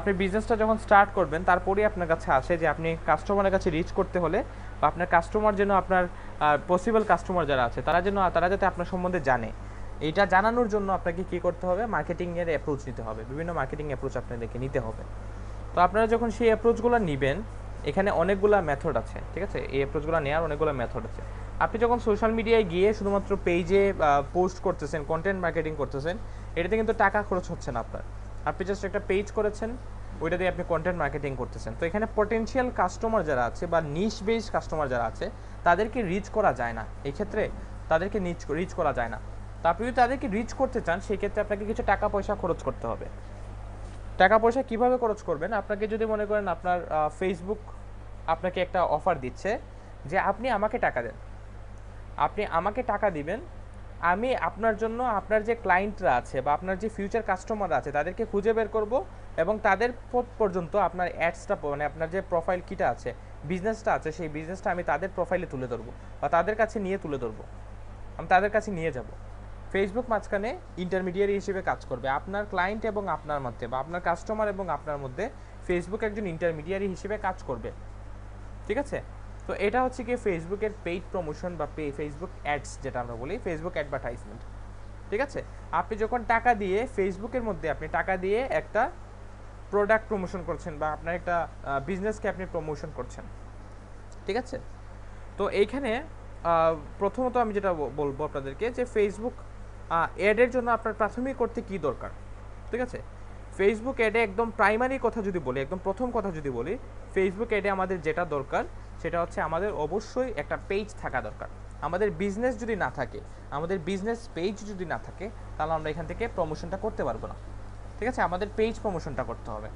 আপনি বিজনেসটা যখন স্টার্ট করবেন তারপরেই আপনার কাছে আসে যে আপনি কাস্টমারের কাছে রিচ করতে হলে বা আপনার কাস্টমার যেন আপনার পসিবল কাস্টমার যারা আছে, তারা যেন, তারা যাতে আপনার সম্বন্ধে জানে। এইটা জানানোর জন্য আপনাকে কি করতে হবে? মার্কেটিংয়ের অ্যাপ্রোচ নিতে হবে। বিভিন্ন মার্কেটিং অ্যাপ্রোচ আপনাদেরকে নিতে হবে। তো আপনারা যখন সেই অ্যাপ্রোচগুলো নেবেন, এখানে অনেকগুলা মেথড আছে, ঠিক আছে? এই অ্যাপ্রোচগুলো নেওয়ার অনেকগুলো মেথড আছে। আপনি যখন সোশ্যাল মিডিয়ায় গিয়ে শুধুমাত্র পেজে পোস্ট করতেছেন কন্টেন্ট মার্কেটিং করতেছেন, এটাতে কিন্তু টাকা খরচ হচ্ছে না আপনার। আপনি জাস্ট একটা পেজ করেছেন, ওইটা দিয়ে আপনি কন্টেন্ট মার্কেটিং করতেছেন। তো এখানে পটেনশিয়াল কাস্টমার যারা আছে বা নিশ বেস কাস্টমার যারা আছে, তাদেরকে রিচ করা যায় না। এই ক্ষেত্রে তাদেরকে নিচ রিচ করা যায় না। তো আপনি যদি তাদেরকে রিচ করতে চান সেই ক্ষেত্রে আপনাকে কিছু টাকা পয়সা খরচ করতে হবে। টাকা পয়সা কীভাবে খরচ করবেন? আপনাকে যদি মনে করেন আপনার ফেসবুক আপনাকে একটা অফার দিচ্ছে যে, আপনি আমাকে টাকা দেন। আপনি আমাকে টাকা দিবেন আমি আপনার জন্য আপনার যে ক্লায়েন্টরা আছে বা আপনার যে ফিউচার কাস্টমার আছে, তাদেরকে খুঁজে বের করব এবং তাদের পর্যন্ত আপনার অ্যাডসটা মানে আপনার যে প্রোফাইল কিটা আছে বিজনেসটা আছে, সেই বিজনেসটা আমি তাদের প্রোফাইলে তুলে ধরবো বা তাদের কাছে নিয়ে তুলে ধরবো। আমি তাদের কাছে নিয়ে যাব। ফেসবুক মাঝখানে ইন্টারমিডিয়ারি হিসেবে কাজ করবে। আপনার ক্লায়েন্ট এবং আপনার মধ্যে বা আপনার কাস্টমার এবং আপনার মধ্যে ফেসবুক একজন ইন্টারমিডিয়ারি হিসেবে কাজ করবে। ঠিক আছে? তো এটা হচ্ছে কি ফেসবুকের পেইড প্রমোশন বা পে ফেসবুক অ্যাডস যেটা আমরা বলি ফেসবুক অ্যাডভার্টাইজমেন্ট ঠিক আছে? আপনি যখন টাকা দিয়ে ফেসবুকের মধ্যে আপনি টাকা দিয়ে একটা প্রোডাক্ট প্রমোশন করছেন বা আপনার একটা বিজনেসকে আপনি প্রমোশন করছেন, ঠিক আছে? তো এইখানে প্রথমত আমি যেটা বলব আপনাদেরকে যে ফেসবুক অ্যাডের জন্য আপনার প্রাথমিক করতে কি দরকার, ঠিক আছে? ফেসবুক অ্যাডে একদম প্রাইমারি কথা যদি বলি, একদম প্রথম কথা যদি বলি ফেসবুক অ্যাডে আমাদের যেটা দরকার, সেটা হচ্ছে আমাদের অবশ্যই একটা পেজ থাকা দরকার। আমাদের বিজনেস যদি না থাকে, আমাদের বিজনেস পেজ যদি না থাকে, তাহলে আমরা এখান থেকে প্রমোশনটা করতে পারব না। ঠিক আছে? আমাদের পেজ প্রমোশনটা করতে হবে।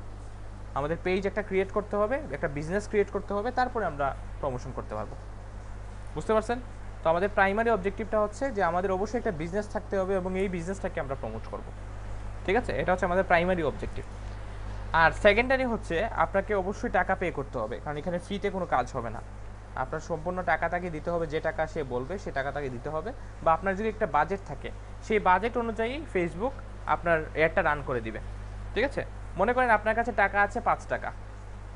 আমাদের পেজ একটা ক্রিয়েট করতে হবে, একটা বিজনেস ক্রিয়েট করতে হবে, তারপরে আমরা প্রমোশন করতে পারব। বুঝতে পারছেন? তো আমাদের প্রাইমারি অবজেক্টিভটা হচ্ছে যে আমাদের অবশ্যই একটা বিজনেস থাকতে হবে এবং এই বিজনেসটাকে আমরা প্রমোট করব। ঠিক আছে? এটা হচ্ছে আমাদের প্রাইমারি অবজেক্টিভ আর সেকেন্ডারি হচ্ছে আপনাকে অবশ্যই টাকা পে করতে হবে, কারণ এখানে ফ্রিতে কোনো কাজ হবে না। আপনার সম্পূর্ণ টাকা তাকে দিতে হবে, যে টাকা সে বলবে, সে টাকা তাকে দিতে হবে। বা আপনার যদি একটা বাজেট থাকে, সেই বাজেট অনুযায়ী ফেসবুক আপনার এয়ারটা রান করে দিবে। ঠিক আছে? মনে করেন আপনার কাছে টাকা আছে পাঁচ টাকা।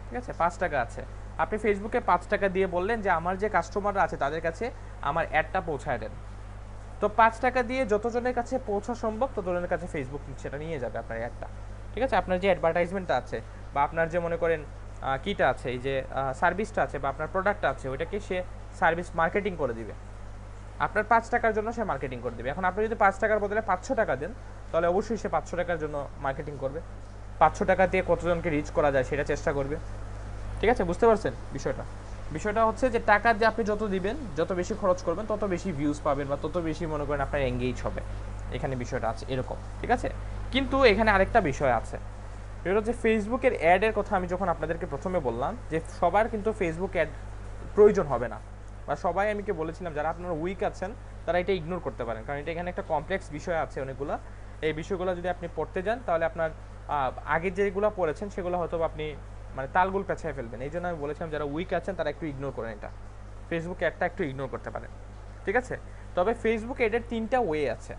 ঠিক আছে? পাঁচ টাকা আছে। আপনি ফেসবুকে পাঁচ টাকা দিয়ে বললেন যে, আমার যে কাস্টমাররা আছে, তাদের কাছে আমার অ্যাডটা পৌঁছায় দেন। তো পাঁচ টাকা দিয়ে যতজনের কাছে পৌঁছা সম্ভব, ততজনের কাছে ফেসবুক সেটা নিয়ে যাবে আপনার অ্যাডটা ঠিক আছে? আপনার যে অ্যাডভার্টাইজমেন্টটা আছে বা আপনার যে মনে করেন কিটা আছে, এই যে সার্ভিসটা আছে বা আপনার প্রোডাক্টটা আছে, ওইটাকে সে সার্ভিস মার্কেটিং করে দিবে। আপনার পাঁচ টাকার জন্য সে মার্কেটিং করে দেবে। এখন আপনি যদি পাঁচ টাকার বদলে পাঁচশো টাকা দেন, তাহলে অবশ্যই সে পাঁচশো টাকার জন্য মার্কেটিং করবে। পাঁচশো টাকা দিয়ে কতজনকে রিচ করা যায় সেটা চেষ্টা করবে। ঠিক আছে? বুঝতে পারছেন বিষয়টা? বিষয়টা হচ্ছে যে টাকা যে আপনি যত দিবেন, যত বেশি খরচ করবেন, তত বেশি ভিউজ পাবেন বা তত বেশি মনে করেন আপনার এঙ্গেজ হবে। এখানে বিষয়টা আছে, এরকম, ঠিক আছে? কিন্তু এখানে আরেকটা বিষয় আছে। এটা হচ্ছে ফেসবুকের অ্যাডের কথা আমি যখন আপনাদেরকে প্রথমে বললাম যে সবার কিন্তু ফেসবুক অ্যাড প্রয়োজন হবে না। বা সবাই আমি কি বলেছিলাম, যারা আপনারা উইক আছেন, তারা এটা ইগনোর করতে পারেন। কারণ এটা এখানে একটা কমপ্লেক্স বিষয় আছে অনেকগুলো। এই বিষয়গুলো যদি আপনি পড়তে যান, তাহলে আপনার আগে যেগুলো পড়েছেন, সেগুলো হয়তো আপনি মানে তালগুল পেছায় ফেলবেন। এই জন্য আমি বলেছিলাম যারা উইক আছেন তারা একটু ইগনোর করেন এটা। ফেসবুক অ্যাডটা একটু ইগনোর করতে পারেন। ঠিক আছে? তবে ফেসবুক অ্যাডের তিনটা ওয়ে আছে।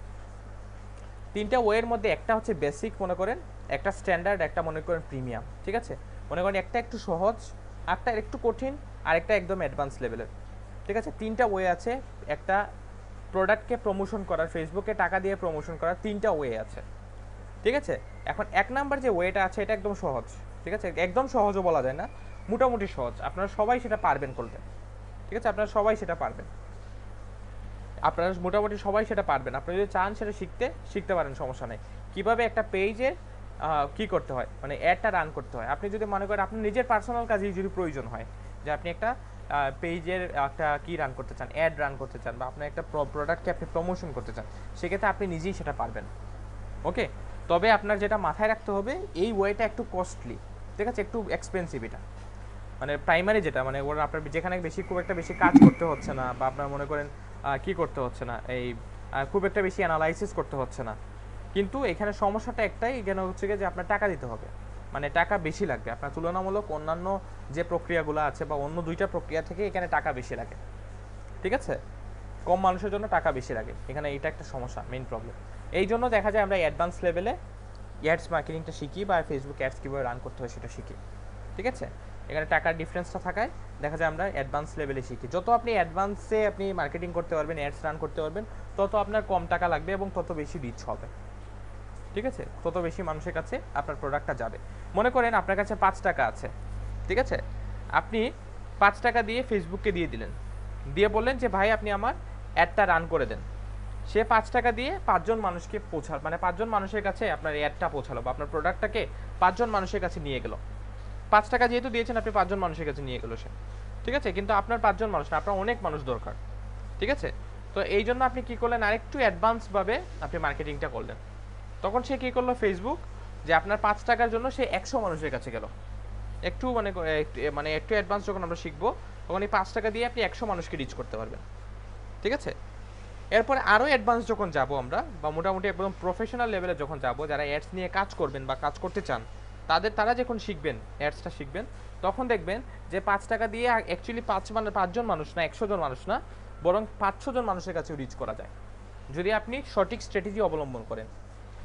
তিনটা ওয়ের মধ্যে একটা হচ্ছে বেসিক মনে করেন, একটা স্ট্যান্ডার্ড একটা মনে করেন প্রিমিয়াম ঠিক আছে? মনে করেন একটা একটু সহজ একটা একটু কঠিন আর একটা একদম অ্যাডভান্স লেভেলের ঠিক আছে? তিনটা ওয়ে আছে। একটা প্রোডাক্টকে প্রমোশন করার ফেসবুকে টাকা দিয়ে প্রমোশন করার তিনটা ওয়ে আছে। ঠিক আছে? এখন এক নাম্বার যে ওয়েটা আছে, এটা একদম সহজ। ঠিক আছে? একদম সহজও বলা যায় না, মোটামুটি সহজ। আপনারা সবাই সেটা পারবেন করতে। ঠিক আছে? আপনারা সবাই সেটা পারবেন। আপনারা মোটামুটি সবাই সেটা পারবেন। আপনারা যদি চান সেটা শিখতে শিখতে পারেন, সমস্যা নেই। কীভাবে একটা পেজে কি করতে হয়? মানে অ্যাডটা রান করতে হয়। আপনি যদি মনে করেন আপনার নিজের পার্সোনাল কাজেই যদি প্রয়োজন হয়, যে আপনি একটা পেজের একটা কি রান করতে চান, অ্যাড রান করতে চান, বা আপনার একটা প্রোডাক্টকে আপনি প্রমোশন করতে চান, সেক্ষেত্রে আপনি নিজেই সেটা পারবেন। ওকে? তবে আপনার যেটা মাথায় রাখতে হবে, এই ওয়েটা একটু কস্টলি ঠিক আছে? একটু এক্সপেন্সিভ এটা। মানে প্রাইমারি যেটা মানে ওর আপনার যেখানে বেশি, খুব একটা বেশি কাজ করতে হচ্ছে না বা আপনার মনে করেন কি করতে হচ্ছে না, এই খুব একটা বেশি অ্যানালাইসিস করতে হচ্ছে না। কিন্তু এখানে সমস্যাটা একটাই এখানে হচ্ছে যে আপনার টাকা দিতে হবে। মানে টাকা বেশি লাগবে। আপনার তুলনামূলক অন্যান্য যে প্রক্রিয়াগুলো আছে বা অন্য দুইটা প্রক্রিয়া থেকে এখানে টাকা বেশি লাগে। ঠিক আছে? কম মানুষের জন্য টাকা বেশি লাগে। এখানে এটা একটা সমস্যা মেইন প্রবলেম এই জন্য দেখা যায় আমরা অ্যাডভান্স লেভেলে অ্যাডস মার্কেটিংটা শিখি বা ফেসবুক অ্যাডস কীভাবে রান করতে হয় সেটা শিখি। ঠিক আছে? এখানে টাকার ডিফারেন্সটা থাকায় দেখা যায় আমরা অ্যাডভান্স লেভেলে শিখি। যত আপনি অ্যাডভান্সে আপনি মার্কেটিং করতে পারবেন অ্যাডস রান করতে পারবেন, তত আপনার কম টাকা লাগবে এবং তত বেশি রিচ হবে। ঠিক আছে? তত বেশি মানুষের কাছে আপনার প্রোডাক্টটা যাবে। মনে করেন আপনার কাছে পাঁচ টাকা আছে। ঠিক আছে? আপনি পাঁচ টাকা দিয়ে ফেসবুককে দিয়ে দিলেন। দিয়ে বললেন যে, ভাই, আপনি আমার অ্যাডটা রান করে দেন। সে পাঁচ টাকা দিয়ে পাঁচজন মানুষকে পৌঁছাল মানে পাঁচজন মানুষের কাছে আপনার অ্যাডটা পৌঁছালো বা আপনার প্রোডাক্টটাকে পাঁচজন মানুষের কাছে নিয়ে গেল। পাঁচ টাকা যেহেতু দিয়েছেন, আপনি পাঁচজন মানুষের কাছে নিয়ে গেলো সে। ঠিক আছে? কিন্তু আপনার পাঁচজন মানুষ না, আপনার অনেক মানুষ দরকার। ঠিক আছে? তো এই জন্য আপনি কী করলেন? আরেকটু অ্যাডভান্সভাবে আপনি মার্কেটিংটা করলেন। তখন সে কী করল ফেসবুক যে আপনার পাঁচ টাকার জন্য সে একশো মানুষের কাছে গেল। একটু মানে মানে একটু অ্যাডভান্স যখন আমরা শিখব, তখন এই পাঁচ টাকা দিয়ে আপনি একশো মানুষকে রিচ করতে পারবেন। ঠিক আছে? এরপরে আরও অ্যাডভান্স যখন যাব আমরা, বা মোটামুটি একদম প্রফেশনাল লেভেলে যখন যাব, যারা অ্যাডস নিয়ে কাজ করবেন বা কাজ করতে চান, তাদের তারা যখন শিখবেন অ্যাডসটা শিখবেন, তখন দেখবেন যে পাঁচ টাকা দিয়ে অ্যাকচুয়ালি পাঁচ মানে পাঁচজন মানুষ না একশো জন মানুষ না, বরং পাঁচশো জন মানুষের কাছে রিচ করা যায়। যদি আপনি সঠিক স্ট্র্যাটেজি অবলম্বন করেন।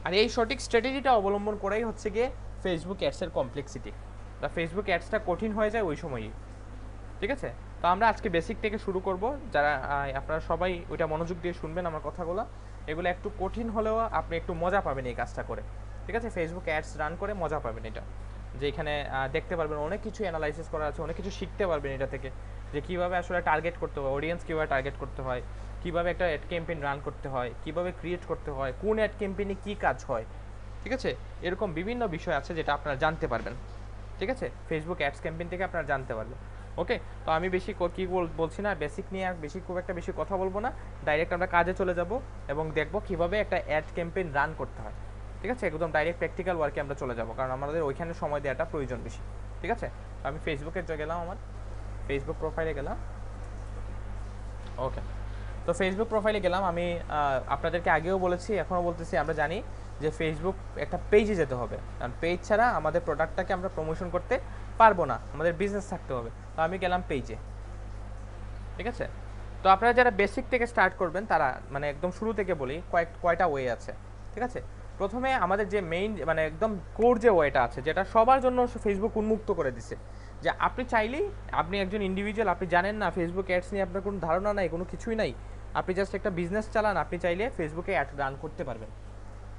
আর এই সঠিক স্ট্র্যাটেজিটা অবলম্বন করাই হচ্ছে গিয়ে ফেসবুক অ্যাডসের কমপ্লেক্সিটি বা ফেসবুক অ্যাডসটা কঠিন হয়ে যায় ওই সময়ই। ঠিক আছে? তো আমরা আজকে বেসিক থেকে শুরু করব। যারা আপনারা সবাই ওইটা মনোযোগ দিয়ে শুনবেন আমার কথাগুলো। এগুলো একটু কঠিন হলেও আপনি একটু মজা পাবেন এই কাজটা করে। ঠিক আছে? ফেসবুক অ্যাডস রান করে মজা পাবেন এটা। যে এখানে দেখতে পারবেন অনেক কিছু অ্যানালাইসিস করা আছে, অনেক কিছু শিখতে পারবেন এটা থেকে। যে কীভাবে আসলে টার্গেট করতে হয় অডিয়েন্স কীভাবে টার্গেট করতে হয়, কীভাবে একটা অ্যাড ক্যাম্পেইন রান করতে হয়, কীভাবে ক্রিয়েট করতে হয়, কোন অ্যাড ক্যাম্পেইনে কী কাজ হয়। ঠিক আছে? এরকম বিভিন্ন বিষয় আছে যেটা আপনারা জানতে পারবেন। ঠিক আছে? ফেসবুক অ্যাডস ক্যাম্পেইন থেকে আপনারা জানতে পারবেন। ওকে? তো আমি বেশি ক- বলছি না বেসিক নিয়ে আর বেশি খুব একটা বেশি কথা বলব না। ডাইরেক্ট আমরা কাজে চলে যাব এবং দেখব কীভাবে একটা অ্যাড ক্যাম্পেইন রান করতে হয়। ঠিক আছে? একদম ডাইরেক্ট প্র্যাকটিক্যাল ওয়ার্কে আমরা চলে যাব, কারণ আমাদের ওইখানে সময় দেওয়াটা প্রয়োজন বেশি। ঠিক আছে? তো আমি ফেসবুকে গেলাম আমার। ফেসবুক প্রোফাইলে গেলাম। ওকে। তো ফেসবুক প্রোফাইলে গেলাম। আমি আপনাদেরকে আগেও বলেছি, এখনও বলতেছি, আমরা জানি যে ফেসবুক একটা পেজে যেতে হবে। কারণ পেজ ছাড়া আমাদের প্রোডাক্টটাকে আমরা প্রমোশন করতে পারব না, আমাদের বিজনেস থাকতে হবে। তো আমি গেলাম পেজে ঠিক আছে? তো আপনারা যারা বেসিক থেকে স্টার্ট করবেন, তারা মানে একদম শুরু থেকে বলি, কয়েক, কয়টা ওয়ে আছে। ঠিক আছে? প্রথমে আমাদের যে মেইন মানে একদম কোর যে ওয়েটা আছে, যেটা সবার জন্য ফেসবুক উন্মুক্ত করে দিছে। যে আপনি চাইলেই, আপনি একজন ইন্ডিভিজুয়াল আপনি জানেন না ফেসবুক অ্যাডস নিয়ে আপনার কোনো ধারণা নাই, কোনো কিছুই নাই। আপনি জাস্ট একটা বিজনেস চালান, আপনি চাইলে ফেসবুকে অ্যাড রান করতে পারবেন।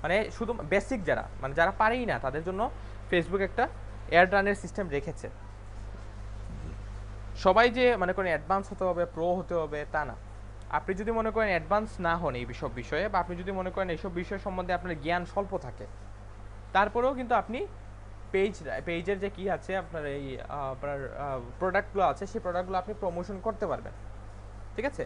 মানে শুধু বেসিক যারা মানে যারা পারেই না, তাদের জন্য ফেসবুক একটা অ্যাড রানের সিস্টেম রেখেছে। সবাই যে মনে করেন অ্যাডভান্স হতে হবে প্রো হতে হবে, তা না। আপনি যদি মনে করেন অ্যাডভান্স না হন এই সব বিষয়ে, বা আপনি যদি মনে করেন এইসব বিষয় সম্বন্ধে আপনার জ্ঞান স্বল্প থাকে, তারপরেও কিন্তু আপনি পেজ পেজের যে কি আছে, আপনার এই, আপনার প্রোডাক্টগুলো আছে, সেই প্রোডাক্টগুলো আপনি প্রমোশন করতে পারবেন। ঠিক আছে?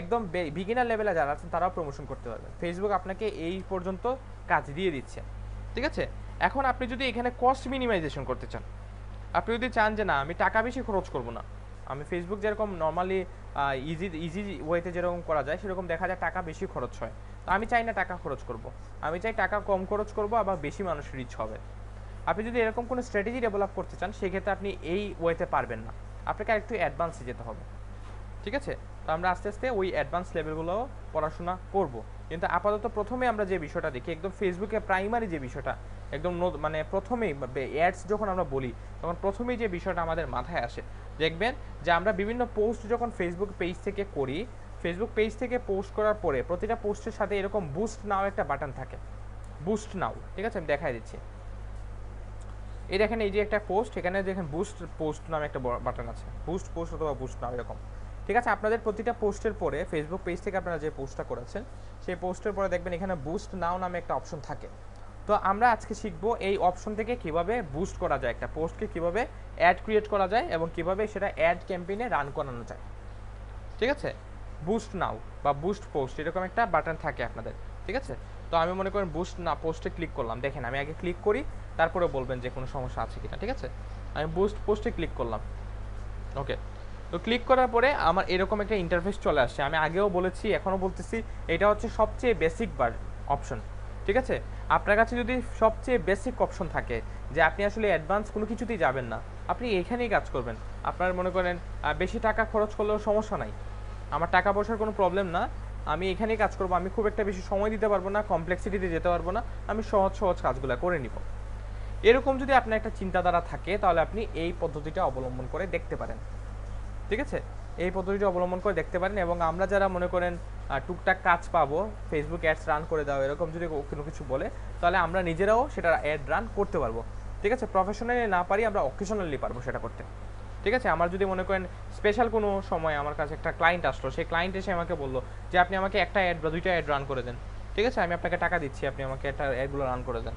একদম বিগিনার লেভেলে যারা আছেন, তারাও প্রমোশন করতে পারবেন। ফেসবুক আপনাকে এই পর্যন্ত কাজ দিয়ে দিচ্ছে। ঠিক আছে? এখন আপনি যদি এখানে কস্ট মিনিমাইজেশন করতে চান, আপনি যদি চান যে না, আমি টাকা বেশি খরচ করব না, আমি ফেসবুক যেরকম নর্মালি ইজি ইজি ওয়েতে যেরকম করা যায়, সেরকম দেখা যায় টাকা বেশি খরচ হয়। তো আমি চাই না টাকা খরচ করব। আমি চাই টাকা কম খরচ করব, আবার বেশি মানুষ রিচ হবে। আপনি যদি এরকম কোনো স্ট্র্যাটেজি ডেভেলপ করতে চান, সেক্ষেত্রে আপনি এই ওয়েতে পারবেন না। আপনাকে আরেকটু অ্যাডভান্সে যেতে হবে। ঠিক আছে? তো আমরা আস্তে আস্তে ওই অ্যাডভান্স লেভেলগুলো পড়াশোনা করব। কিন্তু আপাতত প্রথমে আমরা যে বিষয়টা দেখি, একদম ফেসবুকে প্রাইমারি যে বিষয়টা, একদম মানে প্রথমেই অ্যাডস যখন আমরা বলি, তখন প্রথমেই যে বিষয়টা আমাদের মাথায় আসে। দেখবেন যে আমরা বিভিন্ন পোস্ট যখন ফেসবুক পেজ থেকে করি ফেসবুক পেজ থেকে পোস্ট করার পরে প্রতিটা পোস্টের সাথে এরকম বুস্ট নাও একটা বাটন থাকে। বুস্ট নাও, ঠিক আছে? আমি দেখাই দিচ্ছি। এই দেখেন এই যে একটা পোস্ট এখানে দেখেন বুস্ট পোস্ট নামে একটা বাটন আছে। বুস্ট পোস্ট অথবা বুস্ট নাও, এরকম। ঠিক আছে, আপনাদের প্রতিটা পোস্টের পরে ফেসবুক পেজ থেকে আপনারা যে পোস্টটা করেছেন, সেই পোস্টের পরে দেখবেন এখানে বুস্ট নাও নামে একটা অপশন থাকে। তো আমরা আজকে শিখব এই অপশন থেকে কীভাবে বুস্ট করা যায়, একটা পোস্টকে কীভাবে অ্যাড ক্রিয়েট করা যায় এবং কীভাবে সেটা অ্যাড ক্যাম্পেইনে রান করানো যায়। ঠিক আছে? বুস্ট নাও বা বুস্ট পোস্ট এরকম একটা বাটন থাকে আপনাদের। ঠিক আছে? তো আমি মনে করেন বুস্ট না পোস্টে ক্লিক করলাম। দেখেন, আমি আগে ক্লিক করি তারপরে বলবেন যে কোনো সমস্যা আছে কিনা। ঠিক আছে? আমি বুস্ট পোস্টে ক্লিক করলাম। ওকে তো ক্লিক করার পরে আমার এরকম একটা ইন্টারফেস চলে আসছে। আমি আগেও বলেছি, এখনও বলতেছি, এটা হচ্ছে সবচেয়ে বেসিক বার অপশন ঠিক আছে? আপনার কাছে যদি সবচেয়ে বেসিক অপশন থাকে যে আপনি আসলে অ্যাডভান্স কোনো কিছুতেই যাবেন না, আপনি এখানেই কাজ করবেন। আপনার মনে করেন বেশি টাকা খরচ করলেও সমস্যা নাই। আমার টাকা পয়সার কোনো প্রবলেম না, আমি এখানেই কাজ করব। আমি খুব একটা বেশি সময় দিতে পারব না কমপ্লেক্সিটিতে যেতে পারব না, আমি সহজ সহজ কাজগুলো করে নিব। এরকম যদি আপনার একটা চিন্তাধারা থাকে, তাহলে আপনি এই পদ্ধতিটা অবলম্বন করে দেখতে পারেন। ঠিক আছে? এই পদ্ধতিটি অবলম্বন করে দেখতে পারেন এবং আমরা যারা মনে করেন টুকটাক কাজ পাবো ফেসবুক অ্যাডস রান করে দাও এরকম যদি কোনো কিছু বলে, তাহলে আমরা নিজেরাও সেটা অ্যাড রান করতে পারব। ঠিক আছে? প্রফেশনালি না পারি, আমরা অকেশনালি পারব সেটা করতে। ঠিক আছে? আমার যদি মনে করেন স্পেশাল কোনো সময় আমার কাছে একটা ক্লায়েন্ট আসলো, সেই ক্লায়েন্ট এসে আমাকে বলল যে, আপনি আমাকে একটা অ্যাড বা দুইটা অ্যাড রান করে দেন। ঠিক আছে? আমি আপনাকে টাকা দিচ্ছি, আপনি আমাকে একটা অ্যাডগুলো রান করে দেন।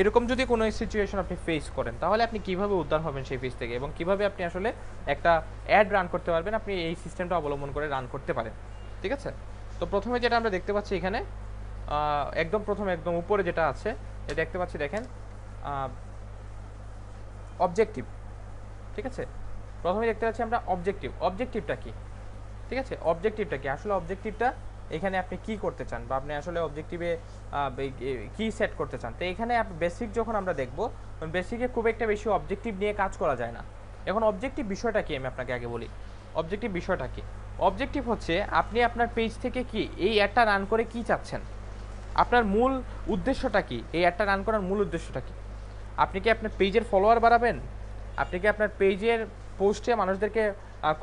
এরকম যদি কোনো সিচুয়েশন আপনি ফেস করেন, তাহলে আপনি কীভাবে উদ্ধার হবেন সেই ফেস থেকে? এবং কীভাবে আপনি আসলে একটা অ্যাড রান করতে পারবেন? আপনি এই সিস্টেমটা অবলম্বন করে রান করতে পারেন। ঠিক আছে? তো প্রথমে যেটা আমরা দেখতে পাচ্ছি এখানে একদম প্রথমে একদম উপরে যেটা আছে, এ দেখতে পাচ্ছি দেখেন অবজেক্টিভ ঠিক আছে? প্রথমে দেখতে পাচ্ছি আমরা অবজেক্টিভ অবজেক্টিভটা কি? ঠিক আছে? অবজেক্টিভটা কি? আসলে অবজেক্টিভটা এখানে আপনি কি করতে চান বা আপনি আসলে অবজেক্টিভে কি সেট করতে চান? তো এখানে বেসিক যখন আমরা দেখব বেসিকে খুব একটা বেশি অবজেক্টিভ নিয়ে কাজ করা যায় না। এখন অবজেক্টিভ বিষয়টা কি আমি আপনাকে আগে বলি। অবজেক্টিভ বিষয়টা কি? অবজেক্টিভ হচ্ছে আপনি আপনার পেজ থেকে কি এই অ্যাডটা রান করে কি চাচ্ছেন? আপনার মূল উদ্দেশ্যটা কি? এই অ্যাডটা রান করার মূল উদ্দেশ্যটা কি? আপনি কি আপনার পেজের ফলোয়ার বাড়াবেন? আপনি কি আপনার পেজের পোস্টে মানুষদেরকে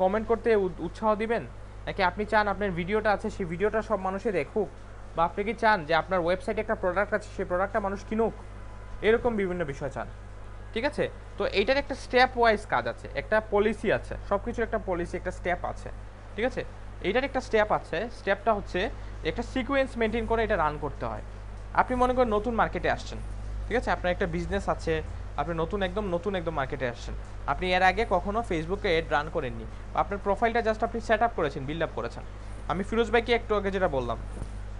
কমেন্ট করতে উৎসাহ দিবেন? নাকি আপনি চান আপনার ভিডিওটা আছে, সেই ভিডিওটা সব মানুষে দেখুক। বা আপনি কি চান যে আপনার ওয়েবসাইটে একটা প্রোডাক্ট আছে, সেই প্রোডাক্টটা মানুষ কিনুক? এরকম বিভিন্ন বিষয় চান। ঠিক আছে? তো এইটার একটা স্টেপ ওয়াইজ কাজ আছে, একটা পলিসি আছে সব কিছুর একটা পলিসি একটা স্টেপ আছে। ঠিক আছে? এইটার একটা স্টেপ আছে স্টেপটা হচ্ছে একটা সিকোয়েন্স মেনটেন করে এটা রান করতে হয়। আপনি মনে করেন নতুন মার্কেটে আসছেন। ঠিক আছে? আপনার একটা বিজনেস আছে আপনি নতুন একদম নতুন একদম মার্কেটে আসছেন। আপনি এর আগে কখনো ফেসবুকে এড রান করেননি। আপনার প্রোফাইলটা জাস্ট আপনি সেট আপ করেছেন বিল্ড আপ করেছেন। আমি ফিরোজ ভাইকে একটু আগে যেটা বললাম,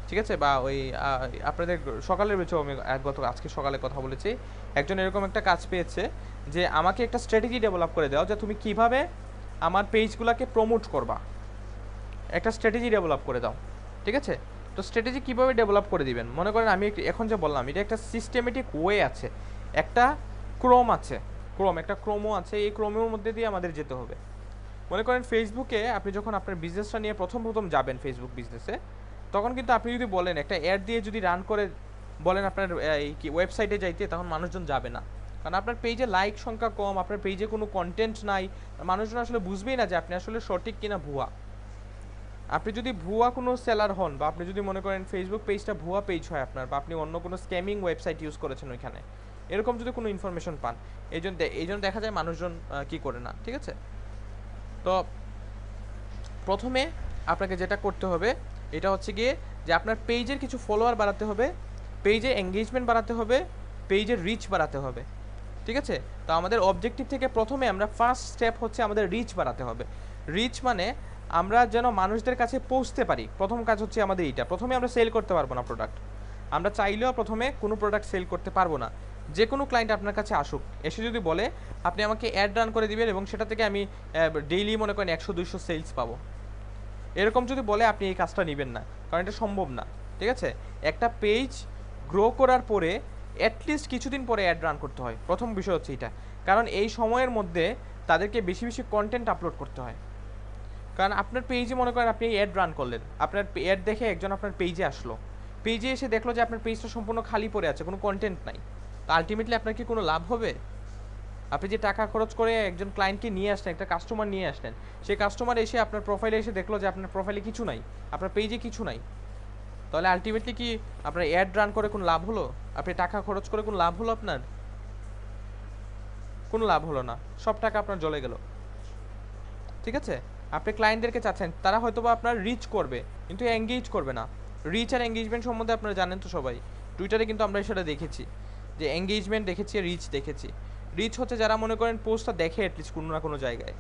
ঠিক আছে? বা ওই আপনাদের সকালের বেচেও আমি গত, আজকে সকালে কথা বলেছি। একজন এরকম একটা কাজ পেয়েছে যে আমাকে একটা স্ট্র্যাটেজি ডেভেলপ করে দাও যে তুমি কীভাবে আমার পেজগুলোকে প্রমোট করবা। একটা স্ট্র্যাটেজি ডেভেলপ করে দাও, ঠিক আছে? তো স্ট্র্যাটেজি কীভাবে ডেভেলপ করে দিবেন? মনে করেন আমি এখন যে বললাম, এটা একটা সিস্টেমেটিক ওয়ে আছে। একটা ক্রোম আছে, ক্রোম, একটা ক্রোমও আছে, এই ক্রোমের মধ্যে দিয়ে আমাদের যেতে হবে। মনে করেন ফেসবুকে আপনি যখন আপনার বিজনেসটা নিয়ে প্রথম প্রথম যাবেন ফেসবুক বিজনেসে তখন কিন্তু আপনি যদি বলেন, একটা অ্যাড দিয়ে যদি রান করে বলেন আপনার, এই কি ওয়েবসাইটে যাইতে, তখন মানুষজন যাবে না। কারণ আপনার পেজে লাইক সংখ্যা কম, আপনার পেজে কোনো কন্টেন্ট নাই, মানুষজন আসলে বুঝবেই না যে আপনি আসলে সঠিক কিনা ভুয়া। আপনি যদি ভুয়া কোনো সেলার হন বা আপনি যদি মনে করেন ফেসবুক পেজটা ভুয়া পেজ হয় আপনার বা আপনি অন্য কোনো স্ক্যামিং ওয়েবসাইট ইউজ করেছেন ওইখানে এরকম যদি কোনো ইনফরমেশন পান, এই জন্য এই জন্য দেখা যায় মানুষজন কি করে না, ঠিক আছে? তো প্রথমে আপনাকে যেটা করতে হবে, এটা হচ্ছে গিয়ে যে আপনার পেজের কিছু ফলোয়ার বাড়াতে হবে পেজে এঙ্গেজমেন্ট বাড়াতে হবে পেজের রিচ বাড়াতে হবে, ঠিক আছে? তো আমাদের অবজেক্টিভ থেকে প্রথমে আমরা ফার্স্ট স্টেপ হচ্ছে আমাদের রিচ বাড়াতে হবে। রিচ মানে আমরা যেন মানুষদের কাছে পৌঁছতে পারি। প্রথম কাজ হচ্ছে আমাদের এইটা। প্রথমে আমরা সেল করতে পারব না প্রোডাক্ট আমরা চাইলেও প্রথমে কোনো প্রোডাক্ট সেল করতে পারব না। যে কোনো ক্লায়েন্ট আপনার কাছে আসুক, এসে যদি বলে, আপনি আমাকে অ্যাড রান করে দিবেন এবং সেটা থেকে আমি ডেইলি মনে করেন একশো, দুইশো সেলস পাবো। এরকম যদি বলে, আপনি এই কাজটা নেবেন না, কারণ এটা সম্ভব না, ঠিক আছে? একটা পেজ গ্রো করার পরে অ্যাটলিস্ট কিছুদিন পরে অ্যাড রান করতে হয়। প্রথম বিষয় হচ্ছে এটা। কারণ এই সময়ের মধ্যে তাদেরকে বেশি বেশি কন্টেন্ট আপলোড করতে হয়। কারণ আপনার পেজে মনে করেন আপনি অ্যাড রান করলেন। আপনার অ্যাড দেখে একজন আপনার পেজে আসলো। পেজে এসে দেখল যে আপনার পেজটা সম্পূর্ণ খালি পড়ে আছে, কোনো কন্টেন্ট নাই। তো আলটিমেটলি আপনার কি কোনো লাভ হবে? আপনি যে টাকা খরচ করে একজন ক্লায়েন্টকে নিয়ে আসলেন, একটা কাস্টমার নিয়ে আসলেন, সেই কাস্টমার এসে আপনার প্রোফাইলে এসে দেখল যে আপনার প্রোফাইলে কিছু নাই, আপনার পেজে কিছু নাই। তাহলে আলটিমেটলি কি আপনার অ্যাড রান করে কোনো লাভ হলো? আপনি টাকা খরচ করে কোনো লাভ হলো আপনার? কোনো লাভ হলো না, সব টাকা আপনার জ্বলে গেল। ঠিক আছে? আপনি ক্লায়েন্টদেরকে চাচ্ছেন, তারা হয়তো বা আপনার রিচ করবে, কিন্তু এঙ্গেজ করবে না। রিচ আর এঙ্গেজমেন্ট সম্বন্ধে আপনারা জানেন তো সবাই। টুইটারে কিন্তু আমরা সেটা দেখেছি। যে এঙ্গেজমেন্ট দেখেছি রিচ দেখেছি। রিচ হচ্ছে যারা মনে করেন পোস্টটা দেখে অ্যাটলিস্ট কোনো না কোনো জায়গায়।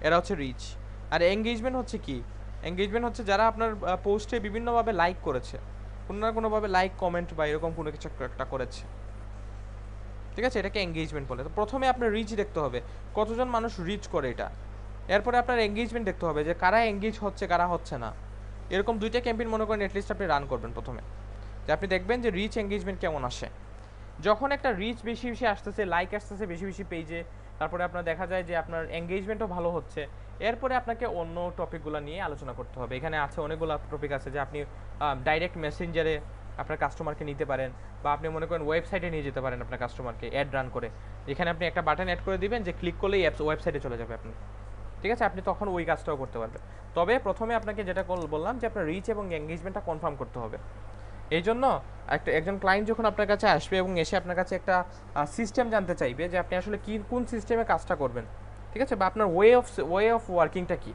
এরা হচ্ছে রিচ আর এঙ্গেজমেন্ট হচ্ছে কি? এঙ্গেজমেন্ট হচ্ছে যারা আপনার পোস্টে বিভিন্নভাবে লাইক করেছে। কোনো না কোনোভাবে লাইক কমেন্ট বা এরকম কোনো কিছু একটা করেছে। ঠিক আছে? এটাকে এঙ্গেজমেন্ট বলে। তো প্রথমে আপনার রিচ দেখতে হবে। কতজন মানুষ রিচ করে এটা? এরপরে আপনার এঙ্গেজমেন্ট দেখতে হবে যে কারা এঙ্গেজ হচ্ছে, কারা হচ্ছে না। এরকম দুইটা ক্যাম্পেইন মনে করেন অ্যাটলিস্ট আপনি রান করবেন প্রথমে। যে আপনি দেখবেন যে রিচ এঙ্গেজমেন্ট কেমন আসে। যখন একটা রিচ বেশি বেশি আসতেছে লাইক আসতেছে বেশি বেশি পেজে তারপরে আপনার দেখা যায় যে আপনার এঙ্গেজমেন্টও ভালো হচ্ছে। এরপরে আপনাকে অন্য টপিকগুলো নিয়ে আলোচনা করতে হবে। এখানে আছে অনেকগুলো টপিক আছে যে আপনি ডাইরেক্ট মেসেঞ্জারে আপনার কাস্টমারকে নিতে পারেন বা আপনি মনে করেন ওয়েবসাইটে নিয়ে যেতে পারেন আপনার কাস্টমারকে অ্যাড রান করে। এখানে আপনি একটা বাটন অ্যাড করে দিবেন যে ক্লিক করলেই অ্যাপস ওয়েবসাইটে চলে যাবে আপনি ঠিক আছে? আপনি তখন ওই কাজটাও করতে পারবেন। তবে প্রথমে আপনাকে যেটা বললাম যে আপনার রিচ এবং এঙ্গেজমেন্টটা কনফার্ম করতে হবে। এই জন্য একটা একজন ক্লায়েন্ট যখন আপনার কাছে আসবে এবং এসে আপনার কাছে একটা সিস্টেম জানতে চাইবে যে আপনি আসলে কি কোন সিস্টেমে কাজটা করবেন, ঠিক আছে? বা আপনার ওয়ে অফ ওয়ে অফ ওয়ার্কিংটা কী?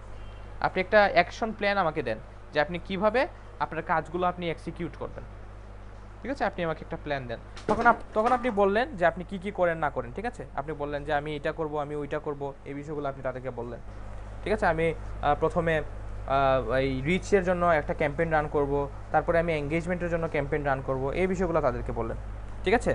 আপনি একটা অ্যাকশন প্ল্যান আমাকে দেন যে আপনি কীভাবে আপনার কাজগুলো আপনি এক্সিকিউট করবেন। ঠিক আছে? আপনি আমাকে একটা প্ল্যান দেন। তখন তখন আপনি বললেন যে আপনি কি কি করেন, না করেন, ঠিক আছে? আপনি বললেন যে আমি এটা করব, আমি ওইটা করব, এই বিষয়গুলো আপনি তাদেরকে বললেন। ঠিক আছে? আমি প্রথমে এই রিচের জন্য একটা ক্যাম্পেইন রান করব, তারপরে আমি এঙ্গেজমেন্টের জন্য ক্যাম্পেইন রান করব, এই বিষয়গুলো তাদেরকে বললেন। ঠিক আছে?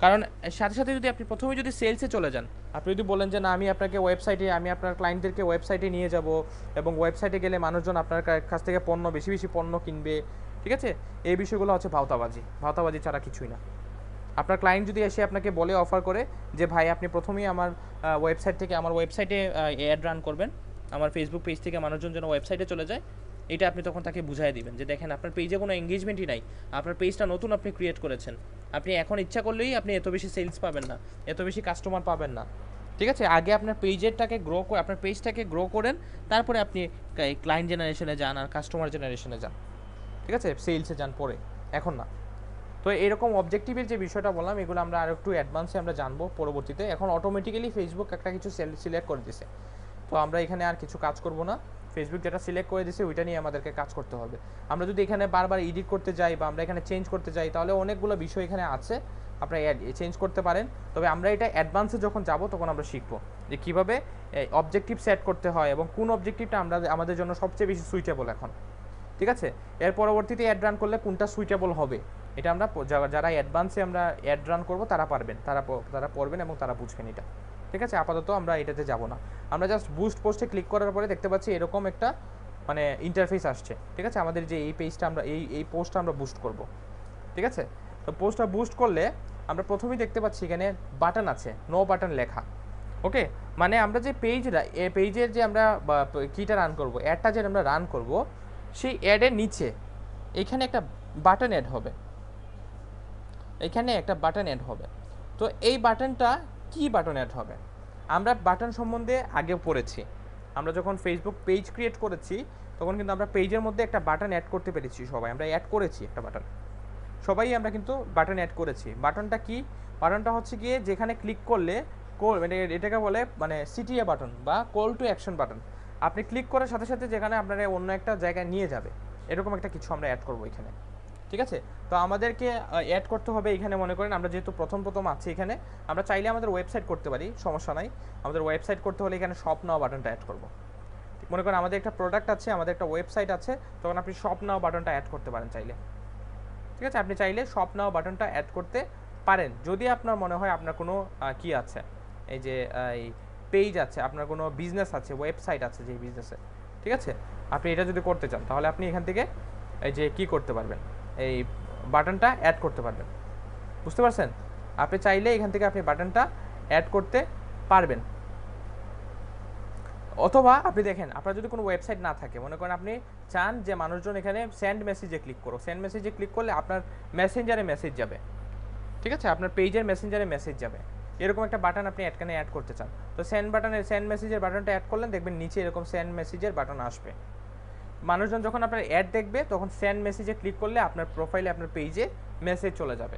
কারণ সাথে সাথে যদি আপনি প্রথমে যদি সেলসে চলে যান, আপনি যদি বলেন যে, না, আমি আপনাকে ওয়েবসাইটে আমি আপনার ক্লায়েন্টদেরকে ওয়েবসাইটে নিয়ে যাব এবং ওয়েবসাইটে গেলে মানুষজন আপনার কাছ থেকে পণ্য, বেশি বেশি পণ্য কিনবে। ঠিক আছে? এই বিষয়গুলো হচ্ছে ভাওতাবাজি। ভাওতাবাজি ছাড়া কিছুই না। আপনার ক্লায়েন্ট যদি এসে আপনাকে বলে অফার করে যে, ভাই, আপনি প্রথমেই আমার ওয়েবসাইট থেকে, আমার ওয়েবসাইটে অ্যাড রান করবেন। আমার ফেসবুক পেজ থেকে মানুষজন যেন ওয়েবসাইটে চলে যায়, এটা আপনি তখন তাকে বুঝাই দিবেন যে দেখেন আপনার পেজে কোনো এঙ্গেজমেন্টই নাই, আপনার পেজটা নতুন আপনি ক্রিয়েট করেছেন। আপনি এখন ইচ্ছা করলেই আপনি এত বেশি সেলস পাবেন না, এত বেশি কাস্টমার পাবেন না। ঠিক আছে? আগে আপনার পেজেরটাকে গ্রো করে, আপনার পেজটাকে গ্রো করেন, তারপরে আপনি ক্লায়েন্ট জেনারেশনে যান আর কাস্টমার জেনারেশনে যান। ঠিক আছে? সেলসে যান পরে, এখন না। তো এরকম অবজেক্টিভের যে বিষয়টা বললাম, এগুলো আমরা আর একটু অ্যাডভান্সে আমরা জানব পরবর্তীতে। এখন অটোমেটিক্যালি ফেসবুক একটা কিছু সিলেক্ট করে দিছে। তো আমরা এখানে আর কিছু কাজ করব না। ফেসবুক যেটা সিলেক্ট করে দিয়েছে, ওইটা নিয়ে আমাদেরকে কাজ করতে হবে। আমরা যদি এখানে বারবার এডিট করতে যাই বা আমরা এখানে চেঞ্জ করতে যাই, তাহলে অনেকগুলো বিষয় এখানে আছে। আপনারা চেঞ্জ করতে পারেন। তবে আমরা এটা অ্যাডভান্সে যখন যাব, তখন আমরা শিখব যে কীভাবে অবজেক্টিভ সেট করতে হয় এবং কোন অবজেক্টিভটা আমরা, আমাদের জন্য সবচেয়ে বেশি সুইটেবল এখন। ঠিক আছে? এর পরবর্তীতে অ্যাড রান করলে কোনটা সুইটেবল হবে, এটা আমরা যারা- অ্যাডভান্সে আমরা অ্যাড রান করব, তারা পারবেন, তারা তারা পড়বেন এবং তারা বুঝবেন এটা। ঠিক আছে? আপাতত আমরা এটাতে যাব না। আমরা জাস্ট বুস্ট পোস্টে ক্লিক করার পরে দেখতে পাচ্ছি এরকম একটা মানে ইন্টারফেস আসছে। ঠিক আছে? আমাদের যে এই পেজটা আমরা, এই এই পোস্টটা আমরা বুস্ট করব। ঠিক আছে? তো পোস্টটা বুস্ট করলে আমরা প্রথমেই দেখতে পাচ্ছি এখানে বাটন আছে নো বাটন লেখা। ওকে মানে আমরা যে পেজ এই পেজের যে আমরা কিটা রান করব অ্যাডটা যে আমরা রান করব, সেই অ্যাডের নিচে এখানে একটা বাটন অ্যাড হবে। এখানে একটা বাটন অ্যাড হবে। তো এই বাটনটা কি বাটন অ্যাড হবে? আমরা বাটন সম্বন্ধে আগে পড়েছি। আমরা যখন ফেসবুক পেজ ক্রিয়েট করেছি, তখন কিন্তু আমরা পেজের মধ্যে একটা বাটন অ্যাড করতে পেরেছি সবাই। আমরা অ্যাড করেছি একটা বাটন সবাই আমরা কিন্তু বাটন অ্যাড করেছি। বাটনটা কি? বাটনটা হচ্ছে গিয়ে যেখানে ক্লিক করলে কল মানে এটাকে বলে মানে সিটিএ বাটন বা কল টু অ্যাকশন বাটন আপনি ক্লিক করার সাথে সাথে যেখানে আপনারা অন্য একটা জায়গায় নিয়ে যাবে। এরকম একটা কিছু আমরা অ্যাড করব এখানে। ঠিক আছে? তো আমাদেরকে অ্যাড করতে হবে এখানে মনে করেন, আমরা যেহেতু প্রথম প্রথম আছি এখানে, আমরা চাইলে আমাদের ওয়েবসাইট করতে পারি, সমস্যা নাই। আমাদের ওয়েবসাইট করতে হলে এখানে শপ নাও বাটনটা অ্যাড করব। মনে করেন আমাদের একটা প্রোডাক্ট আছে, আমাদের একটা ওয়েবসাইট আছে, তখন আপনি শপ নাও বাটনটা অ্যাড করতে পারেন চাইলে। ঠিক আছে? আপনি চাইলে শপ নাও বাটনটা অ্যাড করতে পারেন। যদি আপনার মনে হয় আপনার কোনো কি আছে? এই যে এই পেজ আছে, আপনার কোনো বিজনেস আছে ওয়েবসাইট আছে যে বিজনেসে ঠিক আছে? আপনি এটা যদি করতে চান, তাহলে আপনি এখান থেকে এই যে কি করতে পারবেন? এই বাটনটা অ্যাড করতে পারবেন। বুঝতে পারছেন? আপনি চাইলে এখান থেকে আপনি বাটনটা অ্যাড করতে পারবেন। অথবা আপনি দেখেন, আপনার যদি কোনো ওয়েবসাইট না থাকে, মনে করেন আপনি চান যে মানুষজন এখানে সেন্ড মেসেজে ক্লিক করো সেন্ড মেসেজে ক্লিক করলে আপনার মেসেঞ্জারে মেসেজ যাবে। ঠিক আছে? আপনার পেজের মেসেঞ্জারে মেসেজ যাবে। এরকম একটা বাটন আপনি এখানে অ্যাড করতে চান। তো সেন্ড বাটনের সেন্ড মেসেজের বাটনটা অ্যাড করলেন, দেখবেন নিচে এরকম সেন্ড মেসেজের বাটন আসবে। মানুষজন যখন আপনার অ্যাড দেখবে, তখন সেন্ড মেসেজে ক্লিক করলে আপনার প্রোফাইলে আপনার পেজে মেসেজ চলে যাবে।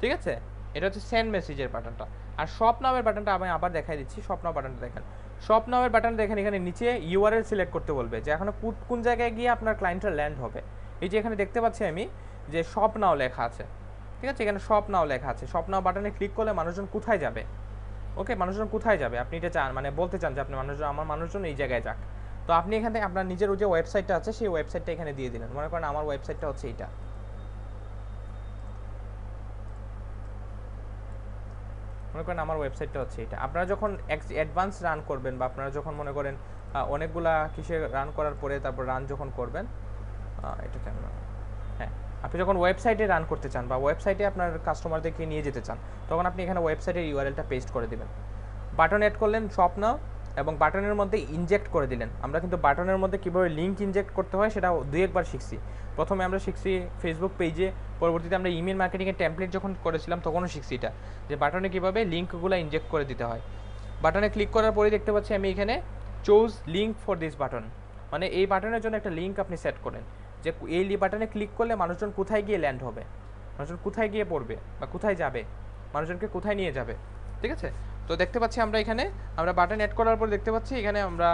ঠিক আছে? এটা হচ্ছে সেন্ড মেসেজের বাটনটা আর শপ নামের বাটনটা আমি আবার দেখাই দিচ্ছি শপ নাও বাটনটা দেখেন। শপ নামের বাটন দেখেন, এখানে নিচে ইউআরএল সিলেক্ট করতে বলবে যে এখন কোন- কোন জায়গায় গিয়ে আপনার ক্লায়েন্টের ল্যান্ড হবে। এই যে এখানে দেখতে পাচ্ছি আমি যে শপ নাও লেখা আছে। ঠিক আছে? এখানে শপ নাও লেখা আছে। শপ নাও বাটনে ক্লিক করলে মানুষজন কোথায় যাবে? ওকে মানুষজন কোথায় যাবে? আপনি এটা চান মানে বলতে চান যে আপনি মানুষজন, আমার মানুষজন এই জায়গায় যাক। তো আপনি এখান আপনার নিজের যে ওয়েবসাইটটা আছে, সেই ওয়েবসাইটটা এখানে দিয়ে দিলেন। মনে করেন আমার ওয়েবসাইটটা হচ্ছে এইটা। মনে করেন আমার ওয়েবসাইটটা হচ্ছে এটা আপনারা যখন অ্যাডভান্স রান করবেন বা আপনারা যখন মনে করেন অনেকগুলা কিসে রান করার পরে তারপর রান যখন করবেন এটা কেন? হ্যাঁ আপনি যখন ওয়েবসাইটে রান করতে চান বা ওয়েবসাইটে আপনার কাস্টমারদেরকে নিয়ে যেতে চান, তখন আপনি এখানে ওয়েবসাইটের ইউআরএলটা পেস্ট করে দেবেন। বাটন অ্যাড করলেন নাও এবং বাটনের মধ্যে ইনজেক্ট করে দিলেন। আমরা কিন্তু বাটনের মধ্যে কীভাবে লিঙ্ক ইনজেক্ট করতে হয় সেটা দুই একবার শিখছি। প্রথমে আমরা শিখছি ফেসবুক পেজে পরবর্তীতে আমরা ইমেল মার্কেটিংয়ের টেমপ্লেট যখন করেছিলাম তখনও শিখছি এটা, যে বাটনে কীভাবে লিঙ্কগুলো ইনজেক্ট করে দিতে হয়। বাটনে ক্লিক করার পরে দেখতে পাচ্ছি আমি এখানে choose link for this button মানে এই বাটনের জন্য একটা লিঙ্ক আপনি সেট করেন। যে এই বাটনে ক্লিক করলে মানুষজন কোথায় গিয়ে ল্যান্ড হবে? মানুষজন কোথায় গিয়ে পড়বে? বা কোথায় যাবে? মানুষজনকে কোথায় নিয়ে যাবে? ঠিক আছে? তো দেখতে পাচ্ছি আমরা এখানে আমরা বাটন অ্যাড করার পর দেখতে পাচ্ছি এখানে আমরা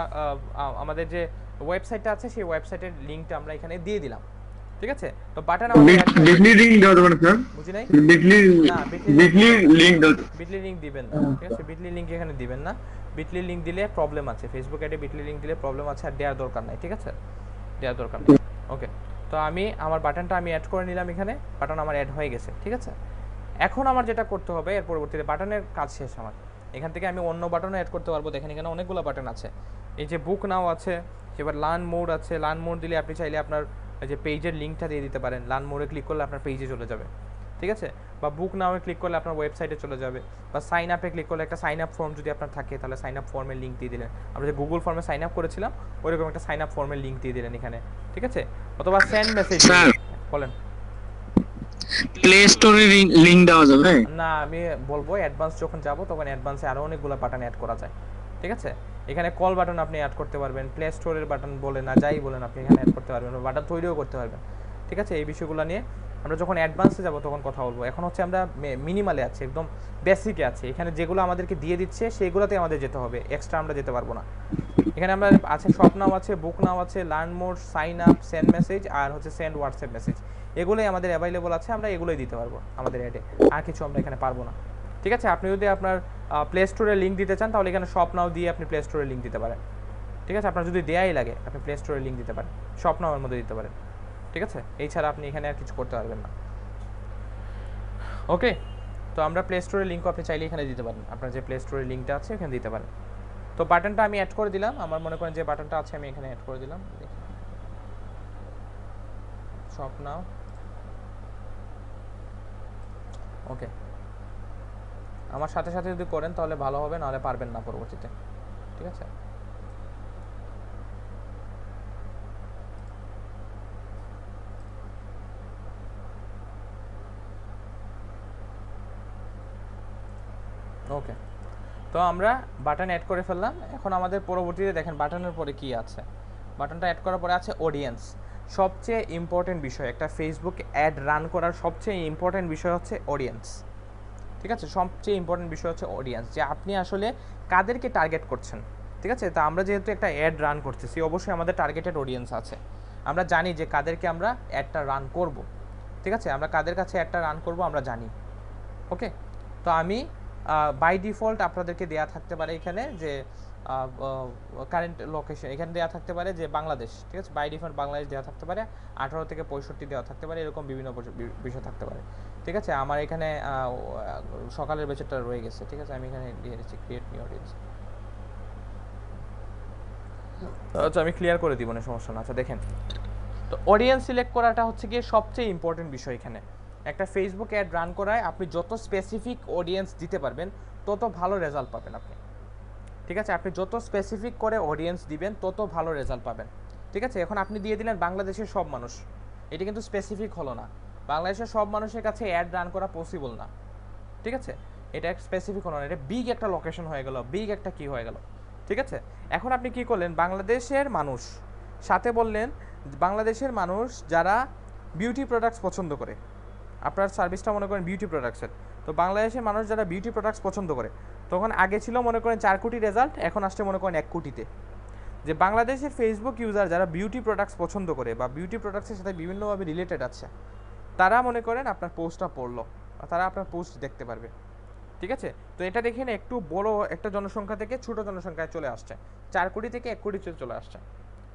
আমাদের যে ওয়েবসাইটটা আছে সেই ওয়েবসাইটের লিঙ্কটা আমরা এখানে দিয়ে দিলাম। ঠিক আছে? তো বাটন হয়ে বিটলি লিঙ্ক দেওয়া যাবে না স্যার বুঝি নাই? বিটলি বিটলি লিঙ্ক দেওয়া বিটলি লিঙ্ক দিবেন না। ঠিক আছে? বিটলি লিঙ্ক এখানে দিবেন না। বিটলি লিঙ্ক দিলে প্রবলেম আছে। ফেসবুক অ্যাডে বিটলি লিঙ্ক দিলে প্রবলেম আছে আর দেওয়ার দরকার নাই। ঠিক আছে? দেওয়ার দরকার নেই। ওকে তো আমি আমার বাটনটা আমি অ্যাড করে নিলাম এখানে। বাটন আমার অ্যাড হয়ে গেছে। ঠিক আছে? এখন আমার যেটা করতে হবে এর পরবর্তীতে বাটনের কাজ শেষ আমার। এখান থেকে আমি অন্য বাটনও অ্যাড করতে পারব। দেখেন এখানে অনেকগুলো বাটন আছে। এই যে বুক নাও আছে এবার লান মোড আছে। লান মোড দিলে আপনি চাইলে আপনার এই যে পেজের লিঙ্কটা দিয়ে দিতে পারেন। লান মোডে ক্লিক করলে আপনার পেজে চলে যাবে। ঠিক আছে? বা বুক নামে ক্লিক করলে আপনার ওয়েবসাইটে চলে যাবে। বা সাইন আপে ক্লিক করলে একটা সাইন আপ ফর্ম যদি আপনার থাকে তাহলে সাইন আপ ফর্মের লিঙ্ক দিয়ে দিলেন। আমরা যে গুগল ফর্মে সাইন আপ করেছিলাম ওইরকম একটা সাইন আপ ফর্মের লিঙ্ক দিয়ে দিলেন এখানে। ঠিক আছে? অথবা সেন্ড মেসেজ বলেন। প্লে স্টোরে লিঙ্ক দেওয়া যাবে। না, আমি বলব অ্যাডভান্স যখন যাব, তখন অ্যাডভান্সে আরও অনেকগুলো বাটন অ্যাড করা যায়। ঠিক আছে? এখানে কল বাটন আপনি অ্যাড করতে পারবেন প্লে স্টোরের বাটন বলে না, যাই বলেন আপনি এখানে অ্যাড করতে পারবেন বাটন তৈরিও করতে পারবেন। ঠিক আছে? এই বিষয়গুলো নিয়ে আমরা যখন অ্যাডভান্সে যাব, তখন কথা বলব। এখন হচ্ছে আমরা মিনিমালে আছি, একদম বেসিকে আছে। এখানে যেগুলো আমাদেরকে দিয়ে দিচ্ছে সেইগুলোতে আমাদের যেতে হবে। এক্সট্রা আমরা যেতে পারব না। এখানে আমরা আছে শপ নাও আছে বুক নাও আছে learn more sign up send message আর হচ্ছে সেন্ড হোয়াটসঅ্যাপ মেসেজ এগুলোই আমাদের অ্যাভেলেবল আছে, আমরা এগুলোই দিতে পারব আমাদের অ্যাডে আর কিছু আমরা এখানে পারব না। ঠিক আছে? আপনি যদি আপনার প্লে স্টোরে লিঙ্ক দিতে চান, তাহলে এখানে শপ নাও দিয়ে আপনি প্লে স্টোরে লিঙ্ক দিতে পারেন। ঠিক আছে? আপনার যদি দেয়াই লাগে, আপনি প্লে স্টোরে লিঙ্ক দিতে পারেন। শপ নাওয়ের মধ্যে দিতে পারেন। ঠিক আছে? এই ছাড়া আপনি এখানে আর কিছু করতে পারবেন না। ওকে তো আমরা প্লে স্টোরের লিঙ্কও আপনি চাইলে এখানে দিতে পারেন। আপনার যে প্লে স্টোরের লিঙ্কটা আছে এখানে দিতে পারেন। তো বাটনটা আমি অ্যাড করে দিলাম। আমার মনে করেন যে বাটনটা আছে, আমি এখানে অ্যাড করে দিলাম। শপ নাও ওকে আমার সাথে সাথে যদি করেন তাহলে ভালো হবে, নাহলে পারবেন না পরবর্তীতে। ঠিক আছে? ওকে তো আমরা বাটন অ্যাড করে ফেললাম। এখন আমাদের পরবর্তীতে দেখেন বাটনের পরে কি আছে? বাটনটা অ্যাড করার পরে আছে অডিয়েন্স সবচেয়ে ইম্পর্টেন্ট বিষয়, একটা ফেসবুক অ্যাড রান করার সবচেয়ে ইম্পর্টেন্ট বিষয় হচ্ছে অডিয়েন্স ঠিক আছে? সবচেয়ে ইম্পর্টেন্ট বিষয় হচ্ছে অডিয়েন্স যে আপনি আসলে কাদেরকে টার্গেট করছেন। ঠিক আছে? তা আমরা যেহেতু একটা অ্যাড রান করতেছি, অবশ্যই আমাদের টার্গেটেড অডিয়েন্স আছে। আমরা জানি যে কাদেরকে আমরা অ্যাডটা রান করব। ঠিক আছে? আমরা কাদের কাছে অ্যাডটা রান করব আমরা জানি। ওকে তো আমি বাই ডিফল্ট আপনাদেরকে দেয়া থাকতে পারে এখানে যে কারেন্ট লোকেশন এখানে দেওয়া থাকতে পারে যে বাংলাদেশ, ঠিক আছে? বাই ডিফল্ট বাংলাদেশ দেওয়া থাকতে পারে, আঠারো থেকে পঁয়ষট্টি দেওয়া থাকতে পারে, এরকম বিভিন্ন বিষয় থাকতে পারে, ঠিক আছে? আমার এখানে সকালের বেচারটা রয়ে গেছে, ঠিক আছে? আমি এখানে দিয়ে দিচ্ছি ক্রিয়েট নিউ অডিয়েন্স আচ্ছা আমি ক্লিয়ার করে দিব না সমস্যা না। আচ্ছা দেখেন, তো অডিয়েন্স সিলেক্ট করাটা হচ্ছে গিয়ে সবচেয়ে ইম্পর্টেন্ট বিষয় এখানে। একটা ফেসবুক অ্যাড রান করায় আপনি যত স্পেসিফিক অডিয়েন্স দিতে পারবেন, তত ভালো রেজাল্ট পাবেন আপনি। ঠিক আছে? আপনি যত স্পেসিফিক করে অডিয়েন্স দিবেন, তত ভালো রেজাল্ট পাবেন। ঠিক আছে? এখন আপনি দিয়ে দিলেন বাংলাদেশের সব মানুষ। এটা কিন্তু স্পেসিফিক হলো না। বাংলাদেশের সব মানুষের কাছে অ্যাড রান করা পসিবল না। ঠিক আছে? এটা স্পেসিফিক হলো না। এটা বিগ একটা লোকেশন হয়ে গেল। বিগ একটা কি হয়ে গেল? ঠিক আছে? এখন আপনি কি করলেন? বাংলাদেশের মানুষ। সাথে বললেন, বাংলাদেশের মানুষ যারা বিউটি প্রোডাক্টস পছন্দ করে। আপনার সার্ভিসটা মনে করেন বিউটি প্রোডাক্টসের তো বাংলাদেশের মানুষ যারা বিউটি প্রোডাক্টস পছন্দ করে তখন আগে ছিল মনে করেন চার কোটি রেজাল্ট এখন আসছে মনে করেন এক কোটিতে। যে বাংলাদেশের ফেসবুক ইউজার যারা বিউটি প্রোডাক্টস পছন্দ করে বা বিউটি প্রোডাক্টসের সাথে বিভিন্নভাবে রিলেটেড আছে, তারা মনে করেন আপনার পোস্টটা পড়ল তারা আপনার পোস্ট দেখতে পারবে। ঠিক আছে? তো এটা দেখে না একটু বড় একটা জনসংখ্যা থেকে ছোট জনসংখ্যায় চলে আসছে। চার কোটি থেকে এক কোটি চলে আসছে।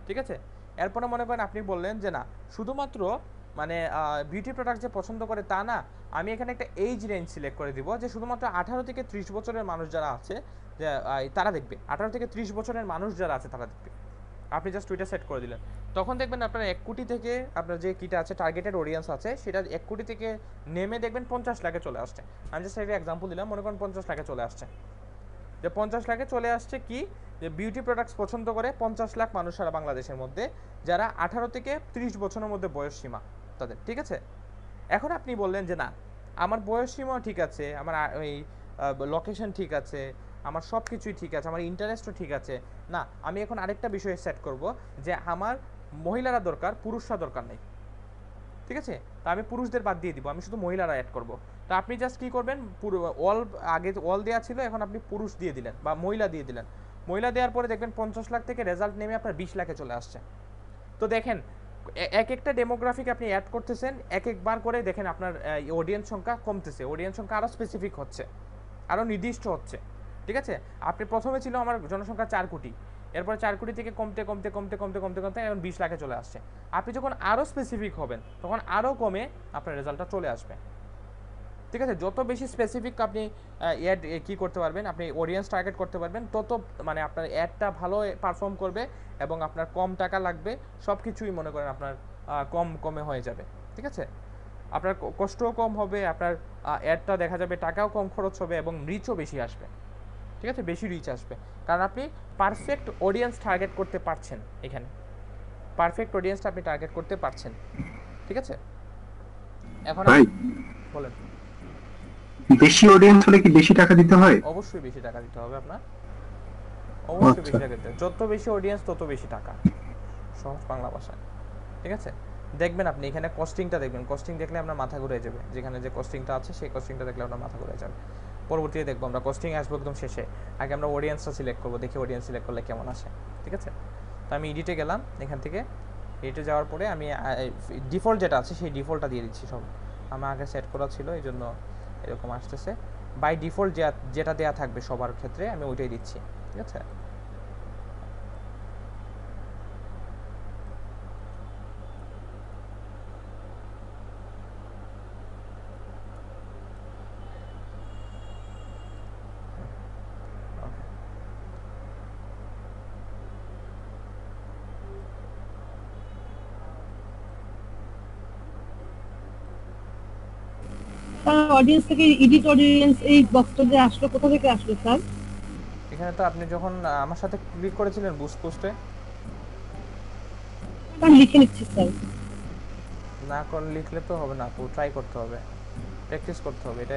ঠিক আছে? এরপরে মনে করেন আপনি বললেন যে না, শুধুমাত্র মানে বিউটি প্রোডাক্ট যে পছন্দ করে তা না, আমি এখানে একটা এইজ রেঞ্জ সিলেক্ট করে দিব যে শুধুমাত্র আঠারো থেকে ত্রিশ বছরের মানুষ যারা আছে তারা দেখবে। আঠারো থেকে ত্রিশ বছরের মানুষ যারা আছে, তারা দেখবে। আপনি জাস্ট ওইটা সেট করে দিলেন। তখন দেখবেন আপনার এক কোটি থেকে আপনার যে কিটা আছে টার্গেটেড অডিয়েন্স আছে, সেটা এক কোটি থেকে নেমে দেখবেন পঞ্চাশ লাখে চলে আসছে। আমি জাস্ট একটা এক্সাম্পল দিলাম, মনে করেন পঞ্চাশ লাখে চলে আসছে। যে পঞ্চাশ লাখে চলে আসছে কি? যে বিউটি প্রোডাক্টস পছন্দ করে পঞ্চাশ লাখ মানুষ সারা বাংলাদেশের মধ্যে, যারা আঠারো থেকে তিরিশ বছরের মধ্যে বয়স সীমা তাদের ঠিক আছে? এখন আপনি বললেন যে না, আমার বয়স সীমাও ঠিক আছে, আমার ওই লোকেশন ঠিক আছে, আমার সব কিছুই ঠিক আছে, আমার ইন্টারেস্টও ঠিক আছে। না, আমি এখন আরেকটা বিষয়ে সেট করব যে আমার মহিলারা দরকার, পুরুষরা দরকার নেই। ঠিক আছে? তা আমি পুরুষদের বাদ দিয়ে দিব, আমি শুধু মহিলারা অ্যাড করব। তা আপনি জাস্ট কী করবেন, পুরো অল আগে অল দেওয়া ছিল, এখন আপনি পুরুষ দিয়ে দিলেন বা মহিলা দিয়ে দিলেন। মহিলা দেওয়ার পরে দেখবেন পঞ্চাশ লাখ থেকে রেজাল্ট নেমে আপনার বিশ লাখে চলে আসছে। তো দেখেন এক একটা ডেমোগ্রাফিক আপনি অ্যাড করতেছেন, এক একবার করে দেখেন আপনার অডিয়েন্স সংখ্যা কমতেছে অডিয়েন্স সংখ্যা আরও স্পেসিফিক হচ্ছে আরও নির্দিষ্ট হচ্ছে, ঠিক আছে? আপনি প্রথমে ছিল আমার জনসংখ্যা চার কোটি, এরপর চার কোটি থেকে কমতে কমতে কমতে কমতে কমতে কমতে এখন বিশ লাখে চলে আসছে। আপনি যখন আরও স্পেসিফিক হবেন, তখন আরও কমে আপনার রেজাল্টটা চলে আসবে। ঠিক আছে? যত বেশি স্পেসিফিক আপনি অ্যাড কি করতে পারবেন আপনি অডিয়েন্স টার্গেট করতে পারবেন তত মানে আপনার অ্যাডটা ভালো পারফর্ম করবে এবং আপনার কম টাকা লাগবে সব কিছুই মনে করেন আপনার কম কমে হয়ে যাবে। ঠিক আছে? আপনার কষ্টও কম হবে আপনার অ্যাডটা দেখা যাবে টাকাও কম খরচ হবে এবং রিচও বেশি আসবে। ঠিক আছে? বেশি রিচ আসবে। কারণ আপনি পারফেক্ট অডিয়েন্স টার্গেট করতে পারছেন এখানে। পারফেক্ট অডিয়েন্সটা আপনি টার্গেট করতে পারছেন। ঠিক আছে? এখন বলেন। বেশি অডিয়েন্স হলে কি বেশি টাকা দিতে হয়? অবশ্যই বেশি টাকা দিতে হবে আপনার। অবশ্যই বেশি আচ্ছা। টাকা দিতে যত বেশি অডিয়েন্স তত বেশি টাকা। সহজ বাংলা ভাষায়। ঠিক আছে? দেখবেন আপনি এখানে কস্টিংটা দেখবেন। কস্টিং দেখলে আপনার মাথা ঘুরে যাবে। যেখানে যে কস্টিংটা আছে সেই কস্টিংটা দেখলে আপনার মাথা ঘুরে যাবে। পরবর্তীতে দেখব আমরা। কস্টিং আসব একদম শেষে। আগে আমরা অডিয়েন্সটা সিলেক্ট করব। দেখি অডিয়েন্স সিলেক্ট করলে কেমন আসে। ঠিক আছে? তো আমি এডিটে গেলাম। এখান থেকে এডিটে যাওয়ার পরে আমি ডিফল্ট যেটা আছে সেই ডিফল্টটা দিয়ে দিচ্ছি সব। আমার আগে সেট করা ছিল এই জন্য এরকম আসতেছে। বাই ডিফল্ট যেটা দেয়া থাকবে সবার ক্ষেত্রে আমি ওইটাই দিচ্ছি। ঠিক আছে? অডিয়েন্স থেকে এডিট অডিয়েন্স এই বক্সটা আসলো কোথা থেকে আসলো স্যার? এখানে তো আপনি যখন আমার সাথে ক্লিক করেছিলেন বুস্ট পোস্টে আমি লিখে নিচ্ছি স্যার। না করে লিখলে তো হবে না ট্রাই করতে হবে। প্র্যাকটিস করতে হবে এটা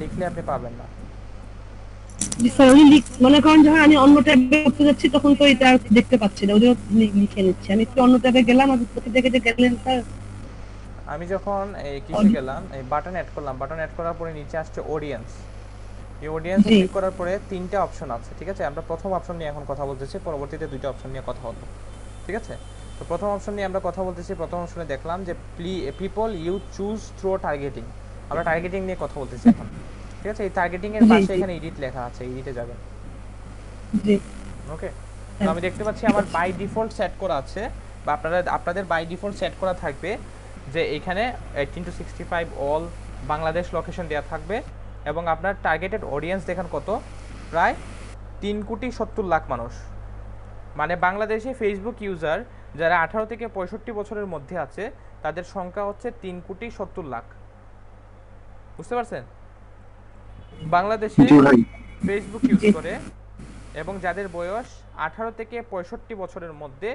লিখলে আপনি পাবেন না। জি স্যার আমি লিখ মনে করেন যখন আমি অন্য ট্যাবে করতে যাচ্ছি তখন তো এটা দেখতে পাচ্ছি না। ওই জন্য লিখে নিচ্ছি। আমি একটু অন্য ট্যাবে গেলাম কোথা থেকে যে গেলেন স্যার আমি যখন এই কিসে গেলাম এই বাটন অ্যাড করলাম। বাটন অ্যাড করার পরে নিচে আসছে অডিয়েন্স এই অডিয়েন্স ক্লিক করার পরে তিনটা অপশন আছে ঠিক আছে? আমরা প্রথম অপশন নিয়ে এখন কথা বলতেছি পরবর্তীতে দুইটা অপশন নিয়ে কথা বলব ঠিক আছে? তো প্রথম অপশন নিয়ে আমরা কথা বলতেছি প্রথম অপশনে দেখলাম যে people you choose through targeting আমরা টার্গেটিং নিয়ে কথা বলতেছি এখন ঠিক আছে? এই টার্গেটিং এর পাশে এখানে এডিট লেখা আছে এডিটে যাবেন। জি। ওকে তো আমি দেখতে পাচ্ছি আমার বাই ডিফল্ট সেট করা আছে বা আপনারা আপনাদের বাই ডিফল্ট সেট করা থাকবে যে এখানে eighteen to sixty five all Bangladesh location দেওয়া থাকবে এবং আপনার টার্গেটেড অডিয়েন্স দেখেন কত? প্রায় তিন কোটি সত্তর লাখ মানুষ। মানে বাংলাদেশে ফেসবুক ইউজার যারা আঠারো থেকে পঁয়ষট্টি বছরের মধ্যে আছে তাদের সংখ্যা হচ্ছে তিন কোটি সত্তর লাখ। বুঝতে পারছেন? বাংলাদেশে ফেসবুক ইউজ করে এবং যাদের বয়স আঠারো থেকে পঁয়ষট্টি বছরের মধ্যে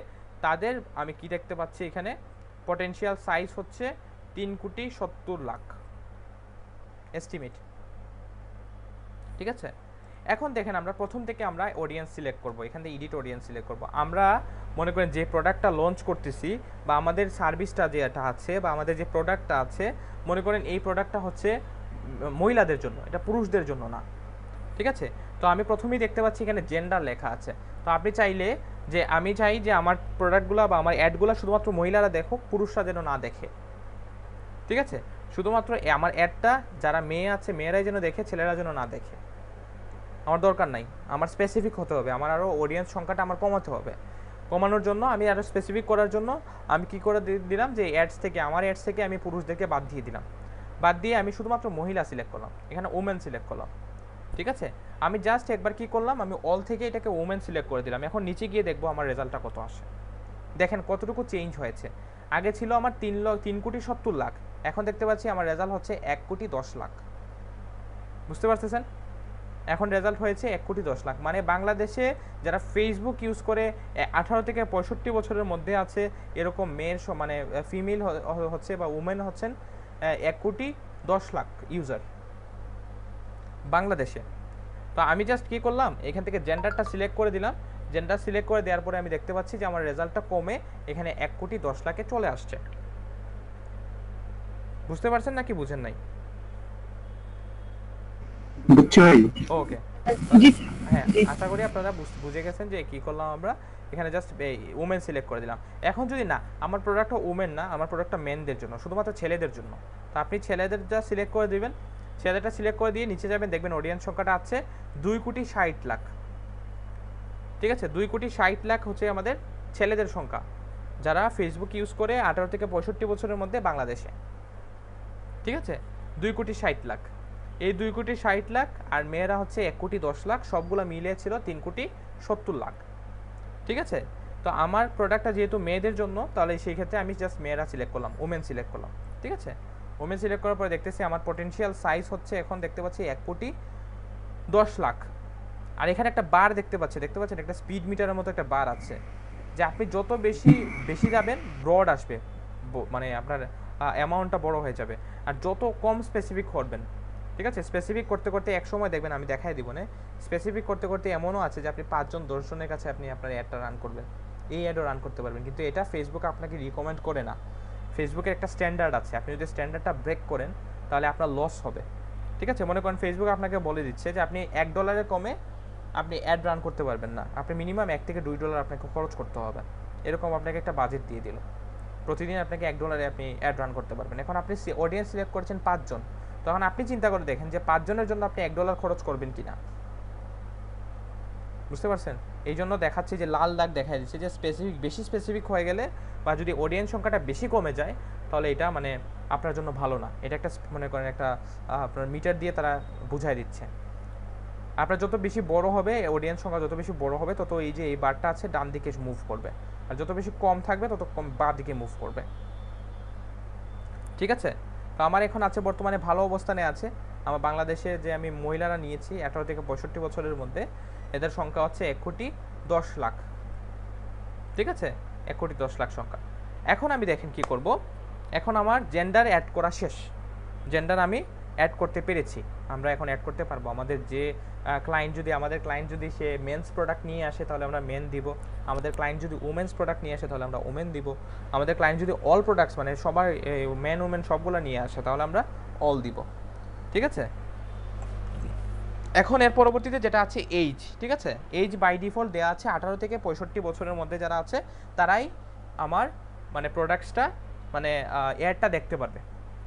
তাদের আমি কি দেখতে পাচ্ছি এখানে? পটেনশিয়াল সাইজ হচ্ছে তিন কোটি সত্তর লাখ এস্টিমেট ঠিক আছে? এখন দেখেন আমরা প্রথম থেকে আমরা অডিয়েন্স সিলেক্ট করব, এখান থেকে এডিট অডিয়েন্স সিলেক্ট করব। আমরা মনে করেন যে প্রোডাক্টটা লঞ্চ করতেছি বা আমাদের সার্ভিসটা যেটা আছে বা আমাদের যে প্রোডাক্টটা আছে, মনে করেন এই প্রোডাক্টটা হচ্ছে মহিলাদের জন্য, এটা পুরুষদের জন্য না। ঠিক আছে? তো আমি প্রথমেই দেখতে পাচ্ছি এখানে জেন্ডার লেখা আছে। তো আপনি চাইলে যে আমি চাই যে আমার প্রোডাক্টগুলো বা আমার অ্যাডগুলো শুধুমাত্র মহিলারা দেখুক, পুরুষরা যেন না দেখে। ঠিক আছে? শুধুমাত্র আমার অ্যাডটা যারা মেয়ে আছে, মেয়েরাই যেন দেখে, ছেলেরা যেন না দেখে। আমার দরকার নাই। আমার স্পেসিফিক হতে হবে। আমার আরও অডিয়েন্স সংখ্যাটা আমার কমাতে হবে। কমানোর জন্য আমি আরও স্পেসিফিক করার জন্য আমি কি করে দিলাম যে অ্যাডস থেকে, আমার অ্যাডস থেকে আমি পুরুষদেরকে বাদ দিয়ে দিলাম। বাদ দিয়ে আমি শুধুমাত্র মহিলা সিলেক্ট করলাম। এখানে ওমেন সিলেক্ট করলাম। ঠিক আছে? আমি জাস্ট একবার কি করলাম, আমি অল থেকে এটাকে ওমেন সিলেক্ট করে দিলাম। এখন নিচে গিয়ে দেখব আমার রেজাল্টটা কত আসে। দেখেন কতটুকু চেঞ্জ হয়েছে। আগে ছিল আমার তিন লক্ষ তিন কোটি সত্তর লাখ। এখন দেখতে পাচ্ছি আমার রেজাল্ট হচ্ছে এক কোটি দশ লাখ। বুঝতে পারতেছেন? এখন রেজাল্ট হয়েছে এক কোটি দশ লাখ। মানে বাংলাদেশে যারা ফেসবুক ইউজ করে আঠারো থেকে পঁয়ষট্টি বছরের মধ্যে আছে, এরকম মেয়ের মানে ফিমেল হচ্ছে বা উমেন হচ্ছেন এক কোটি দশ লাখ ইউজার বাংলাদেশে। তো আমি জাস্ট কি করলাম? এখান থেকে জেন্ডারটা সিলেক্ট করে দিলাম। জেন্ডার সিলেক্ট করে দেওয়ার পরে আমি দেখতে পাচ্ছি যে আমার রেজাল্টটা কমে এখানে এক কোটি দশ লাখে চলে আসছে। বুঝতে পারছেন নাকি বুঝেন নাই? ওকে হ্যাঁ আশা করি আপনারা বুঝে গেছেন যে কি করলাম আমরা। এখানে জাস্ট উমেন সিলেক্ট করে দিলাম। এখন যদি না আমার প্রোডাক্টটা উমেন না আমার প্রোডাক্টটা মেনদের জন্য শুধুমাত্র ছেলেদের জন্য। তো আপনি ছেলেদের যা সিলেক্ট করে দিবেন ছেলেটা সিলেক্ট করে দিয়ে নিচে যাবেন, দেখবেন অডিয়েন্স সংখ্যাটা আছে দুই কোটি ষাট লাখ। ঠিক আছে? দুই কোটি ষাট লাখ হচ্ছে আমাদের ছেলেদের সংখ্যা, যারা ফেসবুক ইউজ করে আঠারো থেকে পঁয়ষট্টি বছরের মধ্যে বাংলাদেশে। ঠিক আছে? দুই কোটি ষাট লাখ। এই দুই কোটি ষাট লাখ আর মেয়েরা হচ্ছে এক কোটি দশ লাখ, সবগুলো মিলিয়ে ছিল তিন কোটি সত্তর লাখ। ঠিক আছে? তো আমার প্রোডাক্টটা যেহেতু মেয়েদের জন্য, তাহলে সেই ক্ষেত্রে আমি জাস্ট মেয়েরা সিলেক্ট করলাম ওমেন সিলেক্ট করলাম। ঠিক আছে? ওমেন সিলেক্ট করার পরে দেখতেছি আমার পটেনশিয়াল সাইজ হচ্ছে এখন দেখতে পাচ্ছি এক কোটি দশ লাখ। আর এখানে একটা বার দেখতে পাচ্ছি, দেখতে পাচ্ছেন? একটা স্পিড মিটারের মতো একটা বার আছে, যে আপনি যত বেশি বেশি যাবেন ব্রড আসবে মানে আপনার অ্যামাউন্টটা বড় হয়ে যাবে। আর যত কম স্পেসিফিক করবেন, ঠিক আছে? স্পেসিফিক করতে করতে এক সময় দেখবেন, আমি দেখাই দিব না। স্পেসিফিক করতে করতে এমনও আছে যে আপনি পাঁচজন দশজনের কাছে আপনি আপনার অ্যাডটা রান করবেন। এই অ্যাডও রান করতে পারবেন, কিন্তু এটা ফেসবুক আপনাকে রিকমেন্ড করে না। ফেসবুকের একটা স্ট্যান্ডার্ড আছে। আপনি যদি স্ট্যান্ডার্ডটা ব্রেক করেন, তাহলে আপনার লস হবে। ঠিক আছে? মনে করেন ফেসবুক আপনাকে বলে দিচ্ছে যে, আপনি এক ডলারের কমে আপনি অ্যাড রান করতে পারবেন না। আপনি মিনিমাম এক থেকে দুই ডলার আপনাকে খরচ করতে হবে। এরকম আপনাকে একটা বাজেট দিয়ে দিল। প্রতিদিন আপনাকে এক ডলারে আপনি অ্যাড রান করতে পারবেন। এখন আপনি অডিয়েন্স সিলেক্ট করেছেন পাঁচজন। তখন আপনি চিন্তা করে দেখেন যে, পাঁচজনের জন্য আপনি এক ডলার খরচ করবেন কিনা। বুঝতে পারছেন? এই জন্য দেখাচ্ছে যে লাল দাগ দেখা দিচ্ছে যে স্পেসিফিক বেশি স্পেসিফিক হয়ে গেলে বা যদি অডিয়েন্স সংখ্যাটা বেশি কমে যায়, তাহলে এটা মানে আপনার জন্য ভালো না। এটা একটা মনে করেন একটা আপনার মিটার দিয়ে তারা বুঝাই দিচ্ছে। আপনার যত বেশি বড় হবে অডিয়েন্স সংখ্যা যত বেশি বড় হবে, তত এই যে এই বারটা আছে, ডান দিকে মুভ করবে। আর যত বেশি কম থাকবে, তত কম বাঁ দিকে মুভ করবে। ঠিক আছে? তো আমার এখন আছে বর্তমানে ভালো অবস্থানে আছে। আমার বাংলাদেশে যে আমি মহিলারা নিয়েছি, আঠারো থেকে পঁয়ষট্টি বছরের মধ্যে এদের সংখ্যা হচ্ছে এক কোটি দশ লাখ। ঠিক আছে? এক কোটি দশ লাখ সংখ্যা। এখন আমি দেখেন কি করব। এখন আমার জেন্ডার অ্যাড করা শেষ। জেন্ডার আমি অ্যাড করতে পেরেছি। আমরা এখন অ্যাড করতে পারব। আমাদের যে ক্লায়েন্ট যদি, আমাদের ক্লায়েন্ট যদি সে মেন্স প্রোডাক্ট নিয়ে আসে, তাহলে আমরা মেন দিব। আমাদের ক্লায়েন্ট যদি উমেন্স প্রোডাক্ট নিয়ে আসে, তাহলে আমরা ওমেন দিব। আমাদের ক্লায়েন্ট যদি অল প্রোডাক্টস মানে সবার মেন উমেন সবগুলো নিয়ে আসে, তাহলে আমরা অল দিব। ঠিক আছে? এখন এর পরবর্তীতে যেটা আছে এইজ ঠিক আছে? এইজ বাই ডিফল্ট দেওয়া আছে আঠারো থেকে পঁয়ষট্টি বছরের মধ্যে যারা আছে, তারাই আমার মানে প্রোডাক্টসটা মানে এয়ারটা দেখতে পারবে।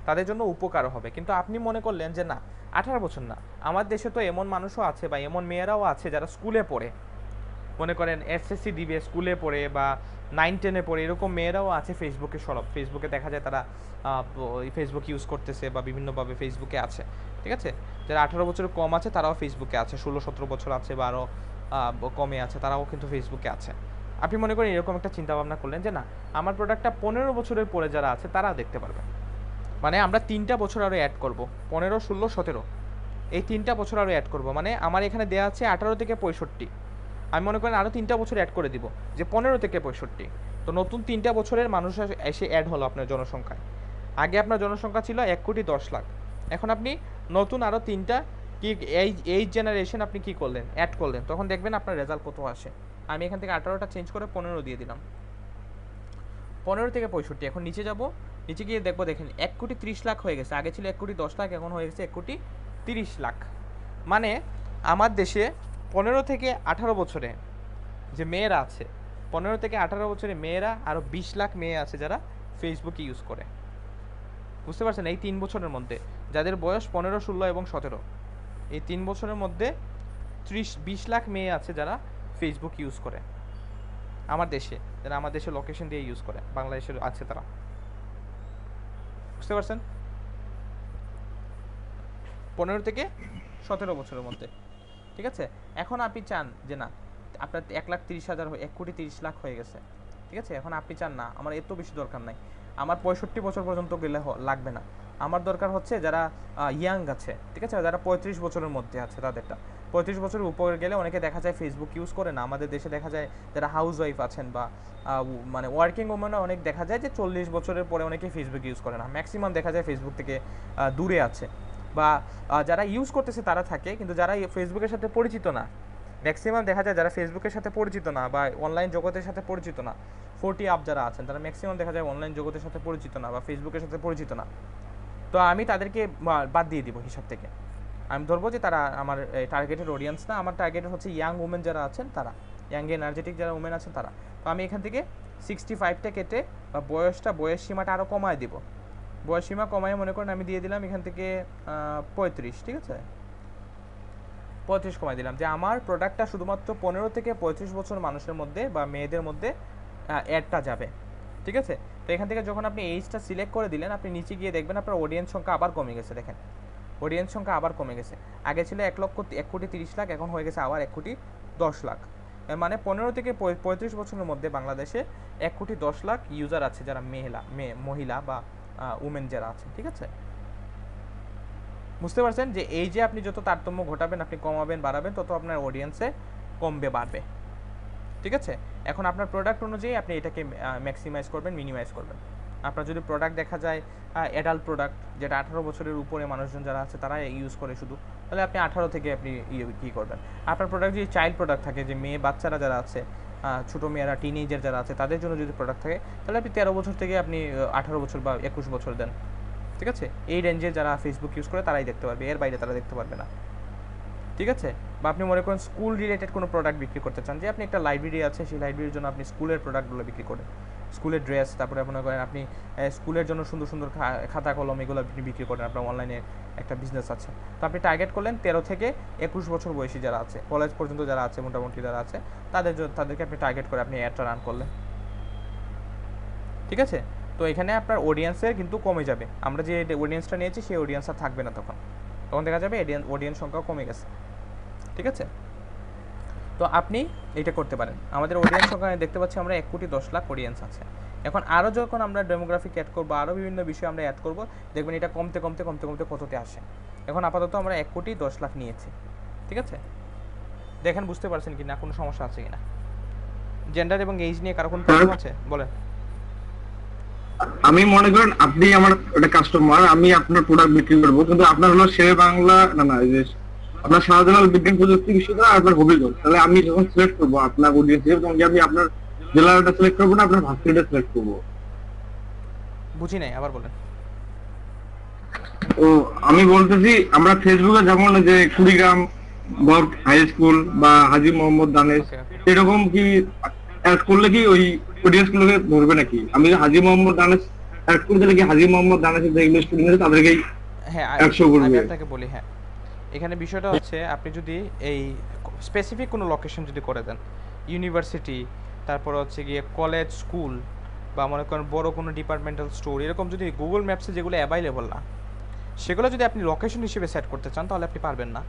তাদের জন্য উপকার হবে। কিন্তু আপনি মনে করলেন যে না, আঠারো বছর না। আমার দেশে তো এমন মানুষও আছে বা এমন মেয়েরাও আছে যারা স্কুলে পড়ে। মনে করেন এসএসসি দিবে স্কুলে পড়ে বা নাইন টেনে পড়ে এরকম মেয়েরাও আছে ফেসবুকে সরব। ফেসবুকে দেখা যায় তারা ফেসবুক ইউজ করতেছে বা বিভিন্নভাবে ফেসবুকে আছে, ঠিক আছে? যারা আঠারো বছরের কম আছে তারাও ফেসবুকে আছে, ষোলো, সতেরো বছর আছে বা আরও কমে আছে তারাও কিন্তু ফেসবুকে আছে। আপনি মনে করেন এরকম একটা চিন্তা ভাবনা করলেন যে না, আমার প্রোডাক্টটা পনেরো বছরের পরে যারা আছে তারা দেখতে পারবে। মানে আমরা তিনটা বছর আরও অ্যাড করব, পনেরো, ষোলো, সতেরো। এই তিনটা বছর আরও অ্যাড করব। মানে আমার এখানে দেওয়া আছে আঠারো থেকে পঁয়ষট্টি। আমি মনে করেন আরও তিনটা বছর অ্যাড করে দিব, যে পনেরো থেকে পঁয়ষট্টি। তো নতুন তিনটা বছরের মানুষ এসে- অ্যাড হলো আপনার জনসংখ্যায়। আগে আপনার জনসংখ্যা ছিল এক কোটি দশ লাখ। এখন আপনি নতুন আরও তিনটা কি, এই এই জেনারেশন আপনি কি করলেন? অ্যাড করলেন। তখন দেখবেন আপনার রেজাল্ট কত আসে। আমি এখান থেকে আঠারোটা চেঞ্জ করে পনেরো দিয়ে দিলাম। পনেরো থেকে পঁয়ষট্টি, এখন নিচে যাব। নিচে গিয়ে দেখব, দেখেন এক কোটি ত্রিশ লাখ হয়ে গেছে। আগে ছিল এক কোটি দশ লাখ, এখন হয়ে গেছে এক কোটি তিরিশ লাখ। মানে আমার দেশে পনেরো থেকে আঠারো বছরে যে মেয়েরা আছে, পনেরো থেকে আঠারো বছরে মেয়েরা আরও বিশ লাখ মেয়ে আছে যারা ফেসবুক ইউজ করে। বুঝতে পারছেন? এই তিন বছরের মধ্যে। যাদের বয়স পনেরো, ষোলো এবং সতেরো, এই তিন বছরের মধ্যে ত্রিশ, বিশ লাখ মেয়ে আছে যারা ফেসবুক ইউজ করে। আমার দেশে, যারা আমার দেশে লোকেশন দিয়ে ইউজ করে, বাংলাদেশের আছে তারা। বুঝতে পারছেন? পনেরো থেকে সতেরো বছরের মধ্যে। ঠিক আছে? এখন আপনি চান যে না, আপনার এক লাখ তিরিশ হাজার এক কোটি তিরিশ লাখ হয়ে গেছে। ঠিক আছে? এখন আপনি চান না, আমার এত বেশি দরকার নাই। আমার পঁয়ষট্টি বছর পর্যন্ত গেলে লাগবে না। আমার দরকার হচ্ছে যারা ইয়াং আছে, ঠিক আছে? যারা পঁয়ত্রিশ বছরের মধ্যে আছে তাদেরটা। পঁয়ত্রিশ বছরের উপরে গেলে অনেকে দেখা যায় ফেসবুক ইউজ করে না। আমাদের দেশে দেখা যায় যারা হাউস ওয়াইফ আছেন বা মানে ওয়ার্কিং ওমেনও অনেক দেখা যায় যে চল্লিশ বছরের পরে অনেকে ফেসবুক ইউজ করে না। ম্যাক্সিমাম দেখা যায় ফেসবুক থেকে দূরে আছে। বা যারা ইউজ করতেছে তারা থাকে, কিন্তু যারা ফেসবুকের সাথে পরিচিত না। ম্যাক্সিমাম দেখা যায় যারা ফেসবুকের সাথে পরিচিত না বা অনলাইন জগতের সাথে পরিচিত না ফোরটি আপ যারা আছেন, তারা ম্যাক্সিমাম দেখা যায় অনলাইন জগতের সাথে পরিচিত না বা ফেসবুকের সাথে পরিচিত না। তো আমি তাদেরকে বাদ দিয়ে দিব হিসাব থেকে। আমি ধরবো যে তারা আমার টার্গেটেড অডিয়েন্স না, আমার টার্গেটেড হচ্ছে ইয়াং উমেন যারা আছেন, তারা। ইয়াং এনার্জেটিক যারা উমেন আছেন, তারা। তো আমি এখান থেকে সিক্সটি ফাইভটা কেটে বা বয়সটা, বয়স সীমাটা আরও কমায় দিব। বয়স সীমা কমায় মনে করেন, আমি দিয়ে দিলাম এখান থেকে পঁয়ত্রিশ, ঠিক আছে? পঁয়ত্রিশ কমাই দিলাম। যে আমার প্রোডাক্টটা শুধুমাত্র পনেরো থেকে পঁয়ত্রিশ বছর মানুষের মধ্যে বা মেয়েদের মধ্যে অ্যাডটা যাবে, ঠিক আছে? তো এখান থেকে যখন আপনি এইজটা সিলেক্ট করে দিলেন, আপনি নিচে গিয়ে দেখবেন আপনার অডিয়েন্স সংখ্যা আবার কমে গেছে, দেখেন। অডিয়েন্স সংখ্যা আবার কমে গেছে। আগে ছিল এক লক্ষ এক কোটি তিরিশ লাখ, এখন হয়ে গেছে আবার এক কোটি দশ লাখ। মানে পনেরো থেকে পঁয়ত্রিশ বছরের মধ্যে বাংলাদেশে এক কোটি দশ লাখ ইউজার আছে, যারা মেয়েলা মেয়ে মহিলা বা উমেন যারা আছে ঠিক আছে? বুঝতে পারছেন যে এই যে আপনি যত তারতম্য ঘটাবেন, আপনি কমাবেন, বাড়াবেন, তত আপনার অডিয়েন্সে কমবে, বাড়বে। ঠিক আছে? এখন আপনার প্রোডাক্ট অনুযায়ী আপনি এটাকে ম্যাক্সিমাইজ করবেন মিনিমাইজ করবেন। আপনার যদি প্রোডাক্ট দেখা যায় অ্যাডাল্ট প্রোডাক্ট যেটা আঠারো বছরের উপরে মানুষজন যারা আছে, তারা ইউজ করে শুধু। তাহলে আপনি আঠারো থেকে আপনি ইয়ে কী করবেন? আপনার প্রোডাক্ট যদি চাইল্ড প্রোডাক্ট থাকে, যে মেয়ে, বাচ্চারা যারা আছে ছোটো মেয়েরা টিনেজার যারা আছে, তাদের জন্য যদি প্রোডাক্ট থাকে, তাহলে আপনি তেরো বছর থেকে আপনি আঠারো বছর বা একুশ বছর দেন। ঠিক আছে? এই রেঞ্জে যারা ফেসবুক ইউজ করে, তারাই দেখতে পারবে। এর বাইরে তারা দেখতে পারবে না। ঠিক আছে? বা আপনি মনে করেন স্কুল রিলেটেড কোনো প্রোডাক্ট বিক্রি করতে চান, যে আপনি একটা লাইব্রেরি আছে, সেই লাইব্রেরির জন্য আপনি স্কুলের প্রোডাক্টগুলো বিক্রি করেন। স্কুলের ড্রেস তারপরে মনে করেন আপনি স্কুলের জন্য সুন্দর সুন্দর খাতা কলম এগুলো আপনি বিক্রি করেন, আপনার অনলাইনে একটা বিজনেস আছে। তো আপনি টার্গেট করলেন তেরো থেকে একুশ বছর বয়সী যারা আছে কলেজ পর্যন্ত যারা আছে, মোটামুটি যারা আছে, তাদের তাদেরকে আপনি টার্গেট করে আপনি অ্যাডটা রান করলেন। ঠিক আছে? তো এখানে আপনার অডিয়েন্সের কিন্তু কমে যাবে। আমরা যে অডিয়েন্সটা নিয়েছি, সেই অডিয়েন্স আর থাকবে না তখন। তখন দেখা যাবে অডিয়েন্স সংখ্যাও কমে গেছে। ঠিক আছে? তো আপনি এটা করতে পারেন। আমাদের অডিয়েন্স সংখ্যা দেখতে পাচ্ছি আমরা এক কোটি দশ লাখ অডিয়েন্স আছে। এখন আরও যখন আমরা ডেমোগ্রাফিক অ্যাড করব আরও বিভিন্ন বিষয় আমরা অ্যাড করব, দেখবেন এটা কমতে কমতে কমতে কমতে কততে আসে। এখন আপাতত আমরা এক কোটি দশ লাখ নিয়েছি। ঠিক আছে? দেখেন বুঝতে পারছেন কি না কোনো সমস্যা আছে কিনা? জেন্ডার এবং এইজ নিয়ে কারও কোনো প্রবলেম আছে? বলেন। আমি মনে করেন আপনি আমার একটা কাস্টমার আমি আপনার প্রোডাক্ট বিক্রি করব, কিন্তু আপনার হলো শেরে বাংলা না না আপনার শাহজালাল বিজ্ঞান প্রযুক্তি বিশ্ববিদ্যালয় আপনার হবিগঞ্জ তাহলে আমি যখন সিলেক্ট করব আপনার অডিয়েন্স হিসেবে তখন আমি আপনার জেলাটা সিলেক্ট করব না আপনার ভার্সিটিটা সিলেক্ট করব? বুঝি নাই আবার বলেন। ও আমি বলতেছি আমরা ফেসবুকে যেমন যে কুড়িগ্রাম বর্ক হাই স্কুল বা হাজি মোহাম্মদ দানেশ. এরকম কি অ্যাড করলে কি ওই অডিয়েন্স গুলোকে ধরবে নাকি? আমি হাজি মোহাম্মদ দানেশ অ্যাড করে দিলে কি হাজি মোহাম্মদ দানেশের ইংলিশ স্টুডেন্ট আছে তাদেরকেই হ্যাঁ একশো আমি করবে। আপনাকে বলি হ্যাঁ। এখানে বিষয়টা হচ্ছে আপনি যদি এই স্পেসিফিক কোনো লোকেশন যদি করে দেন ইউনিভার্সিটি তারপর হচ্ছে গিয়ে কলেজ স্কুল বা মনে করেন বড় কোনো ডিপার্টমেন্টাল স্টোর এরকম যদি গুগল ম্যাপসে যেগুলো অ্যাভেলেবল না সেগুলো যদি আপনি লোকেশন হিসেবে সেট করতে চান তাহলে আপনি পারবেন না।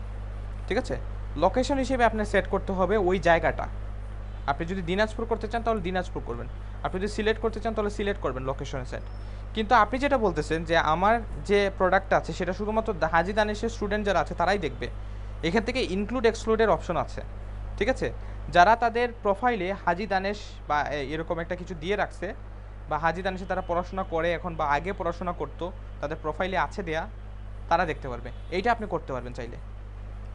ঠিক আছে? লোকেশন হিসেবে আপনার সেট করতে হবে ওই জায়গাটা। আপনি যদি দিনাজপুর করতে চান তাহলে দিনাজপুর করবেন। আপনি যদি সিলেক্ট করতে চান তাহলে সিলেক্ট করবেন লোকেশনে সেট কিন্তু আপনি যেটা বলতেছেন যে আমার যে প্রোডাক্টটা আছে সেটা শুধুমাত্র হাজি দানেশের স্টুডেন্ট যারা আছে তারাই দেখবে। এখান থেকে ইনক্লুড এক্সক্লুডের অপশন আছে। ঠিক আছে? যারা তাদের প্রোফাইলে হাজি দানেশ বা এরকম একটা কিছু দিয়ে রাখছে বা হাজি দানেশে তারা পড়াশোনা করে এখন বা আগে পড়াশোনা করতো তাদের প্রোফাইলে আছে দেয়া তারা দেখতে পারবে। এইটা আপনি করতে পারবেন চাইলে।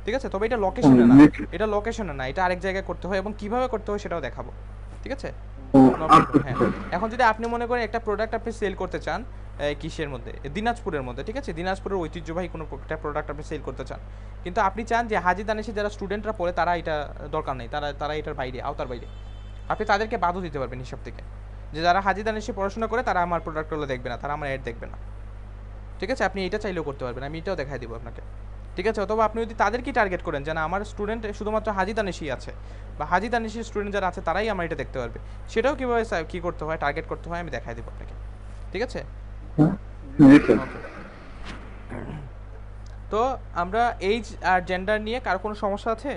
ঠিক আছে? তবে এটা লোকেশনে না। এটা লোকেশনে না। এটা আরেক জায়গায় করতে হয় এবং কীভাবে করতে হয় সেটাও দেখাবো। ঠিক আছে? Problem, হ্যাঁ এখন যদি আপনি মনে করেন একটা প্রোডাক্ট আপনি সেল করতে চান কিসের মধ্যে? দিনাজপুরের মধ্যে ঠিক আছে? দিনাজপুরের ঐতিহ্যবাহী কোনো একটা প্রোডাক্ট আপনি সেল করতে চান। কিন্তু আপনি চান যে হাজি দানেশে যারা স্টুডেন্টরা পড়ে তারা এটা দরকার নেই। তারা তারা এটার বাইরে আওতার বাইরে। আপনি তাদেরকে বাদও দিতে পারবেন হিসাব থেকে। যে যারা হাজি দানেশে পড়াশোনা করে তারা আমার প্রোডাক্টগুলো দেখবে না তারা আমার অ্যাড দেখবে না। ঠিক আছে? আপনি এটা চাইলেও করতে পারবেন। আমি এটাও দেখাই দিব আপনাকে। ঠিক আছে? অথবা আপনি যদি তাদেরকেই টার্গেট করেন যে না আমার স্টুডেন্ট শুধুমাত্র হাজি দানেশি আছে বা হাজি স্টুডেন্ট যারা আছে তারাই আমার এটা দেখতে পারবে। সেটাও কীভাবে কী করতে হয় টার্গেট করতে হয় আমি দেখাই দেবো আপনাকে। ঠিক আছে? তো আমরা এইজ আর জেন্ডার নিয়ে কারও কোনো সমস্যা আছে?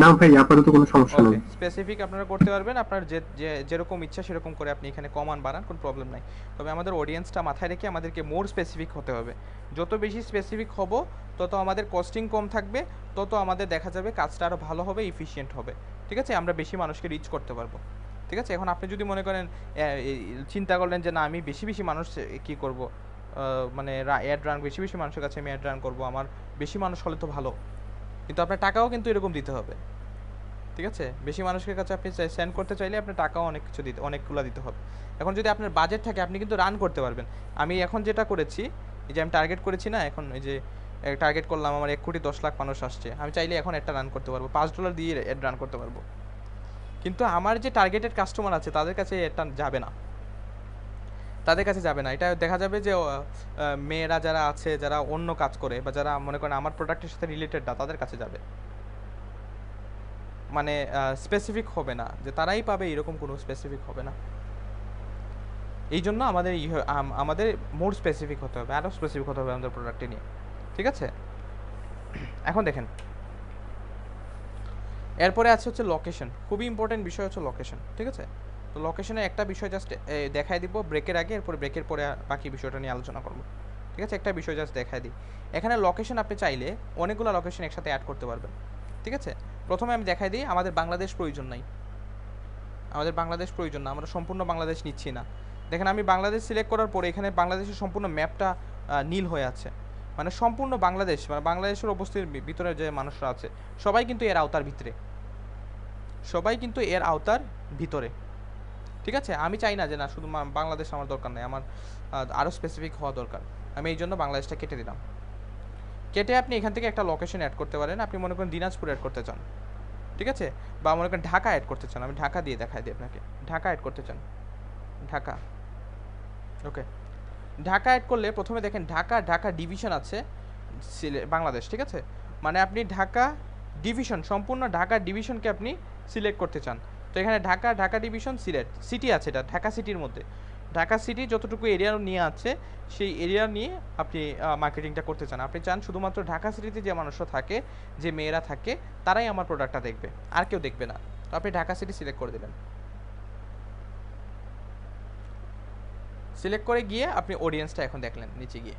না ভাই আপাতত কোনো সমস্যা নেই। স্পেসিফিক আপনারা করতে পারবেন আপনার যে যে যেরকম ইচ্ছা সেরকম করে আপনি এখানে কমান বাড়ান কোনো প্রবলেম নাই। তবে আমাদের অডিয়েন্সটা মাথায় রেখে আমাদেরকে মোর স্পেসিফিক হতে হবে। যত বেশি স্পেসিফিক হব তত আমাদের কস্টিং কম থাকবে তত আমাদের দেখা যাবে কাজটা আরও ভালো হবে ইফিশিয়েন্ট হবে। ঠিক আছে? আমরা বেশি মানুষকে রিচ করতে পারব। ঠিক আছে? এখন আপনি যদি মনে করেন চিন্তা করলেন যে না আমি বেশি বেশি মানুষ কি করব? মানে অ্যাড রান বেশি বেশি মানুষের কাছে আমি অ্যাড রান করব আমার বেশি মানুষ হলে তো ভালো। কিন্তু আপনার টাকাও কিন্তু এরকম দিতে হবে। ঠিক আছে? বেশি মানুষের কাছে আপনি সেন্ড করতে চাইলে আপনার টাকাও অনেক কিছু দিতে, অনেকগুলো দিতে হবে। এখন যদি আপনার বাজেট থাকে, আপনি কিন্তু রান করতে পারবেন। আমি এখন যেটা করেছি, এই যে আমি টার্গেট করেছি না, এখন এই যে টার্গেট করলাম, আমার এক কোটি দশ লাখ মানুষ আসছে। আমি চাইলে এখন একটা রান করতে পারব, পাঁচ ডলার দিয়ে অ্যাড রান করতে পারব। কিন্তু আমার যে টার্গেটেড কাস্টমার আছে, তাদের কাছে এটা যাবে না। তাদের কাছে যাবে না। এটা দেখা যাবে যে মেয়েরা যারা আছে, যারা অন্য কাজ করে বা যারা মনে করেন আমার প্রোডাক্টের সাথে রিলেটেড না, তাদের কাছে যাবে। মানে স্পেসিফিক হবে না, যে তারাই পাবে এরকম কোনো স্পেসিফিক হবে না। এই জন্য আমাদের আমাদের মোর স্পেসিফিক হতে হবে আরও স্পেসিফিক হতে হবে আমাদের প্রোডাক্টে নিয়ে। ঠিক আছে? এখন দেখেন। এরপরে আছে হচ্ছে লোকেশন খুবই ইম্পর্টেন্ট বিষয় হচ্ছে লোকেশন ঠিক আছে? তো লোকেশনের একটা বিষয় জাস্ট দেখাই দিব ব্রেকের আগে, এরপর ব্রেকের পরে বাকি বিষয়টা নিয়ে আলোচনা করব। ঠিক আছে? একটা বিষয় জাস্ট দেখাই দিই। এখানে লোকেশন আপনি চাইলে অনেকগুলো লোকেশন একসাথে অ্যাড করতে পারবেন। ঠিক আছে? প্রথমে আমি দেখাই দিই, আমাদের বাংলাদেশ প্রয়োজন নাই। আমাদের বাংলাদেশ প্রয়োজন না, আমরা সম্পূর্ণ বাংলাদেশ নিচ্ছি না। দেখেন, আমি বাংলাদেশ সিলেক্ট করার পরে এখানে বাংলাদেশের সম্পূর্ণ ম্যাপটা নীল হয়ে আছে। মানে সম্পূর্ণ বাংলাদেশ মানে বাংলাদেশের অবস্থির ভিতরে যে মানুষরা আছে, সবাই কিন্তু এর আওতার ভিতরে। সবাই কিন্তু এর আওতার ভিতরে। ঠিক আছে? আমি চাই না যে না, শুধু বাংলাদেশ আমার দরকার নেই, আমার আরও স্পেসিফিক হওয়া দরকার। আমি এই জন্য বাংলাদেশটা কেটে দিলাম। কেটে আপনি এখান থেকে একটা লোকেশন অ্যাড করতে পারেন। আপনি মনে করেন দিনাজপুর অ্যাড করতে চান। ঠিক আছে? বা মনে করেন ঢাকা অ্যাড করতে চান। আমি ঢাকা দিয়ে দেখাই দিই আপনাকে। ঢাকা অ্যাড করতে চান। ঢাকা। ওকে ঢাকা অ্যাড করলে প্রথমে দেখেন ঢাকা ঢাকা ডিভিশন আছে বাংলাদেশ, ঠিক আছে? মানে আপনি ঢাকা ডিভিশন সম্পূর্ণ ঢাকা ডিভিশনকে আপনি সিলেক্ট করতে চান। তো এখানে ঢাকা ঢাকা ডিভিশন সিলেট। সিটি আছে এটা, ঢাকা সিটির মধ্যে। ঢাকা সিটি যতটুকু এরিয়া নিয়ে আছে, সেই এরিয়া নিয়ে আপনি মার্কেটিংটা করতে চান। আপনি চান শুধুমাত্র ঢাকা সিটিতে যে মানুষরা থাকে, যে মেয়েরা থাকে, তারাই আমার প্রোডাক্টটা দেখবে, আর কেউ দেখবে না। তো আপনি ঢাকা সিটি সিলেক্ট করে দেবেন সিলেক্ট করে গিয়ে আপনি অডিয়েন্সটা এখন দেখলেন, নিচে গিয়ে।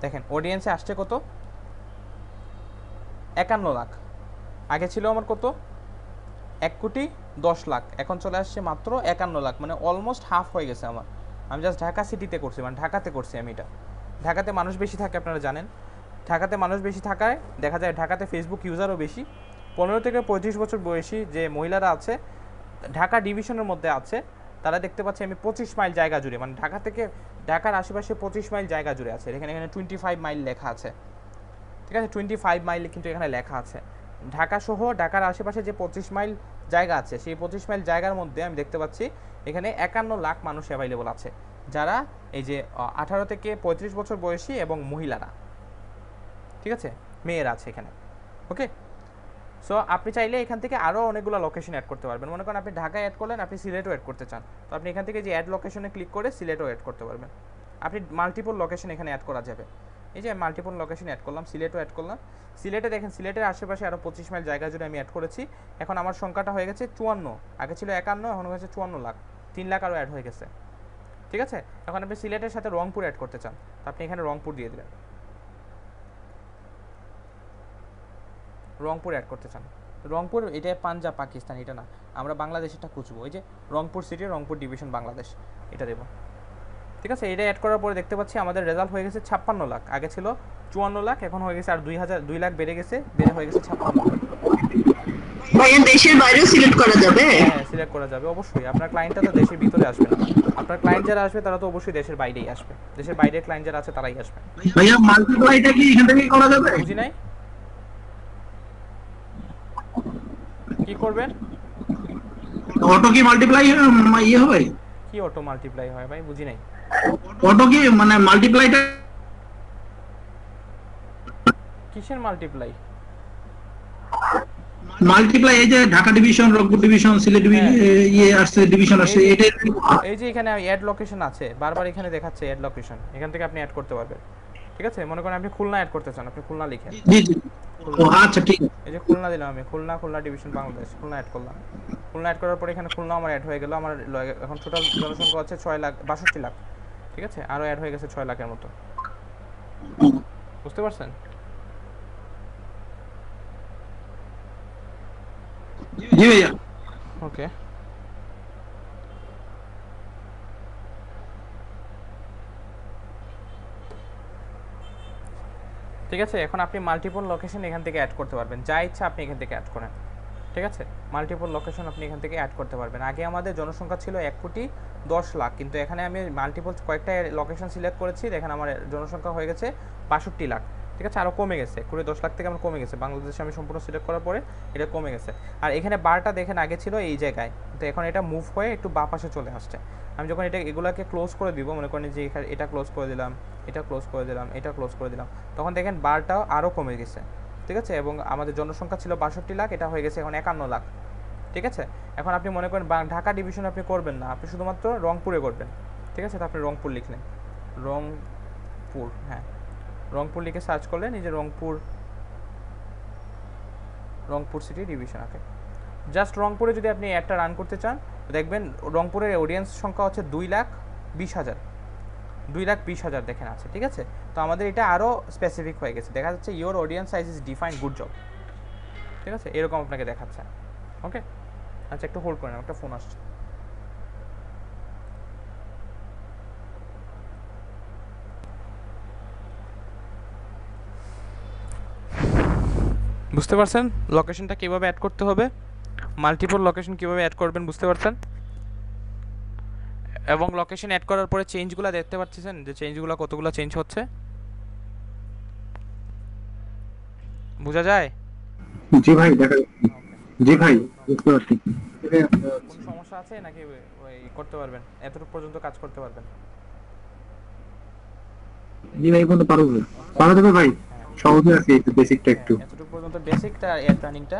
দেখেন অডিয়েন্সে আসছে কত? একান্ন লাখ। আগে ছিল আমার কত? এক কোটি দশ লাখ। এখন চলে আসছে মাত্র একান্ন লাখ। মানে অলমোস্ট হাফ হয়ে গেছে আমার। আমি জাস্ট ঢাকা সিটিতে করছি মানে ঢাকাতে করছি আমি এটা। ঢাকাতে মানুষ বেশি থাকে, আপনারা জানেন। ঢাকাতে মানুষ বেশি থাকায় দেখা যায় ঢাকাতে ফেসবুক ইউজারও বেশি। পনেরো থেকে পঁয়ত্রিশ বছর বয়সী যে মহিলারা আছে, ঢাকা ডিভিশনের মধ্যে আছে। তারা দেখতে পাচ্ছে আমি পঁচিশ মাইল জায়গা জুড়ে মানে ঢাকা থেকে ঢাকার আশেপাশে পঁচিশ মাইল জায়গা জুড়ে আছে। এখানে এখানে টোয়েন্টি ফাইভ মাইল লেখা আছে। ঠিক আছে? টোয়েন্টি ফাইভ মাইল কিন্তু এখানে লেখা আছে। ঢাকা সহ ঢাকার আশেপাশে যে পঁচিশ মাইল জায়গা আছে, সেই পঁচিশ মাইল জায়গার মধ্যে আমি দেখতে পাচ্ছি এখানে একান্ন লাখ মানুষ অ্যাভাইলেবল আছে, যারা এই যে আঠারো থেকে পঁয়ত্রিশ বছর বয়সী এবং মহিলারা। ঠিক আছে? মেয়েরা আছে এখানে। ওকে সো আপনি চাইলে এখান থেকে আরও অনেকগুলো লোকেশন অ্যাড করতে পারবেন। মনে করেন আপনি ঢাকায় অ্যাড করলেন, আপনি সিলেটও অ্যাড করতে চান। তো আপনি এখান থেকে যে অ্যাড লোকেশনে ক্লিক করে সিলেটও অ্যাড করতে পারবেন। আপনি মাল্টিপল লোকেশন এখানে অ্যাড করা যাবে। এই যে মাল্টিপল লোকেশন অ্যাড করলাম সিলেটও অ্যাড করলাম। সিলেটে দেখেন সিলেটের আশেপাশে আরও পঁচিশ মাইল জায়গা জুড়ে আমি অ্যাড করেছি। এখন আমার সংখ্যাটা হয়ে গেছে চুয়ান্ন। আগে ছিল একান্ন, এখন হয়েছে চুয়ান্ন লাখ। তিন লাখ আরও অ্যাড হয়ে গেছে। ঠিক আছে? এখন আপনি সিলেটের সাথে রংপুর অ্যাড করতে চান। তো আপনি এখানে রংপুর দিয়ে দিলেন। রংপুর অ্যাড করতে চান। রংপুর এটা পাঞ্জাব পাকিস্তান এটা না। আমরা বাংলাদেশেরটা খুঁজবো। ওই যে রংপুর সিটি রংপুর ডিভিশন বাংলাদেশ। এটা দেবো। ঠিক আছে? এটা অ্যাড করার পরে দেখতে পাচ্ছি আমাদের রেজাল্ট হয়ে গেছে ছাপ্পান্ন লাখ। আগে ছিল চুয়ান্ন লাখ এখন হয়ে গেছে আর দুই হাজার দুই লাখ বেড়ে গেছে বেড়ে হয়ে গেছে ছাপ্পান্ন লাখ। দেশের বাইরেও সিলেক্ট করা যাবে? হ্যাঁ সিলেক্ট করা যাবে অবশ্যই। আপনার ক্লায়েন্টটা তো দেশের ভিতরে আসবে না। আপনার ক্লায়েন্ট যারা আসবে তারা তো অবশ্যই দেশের বাইরেই আসবে। দেশের বাইরের ক্লায়েন্ট যারা আছে তারাই আসবে। ভাইয়া মাল্টিপ্লাইটা কি এখান থেকে করা যাবে? বুঝি নাই? কি করবেন অটো কি মাল্টিপ্লাই ইয়ে হবে? কি অটো মাল্টিপ্লাই হয় ভাই? বুঝি নাই। অটো কি মানে মাল্টিপ্লাইটা কিসের মাল্টিপ্লাই মাল্টিপ্লাই এই যে Dhaka division Rangpur division Sylhet division ইয়ে আসছে ডিভিশন আসছে এটা এই যে এখানে অ্যাড লোকেশন আছে বারবার এখানে দেখাচ্ছে অ্যাড লোকেশন এখান থেকে আপনি অ্যাড করতে পারবেন। ঠিক আছে? মনে করেন আপনি খুলনা অ্যাড করতে চান আপনি খুলনা লিখেন। জি জি। ও আচ্ছা ঠিক আছে। এই যে খুলনা দিলাম আমি। খুলনা খুলনা ডিভিশন বাংলাদেশ। খুলনা অ্যাড করলাম। খুলনা অ্যাড করার পরে এখানে খুলনা আমার অ্যাড হয়ে গেল। আমার এখন টোটাল জনসংখ্যা হচ্ছে ছয় লাখ বাষট্টি লাখ। ঠিক আছে? আরও অ্যাড হয়ে গেছে ছয় লাখের মতো। বুঝতে পারছেন? ওকে ঠিক আছে? এখন আপনি মাল্টিপল লোকেশন এখান থেকে অ্যাড করতে পারবেন। যা ইচ্ছা আপনি এখান থেকে অ্যাড করেন। ঠিক আছে? মাল্টিপল লোকেশন আপনি এখান থেকে অ্যাড করতে পারবেন। আগে আমাদের জনসংখ্যা ছিল এক কোটি দশ লাখ, কিন্তু এখানে আমি মাল্টিপল কয়েকটা লোকেশন সিলেক্ট করেছি। দেখেন আমার জনসংখ্যা হয়ে গেছে বাষট্টি লাখ। ঠিক আছে? আরও কমে গেছে। কুড়ি দশ লাখ থেকে আমার কমে গেছে। বাংলাদেশে আমি সম্পূর্ণ সিলেক্ট করার পরে এটা কমে গেছে। আর এখানে বারটা দেখেন আগে ছিল এই জায়গায়। তো এখন এটা মুভ হয়ে একটু বা পাশে চলে আসছে। আমি যখন এটা এগুলাকে ক্লোজ করে দিব, মনে করেন যে এটা ক্লোজ করে দিলাম। এটা ক্লোজ করে দিলাম, এটা ক্লোজ করে দিলাম। তখন দেখেন বারটাও আরও কমে গেছে, ঠিক আছে? এবং আমাদের জনসংখ্যা ছিল বাষট্টি লাখ, এটা হয়ে গেছে এখন একান্ন লাখ, ঠিক আছে? এখন আপনি মনে করেন ঢাকা ডিভিশন আপনি করবেন না, আপনি শুধুমাত্র রংপুরে করবেন, ঠিক আছে? তো আপনি রংপুর লিখলেন। রংপুর হ্যাঁ। রংপুর লিখে সার্চ করলেন, এই যে Rangpur Rangpur city division okay just রংপুরে যদি আপনি অ্যাডটা রান করতে চান, দেখবেন রংপুরের অডিয়েন্স সংখ্যা হচ্ছে দুই লাখ বিশ হাজার। দুই লাখ বিশ হাজার দেখেন আছে, ঠিক আছে? তো আমাদের এটা আরও স্পেসিফিক হয়ে গেছে। দেখা যাচ্ছে your audience size is define good job ঠিক আছে? এরকম আপনাকে দেখাচ্ছে। ওকে আচ্ছা একটু হোল্ড করেন একটা ফোন আসছে। বুঝতে পারছেন? লোকেশনটা কীভাবে অ্যাড করতে হবে? মাল্টিপল লোকেশন কীভাবে অ্যাড করবেন, বুঝতে পারছেন? এবং লোকেশন অ্যাড করার পরে চেঞ্জগুলো দেখতে পাচ্ছেন? যে চেঞ্জগুলো কতগুলো চেঞ্জ হচ্ছে? বোঝা যায়? জি ভাই দেখা জি ভাই বুঝতে পারছি। কোনো সমস্যা আছে? নাকি ওই করতে পারবেন? এতটুকু পর্যন্ত কাজ করতে পারবেন। জি ভাই বলতে পারব পারা যাবে ভাই। সহজে আছে একটু বেসিকটা একটু। হ্যাঁ, এতটুকু পর্যন্ত বেসিকটা এয়ার প্ল্যানিংটা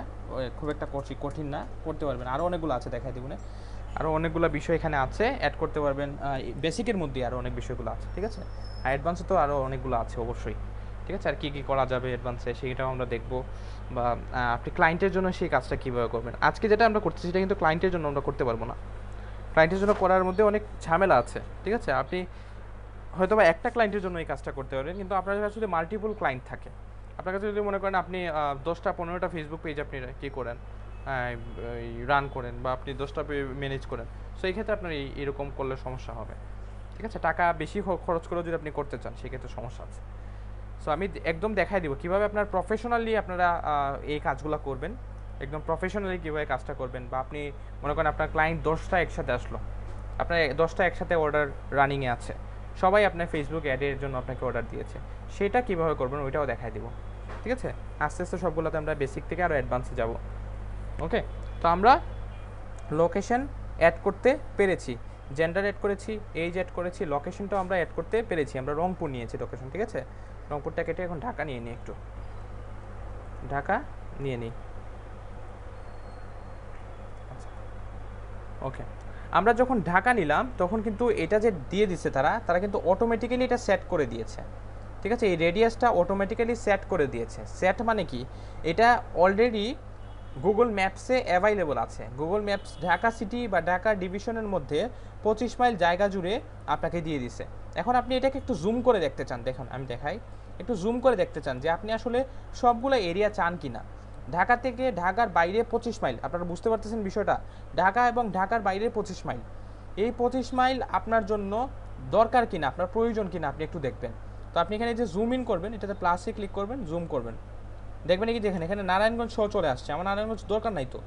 খুব একটা কঠিন কঠিন না করতে পারবেন। আরও অনেকগুলো আছে দেখাই দিব না আরও অনেকগুলো বিষয় এখানে আছে অ্যাড করতে পারবেন। বেসিকের মধ্যে আরও অনেক বিষয়গুলো আছে, ঠিক আছে? আর অ্যাডভান্সে তো আরও অনেকগুলো আছে অবশ্যই, ঠিক আছে? আর কী কী করা যাবে অ্যাডভান্সে সেইটাও আমরা দেখব। বা আপনি ক্লায়েন্টের জন্য সেই কাজটা কীভাবে করবেন? আজকে যেটা আমরা করছি সেটা কিন্তু ক্লায়েন্টের জন্য আমরা করতে পারব না। ক্লায়েন্টের জন্য করার মধ্যে অনেক ঝামেলা আছে, ঠিক আছে? আপনি হয়তো বা একটা ক্লায়েন্টের জন্য এই কাজটা করতে পারবেন, কিন্তু আপনার কাছে যদি মাল্টিপল ক্লায়েন্ট থাকে, আপনার কাছে যদি মনে করেন আপনি দশটা, পনেরোটা ফেসবুক পেজ আপনি কী করেন রান করেন বা আপনি দশটা ম্যানেজ করেন। সো এই ক্ষেত্রে আপনার এরকম করলে সমস্যা হবে। ঠিক আছে? টাকা বেশি খরচ করে যদি আপনি করতে চান সেক্ষেত্রে সমস্যা আছে। সো আমি একদম দেখাই দিব কীভাবে আপনার প্রফেশনালি আপনারা এই কাজগুলো করবেন। একদম প্রফেশনালি কীভাবে কাজটা করবেন বা আপনি মনে করেন আপনার ক্লায়েন্ট দশটা একসাথে আসলো। আপনার দশটা একসাথে অর্ডার রানিংয়ে আছে। সবাই আপনার ফেসবুক অ্যাডের জন্য আপনাকে অর্ডার দিয়েছে। সেটা কীভাবে করবেন ওইটাও দেখাই দিব। ঠিক আছে? আস্তে আস্তে সবগুলোতে আমরা বেসিক থেকে আরও অ্যাডভান্সে যাব। ওকে? তো আমরা লোকেশন অ্যাড করতে পেরেছি। জেন্ডার অ্যাড করেছি এইজ অ্যাড করেছি লোকেশনটাও আমরা অ্যাড করতে পেরেছি। আমরা রংপুর নিয়েছি লোকেশন ঠিক আছে? রংপুরটা কেটে এখন ঢাকা নিয়ে নিই একটু। ঢাকা নিয়ে নিই। ওকে। আমরা যখন ঢাকা নিলাম, তখন কিন্তু এটা যে দিয়ে দিচ্ছে তারা তারা কিন্তু অটোমেটিক্যালি এটা সেট করে দিয়েছে। ঠিক আছে? এই রেডিয়াসটা অটোমেটিক্যালি সেট করে দিয়েছে। সেট মানে কি? এটা অলরেডি গুগল ম্যাপসে অ্যাভাইলেবল আছে। গুগল ম্যাপস ঢাকা সিটি বা ঢাকা ডিভিশনের মধ্যে পঁচিশ মাইল জায়গা জুড়ে আপনাকে দিয়ে দিছে। এখন আপনি এটাকে একটু জুম করে দেখতে চান। দেখুন, আমি দেখাই। একটু জুম করে দেখতে চান যে আপনি আসলে সবগুলো এরিয়া চান কি না ঢাকা থেকে ঢাকার বাইরে পঁচিশ মাইল, আপনারা বুঝতে পারতেছেন বিষয়টা? ঢাকা এবং ঢাকার বাইরে পঁচিশ মাইল। এই পঁচিশ মাইল আপনার জন্য দরকার কিনা, আপনার প্রয়োজন কিনা, আপনি একটু দেখবেন। তো আপনি এখানে যে জুম ইন করবেন, এটাতে প্লাসে ক্লিক করবেন জুম করবেন। দেখবেন কি দেখেন, এখানে নারায়ণগঞ্জ শো চলে আসছে। আমার নারায়ণগঞ্জ দরকার নাই তো।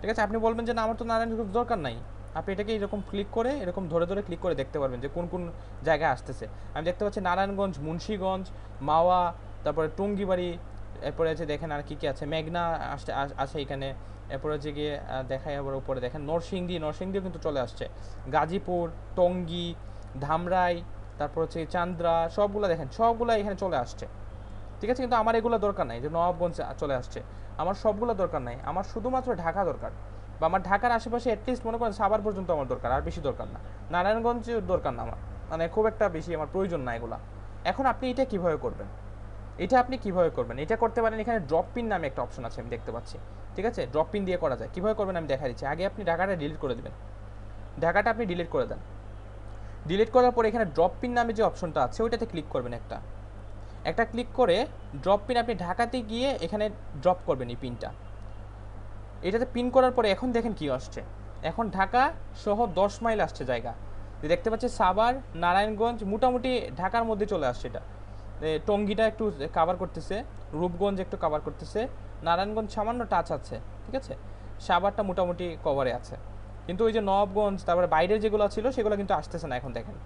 ঠিক আছে? আপনি বলবেন যে, না, আমার তো নারায়ণগঞ্জ দরকার নাই। আপনি এটাকে এরকম ক্লিক করে, এরকম ধরে ধরে ক্লিক করে দেখতে পারবেন যে, কোন কোন জায়গায় আসতেছে। আমি দেখতে পাচ্ছি নারায়ণগঞ্জ, মুন্সীগঞ্জ, মাওয়া, তারপরে টুঙ্গিবাড়ি, এরপরে আছে দেখেন আর কি কি আছে? মেঘনা আসতে আস- এখানে। এরপরে হচ্ছে গিয়ে দেখাই আবার উপরে। দেখেন নরসিংদী, নরসিংদীও কিন্তু চলে আসছে। গাজীপুর, টঙ্গী, ধামরাই, তারপর হচ্ছে চান্দ্রা, সবগুলো দেখেন সবগুলো এখানে চলে আসছে। ঠিক আছে? কিন্তু আমার এগুলো দরকার নাই যে নবাবগঞ্জ চলে আসছে। আমার সবগুলো দরকার নাই। আমার শুধুমাত্র ঢাকা দরকার। বা আমার ঢাকার আশেপাশে অ্যাটলিস্ট মনে করেন সাবার পর্যন্ত আমার দরকার, আর বেশি দরকার না। নারায়ণগঞ্জ দরকার না আমার। মানে খুব একটা বেশি আমার প্রয়োজন না এগুলা। এখন আপনি এটা কীভাবে করবেন? এটা আপনি কীভাবে করবেন? এটা করতে পারেন এখানে ড্রপ পিন নামে একটা অপশন আছে আমি দেখতে পাচ্ছি। ঠিক আছে? ড্রপ পিন দিয়ে করা যায়। কীভাবে করবেন আমি দেখা দিচ্ছি। আগে আপনি ঢাকাটা ডিলিট করে দেবেন। ঢাকাটা আপনি ডিলিট করে দেন। ডিলিট করার পরে এখানে ড্রপ পিন নামে যে অপশনটা আছে, ওইটাতে ক্লিক করবেন একটা। একটা ক্লিক করে ড্রপ পিন আপনি ঢাকাতে গিয়ে এখানে ড্রপ করবেন এই পিনটা এটাতে পিন করার পরে এখন দেখেন কি আসছে। এখন ঢাকা সহ দশ মাইল আসছে জায়গা। দেখতে পাচ্ছি সাভার, নারায়ণগঞ্জ, মোটামুটি ঢাকার মধ্যে চলে আসছে এটা। টঙ্গীটা একটু কাভার করতেছে, রূপগঞ্জ একটু কাভার করতেছে, নারায়ণগঞ্জ সামান্য টাচ আছে, ঠিক আছে? সাভারটা মোটামুটি কভারে আছে। কিন্তু ওই যে নবাবগঞ্জ, তারপরে বাইরের যেগুলো ছিল সেগুলো কিন্তু আসতেছে না এখন দেখেন।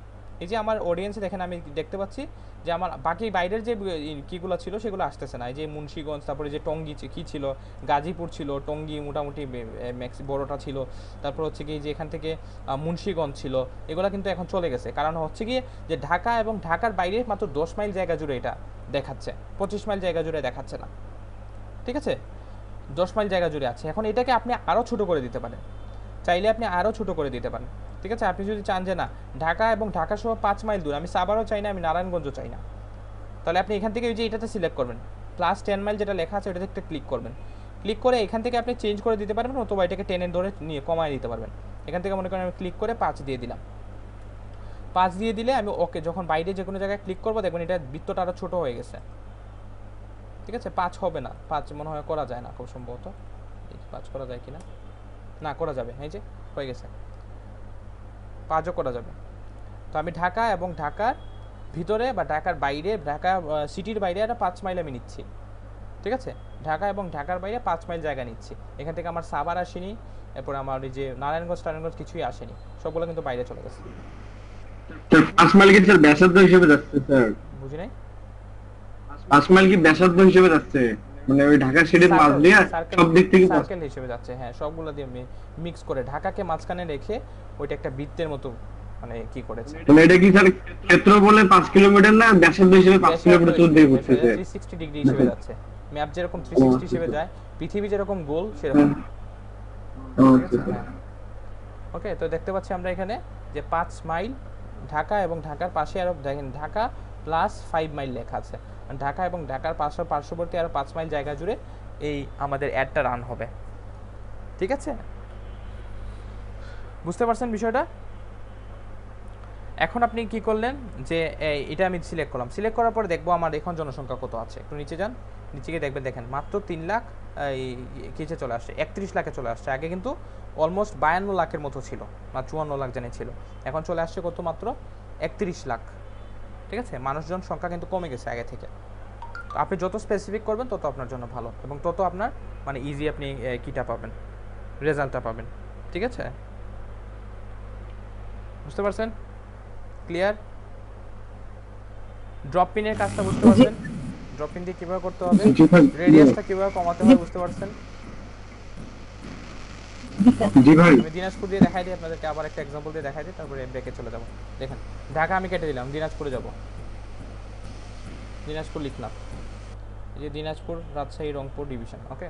এই যে আমার অডিয়েন্সে দেখেন আমি দেখতে পাচ্ছি যে আমার বাকি বাইরের যে কীগুলো ছিল সেগুলো আসতেছে না। এই যে মুন্সিগঞ্জ, তারপরে যে টঙ্গি কী ছিল? গাজীপুর ছিল, টঙ্গি মোটামুটি ম্যাক্সি বড়টা ছিল। তারপর হচ্ছে কি যে এখান থেকে মুন্সীগঞ্জ ছিল। এগুলো কিন্তু এখন চলে গেছে। কারণ হচ্ছে কি যে ঢাকা এবং ঢাকার বাইরে মাত্র দশ মাইল জায়গা জুড়ে এটা দেখাচ্ছে। পঁচিশ মাইল জায়গা জুড়ে দেখাচ্ছে না। ঠিক আছে? দশ মাইল জায়গা জুড়ে আছে। এখন এটাকে আপনি আরও ছোট করে দিতে পারেন। চাইলে আপনি আরও ছোট করে দিতে পারেন। ঠিক আছে? আপনি যদি চান যে না, ঢাকা এবং ঢাকা সহ পাঁচ মাইল দূর, আমি সাবারও চাই না, আমি নারায়ণগঞ্জও চাই না। তাহলে আপনি এখান থেকে ওই যে এটাতে সিলেক্ট করবেন। প্লাস টেন মাইল যেটা লেখা আছে, ওটাতে একটা ক্লিক করবেন। ক্লিক করে এখান থেকে আপনি চেঞ্জ করে দিতে পারবেন, অথবা এটাকে টেনে ধরে নিয়ে কমায় দিতে পারবেন। এখান থেকে মনে করেন আমি ক্লিক করে পাঁচ দিয়ে দিলাম। পাঁচ দিয়ে দিলে আমি ওকে যখন বাইরে যে কোনো জায়গায় ক্লিক করব, দেখবেন এটা বৃত্তটা আরও ছোটো হয়ে গেছে। ঠিক আছে? পাঁচ হবে না। পাঁচ মনে হয় করা যায় না খুব সম্ভবত। পাঁচ করা যায় কিনা? না, করা যাবে। এই যে, হয়ে গেছে। পাঁচও করা যাবে। তো আমি ঢাকা এবং ঢাকার ভিতরে বা ঢাকার বাইরে ঢাকা সিটির বাইরে একটা পাঁচ মাইল আমি নিচ্ছি। ঠিক আছে? ঢাকা এবং ঢাকার বাইরে পাঁচ মাইল জায়গা নিচ্ছি। এখান থেকে আমার সাভার আসেনি এরপরে আমার ওই যে নারায়ণগঞ্জ টারায়ণগঞ্জ কিছুই আসেনি। সবগুলো কিন্তু বাইরে চলে গেছে। স্যার পাঁচ মাইল কি স্যার ব্যাসার্ধ হিসেবে যাচ্ছে স্যার? বুঝি নাই? পাঁচ মাইল কি ব্যাসার্ধ হিসেবে যাচ্ছে? মানে ওই ঢাকা সিটির মাঝ দিয়ে সব দিক থেকে সার্কেল হিসেবে যাচ্ছে হ্যাঁ সবগুলো দিয়ে মিক্স করে ঢাকাকে মাঝখানে রেখে ওইটা একটা বৃত্তের মতো মানে কি করেছে। মানে এটা কি স্যার ক্ষেত্র বলে পাঁচ কিলোমিটার না ব্যাসার্ধ হিসেবে পাঁচ কিলোমিটার চোদ্দ দিয়ে ঘুরতেছে থ্রি সিক্সটি ডিগ্রি হিসেবে যাচ্ছে। ম্যাপ যেরকম থ্রি সিক্সটি হিসেবে যায় পৃথিবী যেরকম গোল সেরকম। ওকে ওকে তো দেখতে পাচ্ছি আমরা এখানে যে পাঁচ মাইল ঢাকা এবং ঢাকার পাশে আরও দেখেন ঢাকা প্লাস ফাইভ মাইল লেখা আছে। ঢাকা এবং ঢাকার পাশে পার্শ্ববর্তী আরও পাঁচ মাইল জায়গা জুড়ে এই আমাদের অ্যাডটা রান হবে। ঠিক আছে? বুঝতে পারছেন বিষয়টা? এখন আপনি কি করলেন? যে এটা আমি সিলেক্ট করলাম। সিলেক্ট করার পরে দেখব আমার এখন জনসংখ্যা কত আছে। একটু নিচে যান। নিচে গিয়ে দেখবেন, দেখেন, মাত্র তিন লাখ কিসে চলে আসছে। একত্রিশ লাখে চলে আসছে। আগে কিন্তু অলমোস্ট বায়ান্ন লাখের মতো ছিল, বা চুয়ান্ন লাখ জানি ছিল। এখন চলে আসছে কত মাত্র? একত্রিশ লাখ। ঠিক আছে? মানুষজন সংখ্যা কিন্তু কমে গেছে আগে থেকে। আপনি যত স্পেসিফিক করবেন তত আপনার জন্য ভালো এবং তত আপনার মানে ইজি আপনি কিটা পাবেন রেজাল্টটা পাবেন। ঠিক আছে? বুঝতে পারছেন? ক্লিয়ার ড্রপ পিনের কাজটা বুঝতে পারছেন? ড্রপ পিন দিয়ে কীভাবে করতে হবে? রেডিয়াসটা কীভাবে কমাতে হয় বুঝতে পারছেন? জি ভাই। আমি দিনাজপুর দিয়ে দেখাই দিই, আপনাদেরকে আবার একটা এক্সাম্পল দিয়ে দেখাই দিই, তারপরে ব্রেকে চলে যাব। দেখেন, ঢাকা আমি কেটে দিলাম, দিনাজপুরে যাব। দিনাজপুর লিখলাম। এই যে দিনাজপুর রাজশাহী রংপুর ডিভিশন ওকে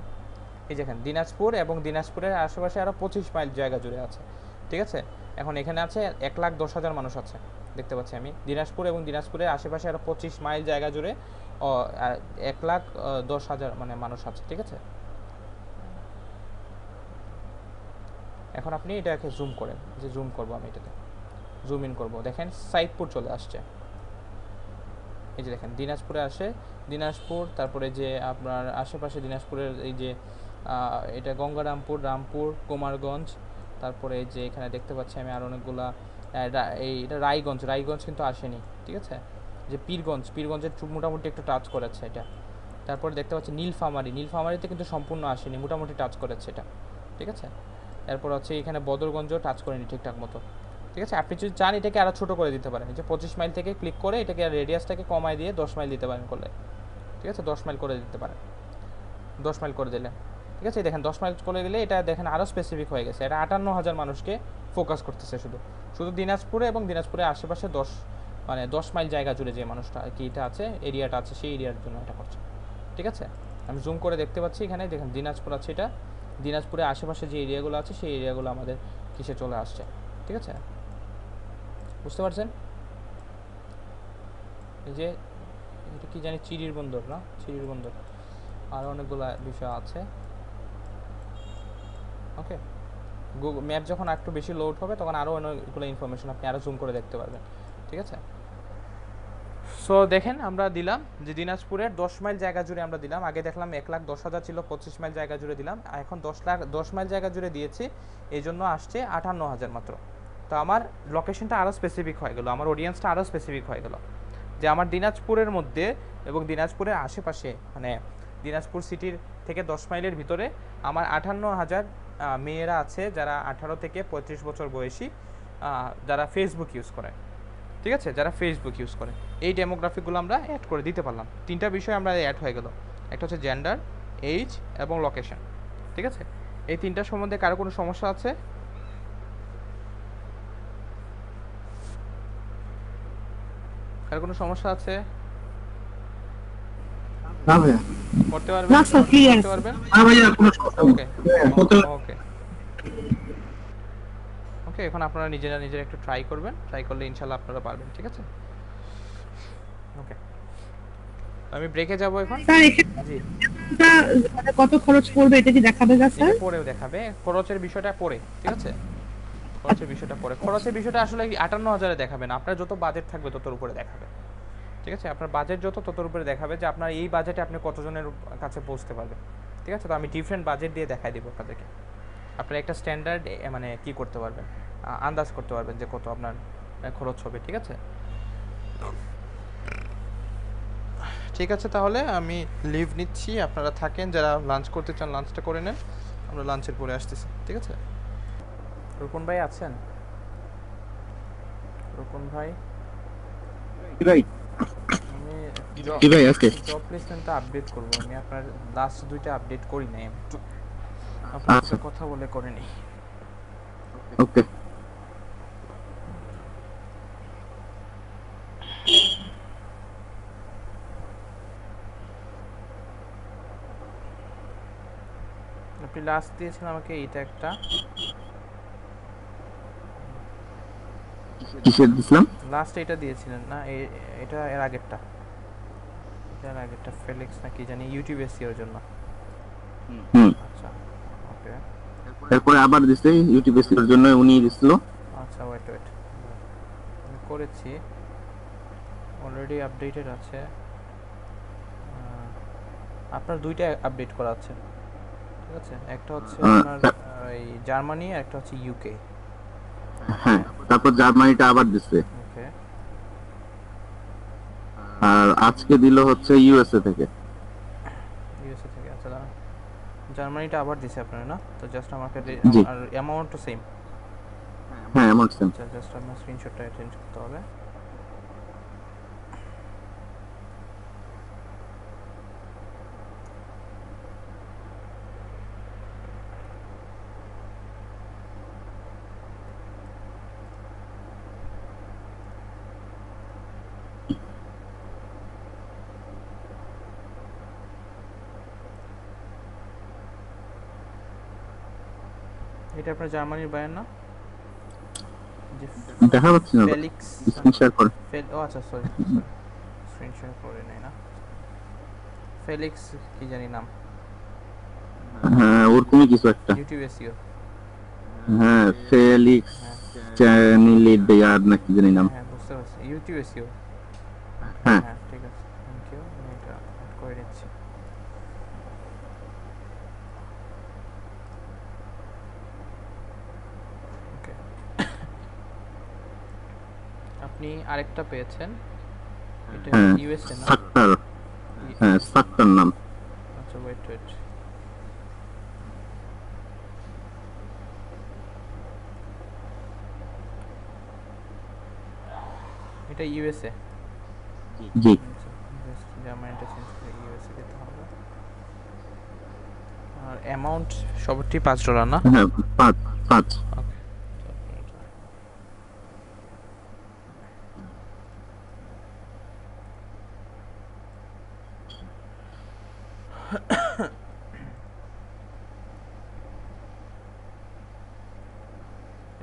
এই দেখেন, দিনাজপুর এবং দিনাজপুরের আশেপাশে আরও পঁচিশ মাইল জায়গা জুড়ে আছে, ঠিক আছে? এখন এখানে আছে এক লাখ দশ হাজার মানুষ আছে, দেখতে পাচ্ছি আমি। দিনাজপুর এবং দিনাজপুরের আশেপাশে আরও পঁচিশ মাইল জায়গা জুড়ে এক লাখ দশ হাজার মানে মানুষ আছে, ঠিক আছে? এখন আপনি এটাকে জুম করেন যে জুম করব আমি এটাতে। জুম ইন করব। দেখেন, সাইদপুর চলে আসছে। এই যে দেখেন, দিনাজপুরে আসে। দিনাজপুর, তারপরে যে আপনার আশেপাশে দিনাজপুরের এই যে এটা গঙ্গারামপুর, রামপুর, কুমারগঞ্জ, তারপরে যে এখানে দেখতে পাচ্ছি আমি আর অনেকগুলা এই এটা রায়গঞ্জ। রায়গঞ্জ কিন্তু আসেনি, ঠিক আছে? যে পীরগঞ্জ, পীরগঞ্জের মোটামুটি একটু টাচ করেছে এটা। তারপরে দেখতে পাচ্ছি নীলফামারি। নীলফামারিতে কিন্তু সম্পূর্ণ আসেনি, মোটামুটি টাচ করেছে এটা, ঠিক আছে? এরপর হচ্ছে এখানে বদরগঞ্জও টাচ করেনি ঠিকঠাক মতো। ঠিক আছে? আপনি যদি চান এটাকে আরও ছোটো করে দিতে পারেন। যে পঁচিশ মাইল থেকে ক্লিক করে এটাকে রেডিয়াসটাকে কমায় দিয়ে দশ মাইল দিতে পারেন করলে। ঠিক আছে? দশ মাইল করে দিতে পারেন। দশ মাইল করে দিলে। ঠিক আছে? দেখেন, দশ মাইল করে দিলে এটা দেখেন আরও স্পেসিফিক হয়ে গেছে। এটা আটান্ন হাজার মানুষকে ফোকাস করতেছে শুধু। শুধু দিনাজপুরে এবং দিনাজপুরের আশেপাশে দশ মানে দশ মাইল জায়গা জুড়ে যে মানুষটা কি এটা আছে এরিয়াটা আছে, সেই এরিয়ার জন্য এটা করছে। ঠিক আছে? আমি জুম করে দেখতে পাচ্ছি এখানে। দেখেন, দিনাজপুর আছে এটা। দিনাজপুরের আশেপাশে যে এরিয়াগুলো আছে, সেই এরিয়াগুলো আমাদের কিসে চলে আসছে। ঠিক আছে? বুঝতে পারছেন? এই যে, এটা কি জানি চিরির বন্দর, না? চিরির বন্দর। আর অনেকগুলো বিষয় আছে। ওকে। গুগল ম্যাপ যখন একটু বেশি লোড হবে, তখন আরও অনেকগুলো ইনফরমেশন আপনি আরও জুম করে দেখতে পারবেন। ঠিক আছে? সো দেখেন, আমরা দিলাম যে দিনাজপুরের দশ মাইল জায়গা জুড়ে আমরা দিলাম। আগে দেখলাম এক লাখ দশ হাজার ছিল, পঁচিশ মাইল জায়গা জুড়ে দিলাম। এখন দশ লাখ দশ মাইল জায়গা জুড়ে দিয়েছি। এই জন্য আসছে আটান্ন হাজার মাত্র। তো আমার লোকেশনটা আরও স্পেসিফিক হয়ে গেল, আমার অডিয়েন্সটা আরও স্পেসিফিক হয়ে গেল। যে আমার দিনাজপুরের মধ্যে এবং দিনাজপুরের আশেপাশে মানে দিনাজপুর সিটির থেকে দশ মাইলের ভিতরে আমার আটান্ন হাজার মেয়েরা আছে যারা আঠারো থেকে পঁয়ত্রিশ বছর বয়সী যারা ফেসবুক ইউজ করে। ঠিক আছে? যারা ফেসবুক ইউজ করে। এই ডেমোগ্রাফিকগুলো আমরা অ্যাড করে দিতে পারলাম। তিনটা বিষয় আমরা অ্যাড হয়ে গেল। একটা হচ্ছে জেন্ডার এইজ এবং লোকেশন ঠিক আছে? এই তিনটা সম্বন্ধে কারও কোনো সমস্যা আছে? কারও কোনো সমস্যা আছে? না ভাইয়া। করতে পারবেন. করতে পারবেন? না ভাইয়া কোনো সমস্যা ওকে হ্যাঁ, ওকে ওকে এখন আপনারা নিজেরা নিজেরা একটু ট্রাই করবেন। ট্রাই করলে ইনশাল্লাহ আপনারা পারবেন ঠিক আছে? ওকে। আমি ব্রেকে যাব এখন? স্যার জি। কত খরচ পড়বে এটা কি দেখাবে স্যার? পরেও দেখাবে। খরচের বিষয়টা পরে ঠিক আছে? খরচের বিষয়টা পরে খরচের বিষয়টা আসলে আটান্ন হাজারে দেখাবেন। আপনার যত বাজেট থাকবে ততর উপরে দেখাবে। ঠিক আছে? আপনার বাজেট যত ততর উপরে দেখাবে যে আপনার এই বাজেটে আপনি কতজনের কাছে পৌঁছতে পারবেন। ঠিক আছে? তো আমি ডিফারেন্ট বাজেট দিয়ে দেখাই দিব আপনাদেরকে। আপনার একটা স্ট্যান্ডার্ড মানে কি করতে পারবেন? আন্দাজ করতে পারবেন যে কত আপনার খরচ হবে ঠিক আছে? ঠিক আছে তাহলে আমি লিভ নিচ্ছি আপনারা থাকেন যারা লাঞ্চ করতে চান লাঞ্চটা করে নেন আমরা লাঞ্চের পরে আসতেছি ঠিক আছে? রুকন ভাই আছেন? রুকন ভাই? কি ভাই? আমি কি ভাই আজকে? জব প্লেসমেন্টটা আপডেট করব আমি আপনার লাস্ট দুইটা আপডেট করি নাই। আপনার আচ্ছা। সাথে কথা বলে করে নিই। ওকে আপনি লাস্ট দিয়েছেন আমাকে এইটা একটা। কিসের দিছিলাম লাস্ট এটা দিয়েছিলেন না এ- এটা এর আগেরটা। এটা এর আগেরটা ফেলিক্স নাকি জানি ইউটিউব এসিওর জন্য। হুম। আচ্ছা ওকে তারপরে আবার দিছে ইউটিউব এর জন্য উনি দিছিল। আচ্ছা ওয়েট ওয়েট আমি করেছি। অলরেডি আপডেটেড আছে। আপনার দুইটা আপডেট করা আছে। ঠিক আছে? একটা হচ্ছে আপনার এই জার্মানি আর একটা হচ্ছে ইউকে হ্যাঁ তারপর জার্মানিটা আবার দিছে আর আজকে দিল হচ্ছে ইউএসএ থেকে। ইউএসএ থেকে আচ্ছা দাঁড়ান। জার্মানিটা আবার দিছে আপনারা না? তো জাস্ট আমাকে আর অ্যামাউন্ট তো সেম হ্যাঁ এমন সেম জাস্ট আপনার স্ক্রিনশটটা চেঞ্জ করতে হবে। এটা আপনার জার্মানির বায়ান না? দেখা পাচ্ছি না। ফেলিক্স স্ক্রিন শেয়ার করে। ফেল ও আচ্ছা সরি স্ক্রিন শেয়ার করে নেই না। ফেলিক্স কি জানি নাম। হ্যাঁ ওরকমই কিছু একটা। ইউটিউব এসিও হ্যাঁ ফেলিক্স চ্যানেলি ডেয়ার না কি জানি নাম। হ্যাঁ বুঝতে পারছি। ইউটিউব এসিও হ্যাঁ। হ্যাঁ ঠিক আছে। থ্যাংক ইউ এটা করে নিচ্ছি ওকে আপনি আরেকটা পেয়েছেন। এটা হ্যাঁ ইউএসএ না? সাক্তার হ্যাঁ সাক্তার নাম। আচ্ছা ওয়েট ওয়েট এটা ইউএসএ জি। জার্মানিটা চেঞ্জ করে ইউএসএ দিতে হবে। আর অ্যামাউন্ট সবটি পাঁচ ডলার না? হ্যাঁ পাঁচ পাঁচ ওকে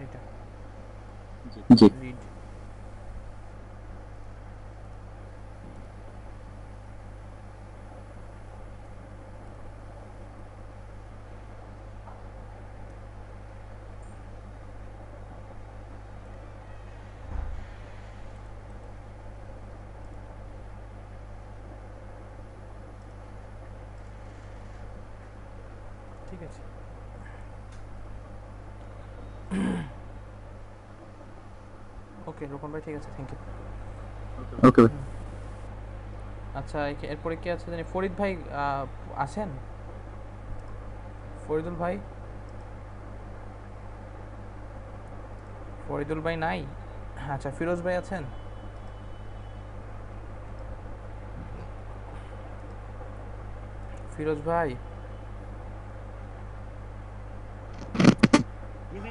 এইটা জি রিড ঠিক আছে রোপন ভাই ঠিক আছে থ্যাংক ইউ ওকে ভাই আচ্ছা এরপরে কি আছে জানি? ফরিদ ভাই আছেন? ফরিদুল ভাই? ফরিদুল ভাই নাই? আচ্ছা ফিরোজ ভাই আছেন? ফিরোজ ভাই?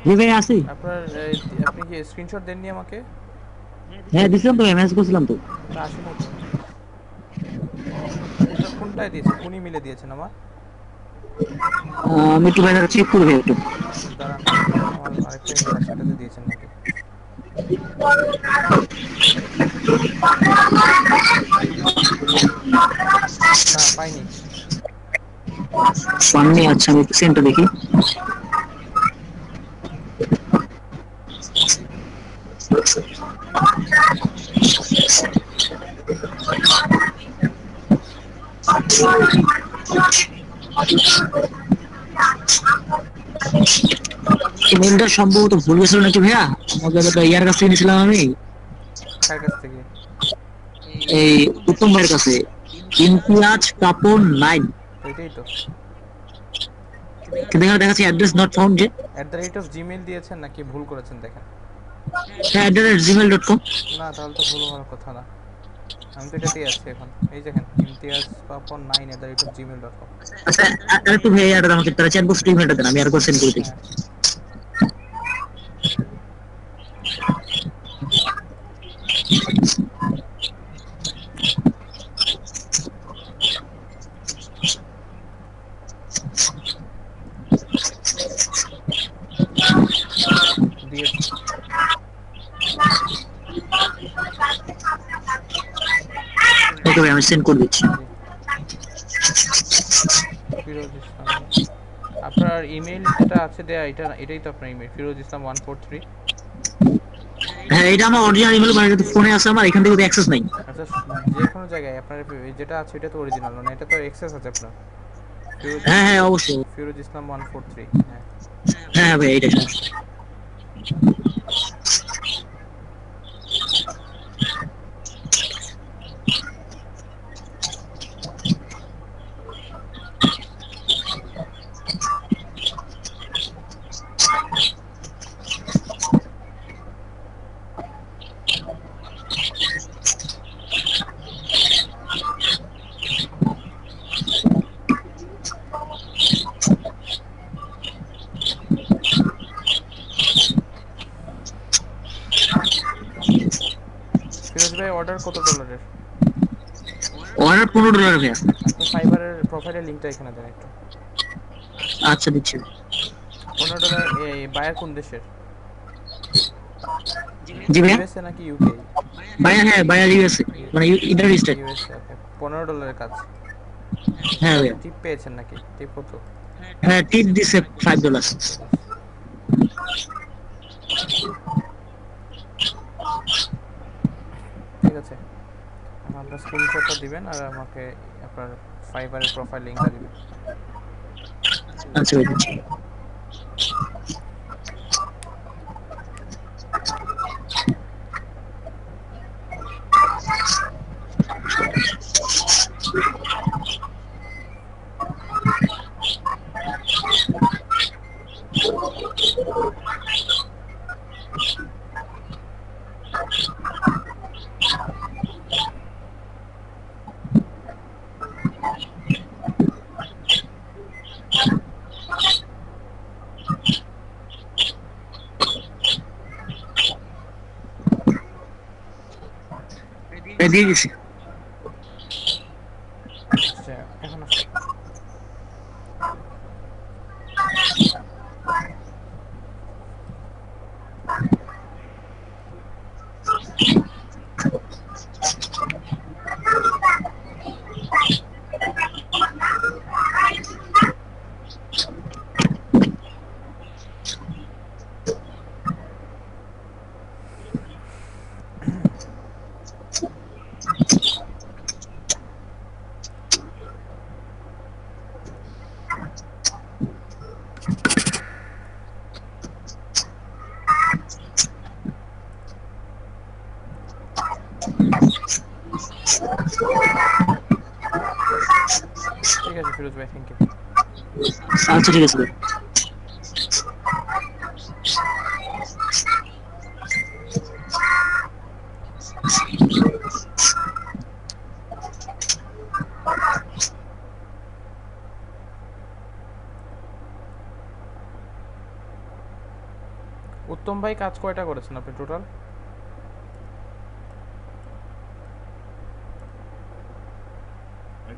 জি ভাই আসি। আপনার আপনি কি স্ক্রিনশট দেননি আমাকে? হ্যাঁ দিছিলাম তো মেসেজ করছিলাম তো। নাই কোনটায় দিয়েছেন কোনই মিলে দিয়েছেন আমার আমি একটু ভাই চেক করে ভাই একটু। দাঁড়ান আমার আরেকটা ইমেল দিয়েছেন নাকি? না পাইনি। সামনে আচ্ছা আমি সেন্টটা দেখি। ইমেলটা সম্ভবত ভুল গেছিল নাকি ভাইয়া? ইয়ার কাছ থেকে নিয়েছিলাম আমি এই উত্তম ভাইয়ের কাছে। ইমতিয়াজ কাপড় নাইন। ওইটাই তো। কিন্তু এখানে দেখাচ্ছে অ্যাড্রেস নট ফাউন্ড যে at the rate of Gmail দিয়েছেন নাকি? ভুল করেছেন দেখেন। হ্যাঁ অ্যাড্রেস জিমেল ডট কম না তাহলে তো ভুল হওয়ার কথা না। আমি তো এটাতেই আছি এখন। এই দেখেন Imtiaz Papon nine at the rate of Gmail dot com আচ্ছা আর একটু ভাই এটা আমাকে তারা চ্যাট বক্স ইমেলটা দেন আমি আর সেন্ড করে দিই। দিয়েছি ওকে ভাই আমি সেন্ড করে দিচ্ছি ফিরোজ ইসলাম আপনার ইমেল যেটা আছে দেয়া এটা এটাই তো আপনার email Firoz Islam one four three হ্যাঁ এটা আমার অরিজিনাল ইমেল মানে এটা ফোনে আছে আমার এখান থেকে তো অ্যাক্সেস নাই। আচ্ছা যে কোনো জায়গায় আপনার যেটা আছে এটা তো অরিজিনাল না এটা তো এক্সেস আছে আপনার। হ্যাঁ হ্যাঁ অবশ্যই। Firoz Islam one four three হ্যাঁ। হ্যাঁ হ্যাঁ ভাই এইটাই সমস্যা ফিরোজ ভাই অর্ডার কত ডলারের অর্ডার পনেরো ডলার ভাইয়া আপনি ফাইবারের প্রোফাইলের লিঙ্কটা এখানে দেন একটু। আচ্ছা দিচ্ছি। পনেরো ডলার এই বায়ার কোন দেশের? জি ভাইয়া। ইউএসএ নাকি ইউকে ভাইয়া হ্যাঁ ভাইয়া ইউএসএ মানে ইন্টারনেট স্টেট ইউএসএ ওকে পনেরো ডলারের কাজ। হ্যাঁ ভাইয়া। টিপ পেয়েছেন নাকি? টিপ কত? হ্যাঁ টিপ দিছে ফাইভ ডলার ঠিক আছে। আপনার স্ক্রিনশটটা দিবেন আর আমাকে আপনার ফাইবারের প্রোফাইল লিঙ্কটা দিবেন। আচ্ছা ভাই দিচ্ছি ভাই দিয়ে দিছি আচ্ছা এখন আসো। ঠিক আছে ফিরোজ ভাই থ্যাংক ইউ আচ্ছা ঠিক আছে। উত্তম ভাই কাজ কয়টা করেছেন আপনি টোটাল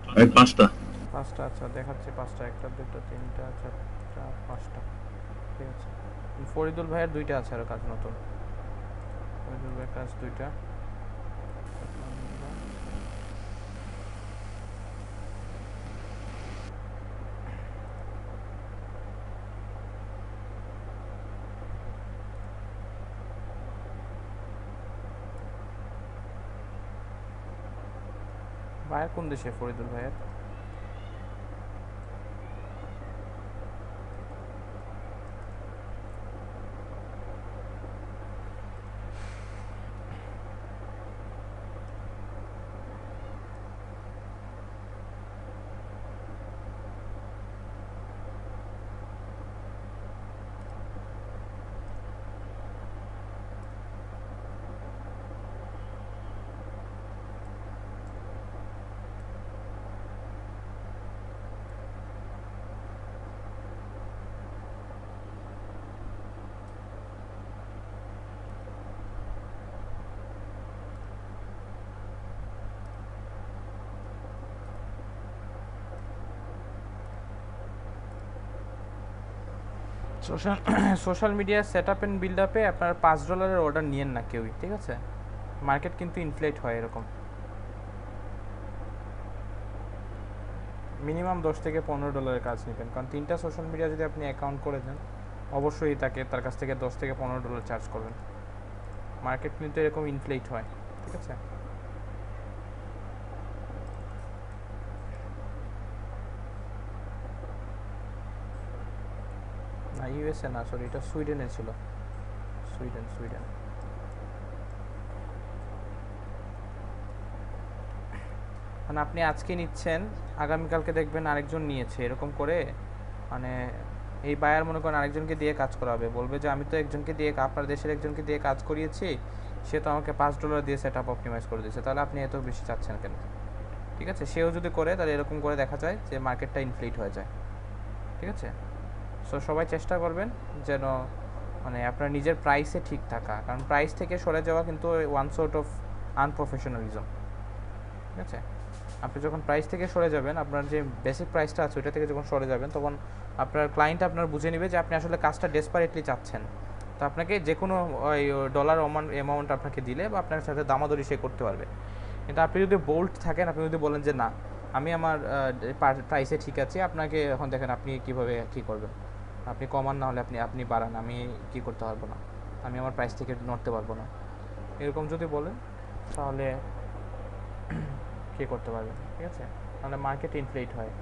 পাঁচটা পাঁচটা। আচ্ছা দেখাচ্ছি পাঁচটা, একটা, দুটো, তিনটা, চারটা, পাঁচটা। ঠিক আছে। ফরিদুল ভাইয়ের দুইটা আছে আরও কাজ নতুন। ফরিদুল ভাইয়ের কাজ দুইটা। ভাইয়ের কোন দেশে ফরিদুল ভাইয়ের? Social social media set up and build আপে আপনার পাঁচ ডলারের অর্ডার নিয়েন না কেউই, ঠিক আছে? মার্কেট কিন্তু ইনফ্লেট হয় এরকম। মিনিমাম দশ থেকে পনেরো ডলারের কাজ নেবেন। কারণ তিনটা সোশ্যাল মিডিয়া যদি আপনি অ্যাকাউন্ট করে দেন, অবশ্যই তাকে, তার কাছ থেকে দশ থেকে পনেরো ডলার চার্জ করবেন। মার্কেট কিন্তু এরকম ইনফ্লেট হয়, ঠিক আছে না ইউএসএ না সরি এটা সুইডেনে ছিল। Sweden Sweden. মানে আপনি আজকে নিচ্ছেন, আগামীকালকে দেখবেন আরেকজন নিয়েছে, এরকম করে। মানে এই বায়ার মনে করেন আরেকজনকে দিয়ে কাজ করাবে। বলবে যে, আমি তো একজনকে দিয়ে, আপনার দেশের একজনকে দিয়ে কাজ করিয়েছি, সে তো আমাকে পাঁচ ডলার দিয়ে সেট আপ অপটিমাইজ করে দিয়েছে। তাহলে আপনি এত বেশি চাচ্ছেন কেন? ঠিক আছে? সেও যদি করে, তাহলে এরকম করে দেখা যায় যে মার্কেটটা ইনফ্লেট হয়ে যায়। ঠিক আছে? সো সবাই চেষ্টা করবেন যেন মানে আপনার নিজের প্রাইসে ঠিক থাকা। কারণ প্রাইস থেকে সরে যাওয়া কিন্তু ওয়ান সোর্ট অফ আনপ্রফেশনালিজম ঠিক আছে? আপনি যখন প্রাইস থেকে সরে যাবেন, আপনার যে বেসিক প্রাইসটা আছে, ওইটা থেকে যখন সরে যাবেন, তখন আপনার ক্লায়েন্ট আপনার বুঝে নেবে যে আপনি আসলে কাজটা ডেসপারেটলি চাচ্ছেন। তো আপনাকে যে কোনো ওই ডলার অ্যামাউন্ট অ্যামাউন্ট আপনাকে দিলে বা আপনার সাথে দামাদরি সে করতে পারবে। কিন্তু আপনি যদি বোল্ড থাকেন, আপনি যদি বলেন যে, না, আমি আমার প্রাইসে ঠিক আছে। আপনাকে এখন দেখেন আপনি কীভাবে কী করবেন। আপনি কমান না হলে আপনি আপনি বাড়ান, আমি কি করতে পারব না। আমি আমার প্রাইস থেকে নড়তে পারব না। এরকম যদি বলেন, তাহলে কি করতে পারবেন ঠিক আছে? তাহলে মার্কেট ইনফ্লেট হয়।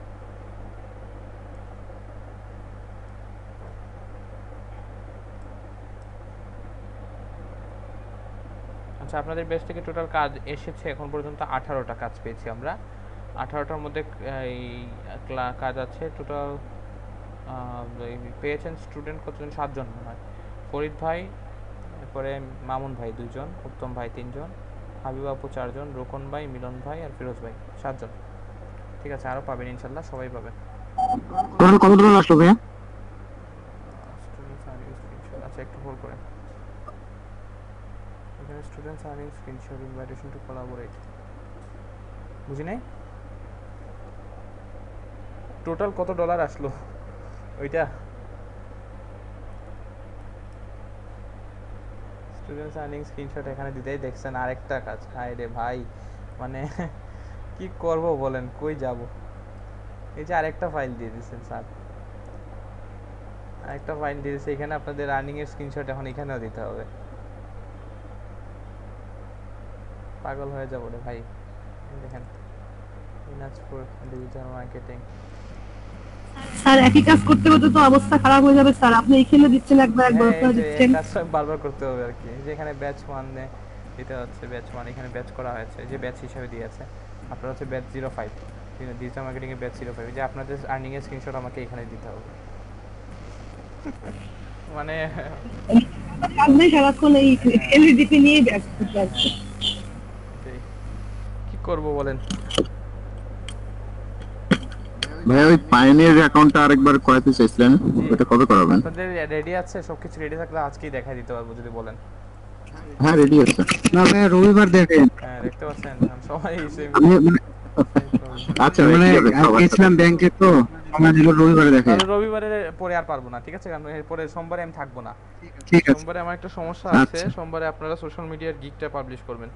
আচ্ছা আপনাদের বেশ থেকে টোটাল কাজ এসেছে এখন পর্যন্ত আঠারোটা কাজ পেয়েছি আমরা। আঠারোটার মধ্যে এই কাজ আছে টোটাল পেয়েছেন স্টুডেন্ট কতজন? সাতজন মনে হয়। ফরিদ ভাই এরপরে মামুন ভাই দুইজন উত্তম ভাই তিনজন হাবিব আপু চারজন রোকন ভাই মিলন ভাই আর ফিরোজ ভাই সাতজন। ঠিক আছে আরও পাবেন ইনশাল্লাহ সবাই পাবেন। টোটাল কত ডলার আসলো ভাইয়া? স্টুডেন্টস আর্নিং স্ক্রিনশট আচ্ছা একটু হোল্ড করেন। এখানে students earning screenshot invitation to collaborate বুঝি নাই? টোটাল কত ডলার আসলো? ওইটা। স্টুডেন্টস আর্নিং স্ক্রিনশট এখানে দিতেই দেখছেন আরেকটা কাজ। হায় রে ভাই মানে কি করব বলেন, কই যাব? এই যে আরেকটা ফাইল দিয়ে দিয়েছেন স্যার আরেকটা ফাইল দিয়ে দিয়েছে, এখানে আপনাদের রানিং এর স্ক্রিনশট এখন এখানেও দিতে হবে। পাগল হয়ে যাব রে ভাই। দেখেন, দিনাজপুর ডিজিটাল মার্কেটিং স্যার একই কাজ করতে করতে তো অবস্থা খারাপ হয়ে যাবে স্যার। আপনি এখানে দিচ্ছেন একবার একবার হ্যাঁ, ওখানে দিচ্ছেন বারবার করতে হবে আর কি। যেখানে ব্যাচ ওয়ান এটা হচ্ছে ব্যাচ ওয়ান এখানে ব্যাচ করা হয়েছে। যে ব্যাচ হিসাবে দিয়েছে আপনার হচ্ছে ব্যাচ জিরো ফাইভ ডিজিটাল মার্কেটিংয়ে ব্যাচ জিরো ফাইভ যে আপনাদের আর্নিংয়ের স্ক্রিনশট আমাকে এখানে দিতে হবে। মানে নেই সারাক্ষণ এই এলইডিপি নিয়ে ব্যস্ত। কি করব বলেন? ভাইয়া ওই পাইনের অ্যাকাউন্টটা আরেকবার করাতে চাইছিলেন ওটা কবে করাবেন? আপনাদের রেডি আছে? সবকিছু রেডি থাকলে আজকেই দেখাই দিতে পারব যদি বলেন। হ্যাঁ রেডি আছে। না ভাইয়া রবিবার দেখেন। হ্যাঁ দেখতে পাচ্ছেন সবাই same- মানে আচ্ছা মানে। গেছিলাম ব্যাংকে তো সময় দিল রবিবারে দেখে। রবিবারে পরে আর পারব না ঠিক আছে? কারণ এরপরে সোমবারে আমি থাকব না। ঠিক আছে। সোমবারে আমার একটা সমস্যা আছে আচ্ছা। সোমবারে আপনারা সোশ্যাল মিডিয়ার গিকটা পাবলিশ করবেন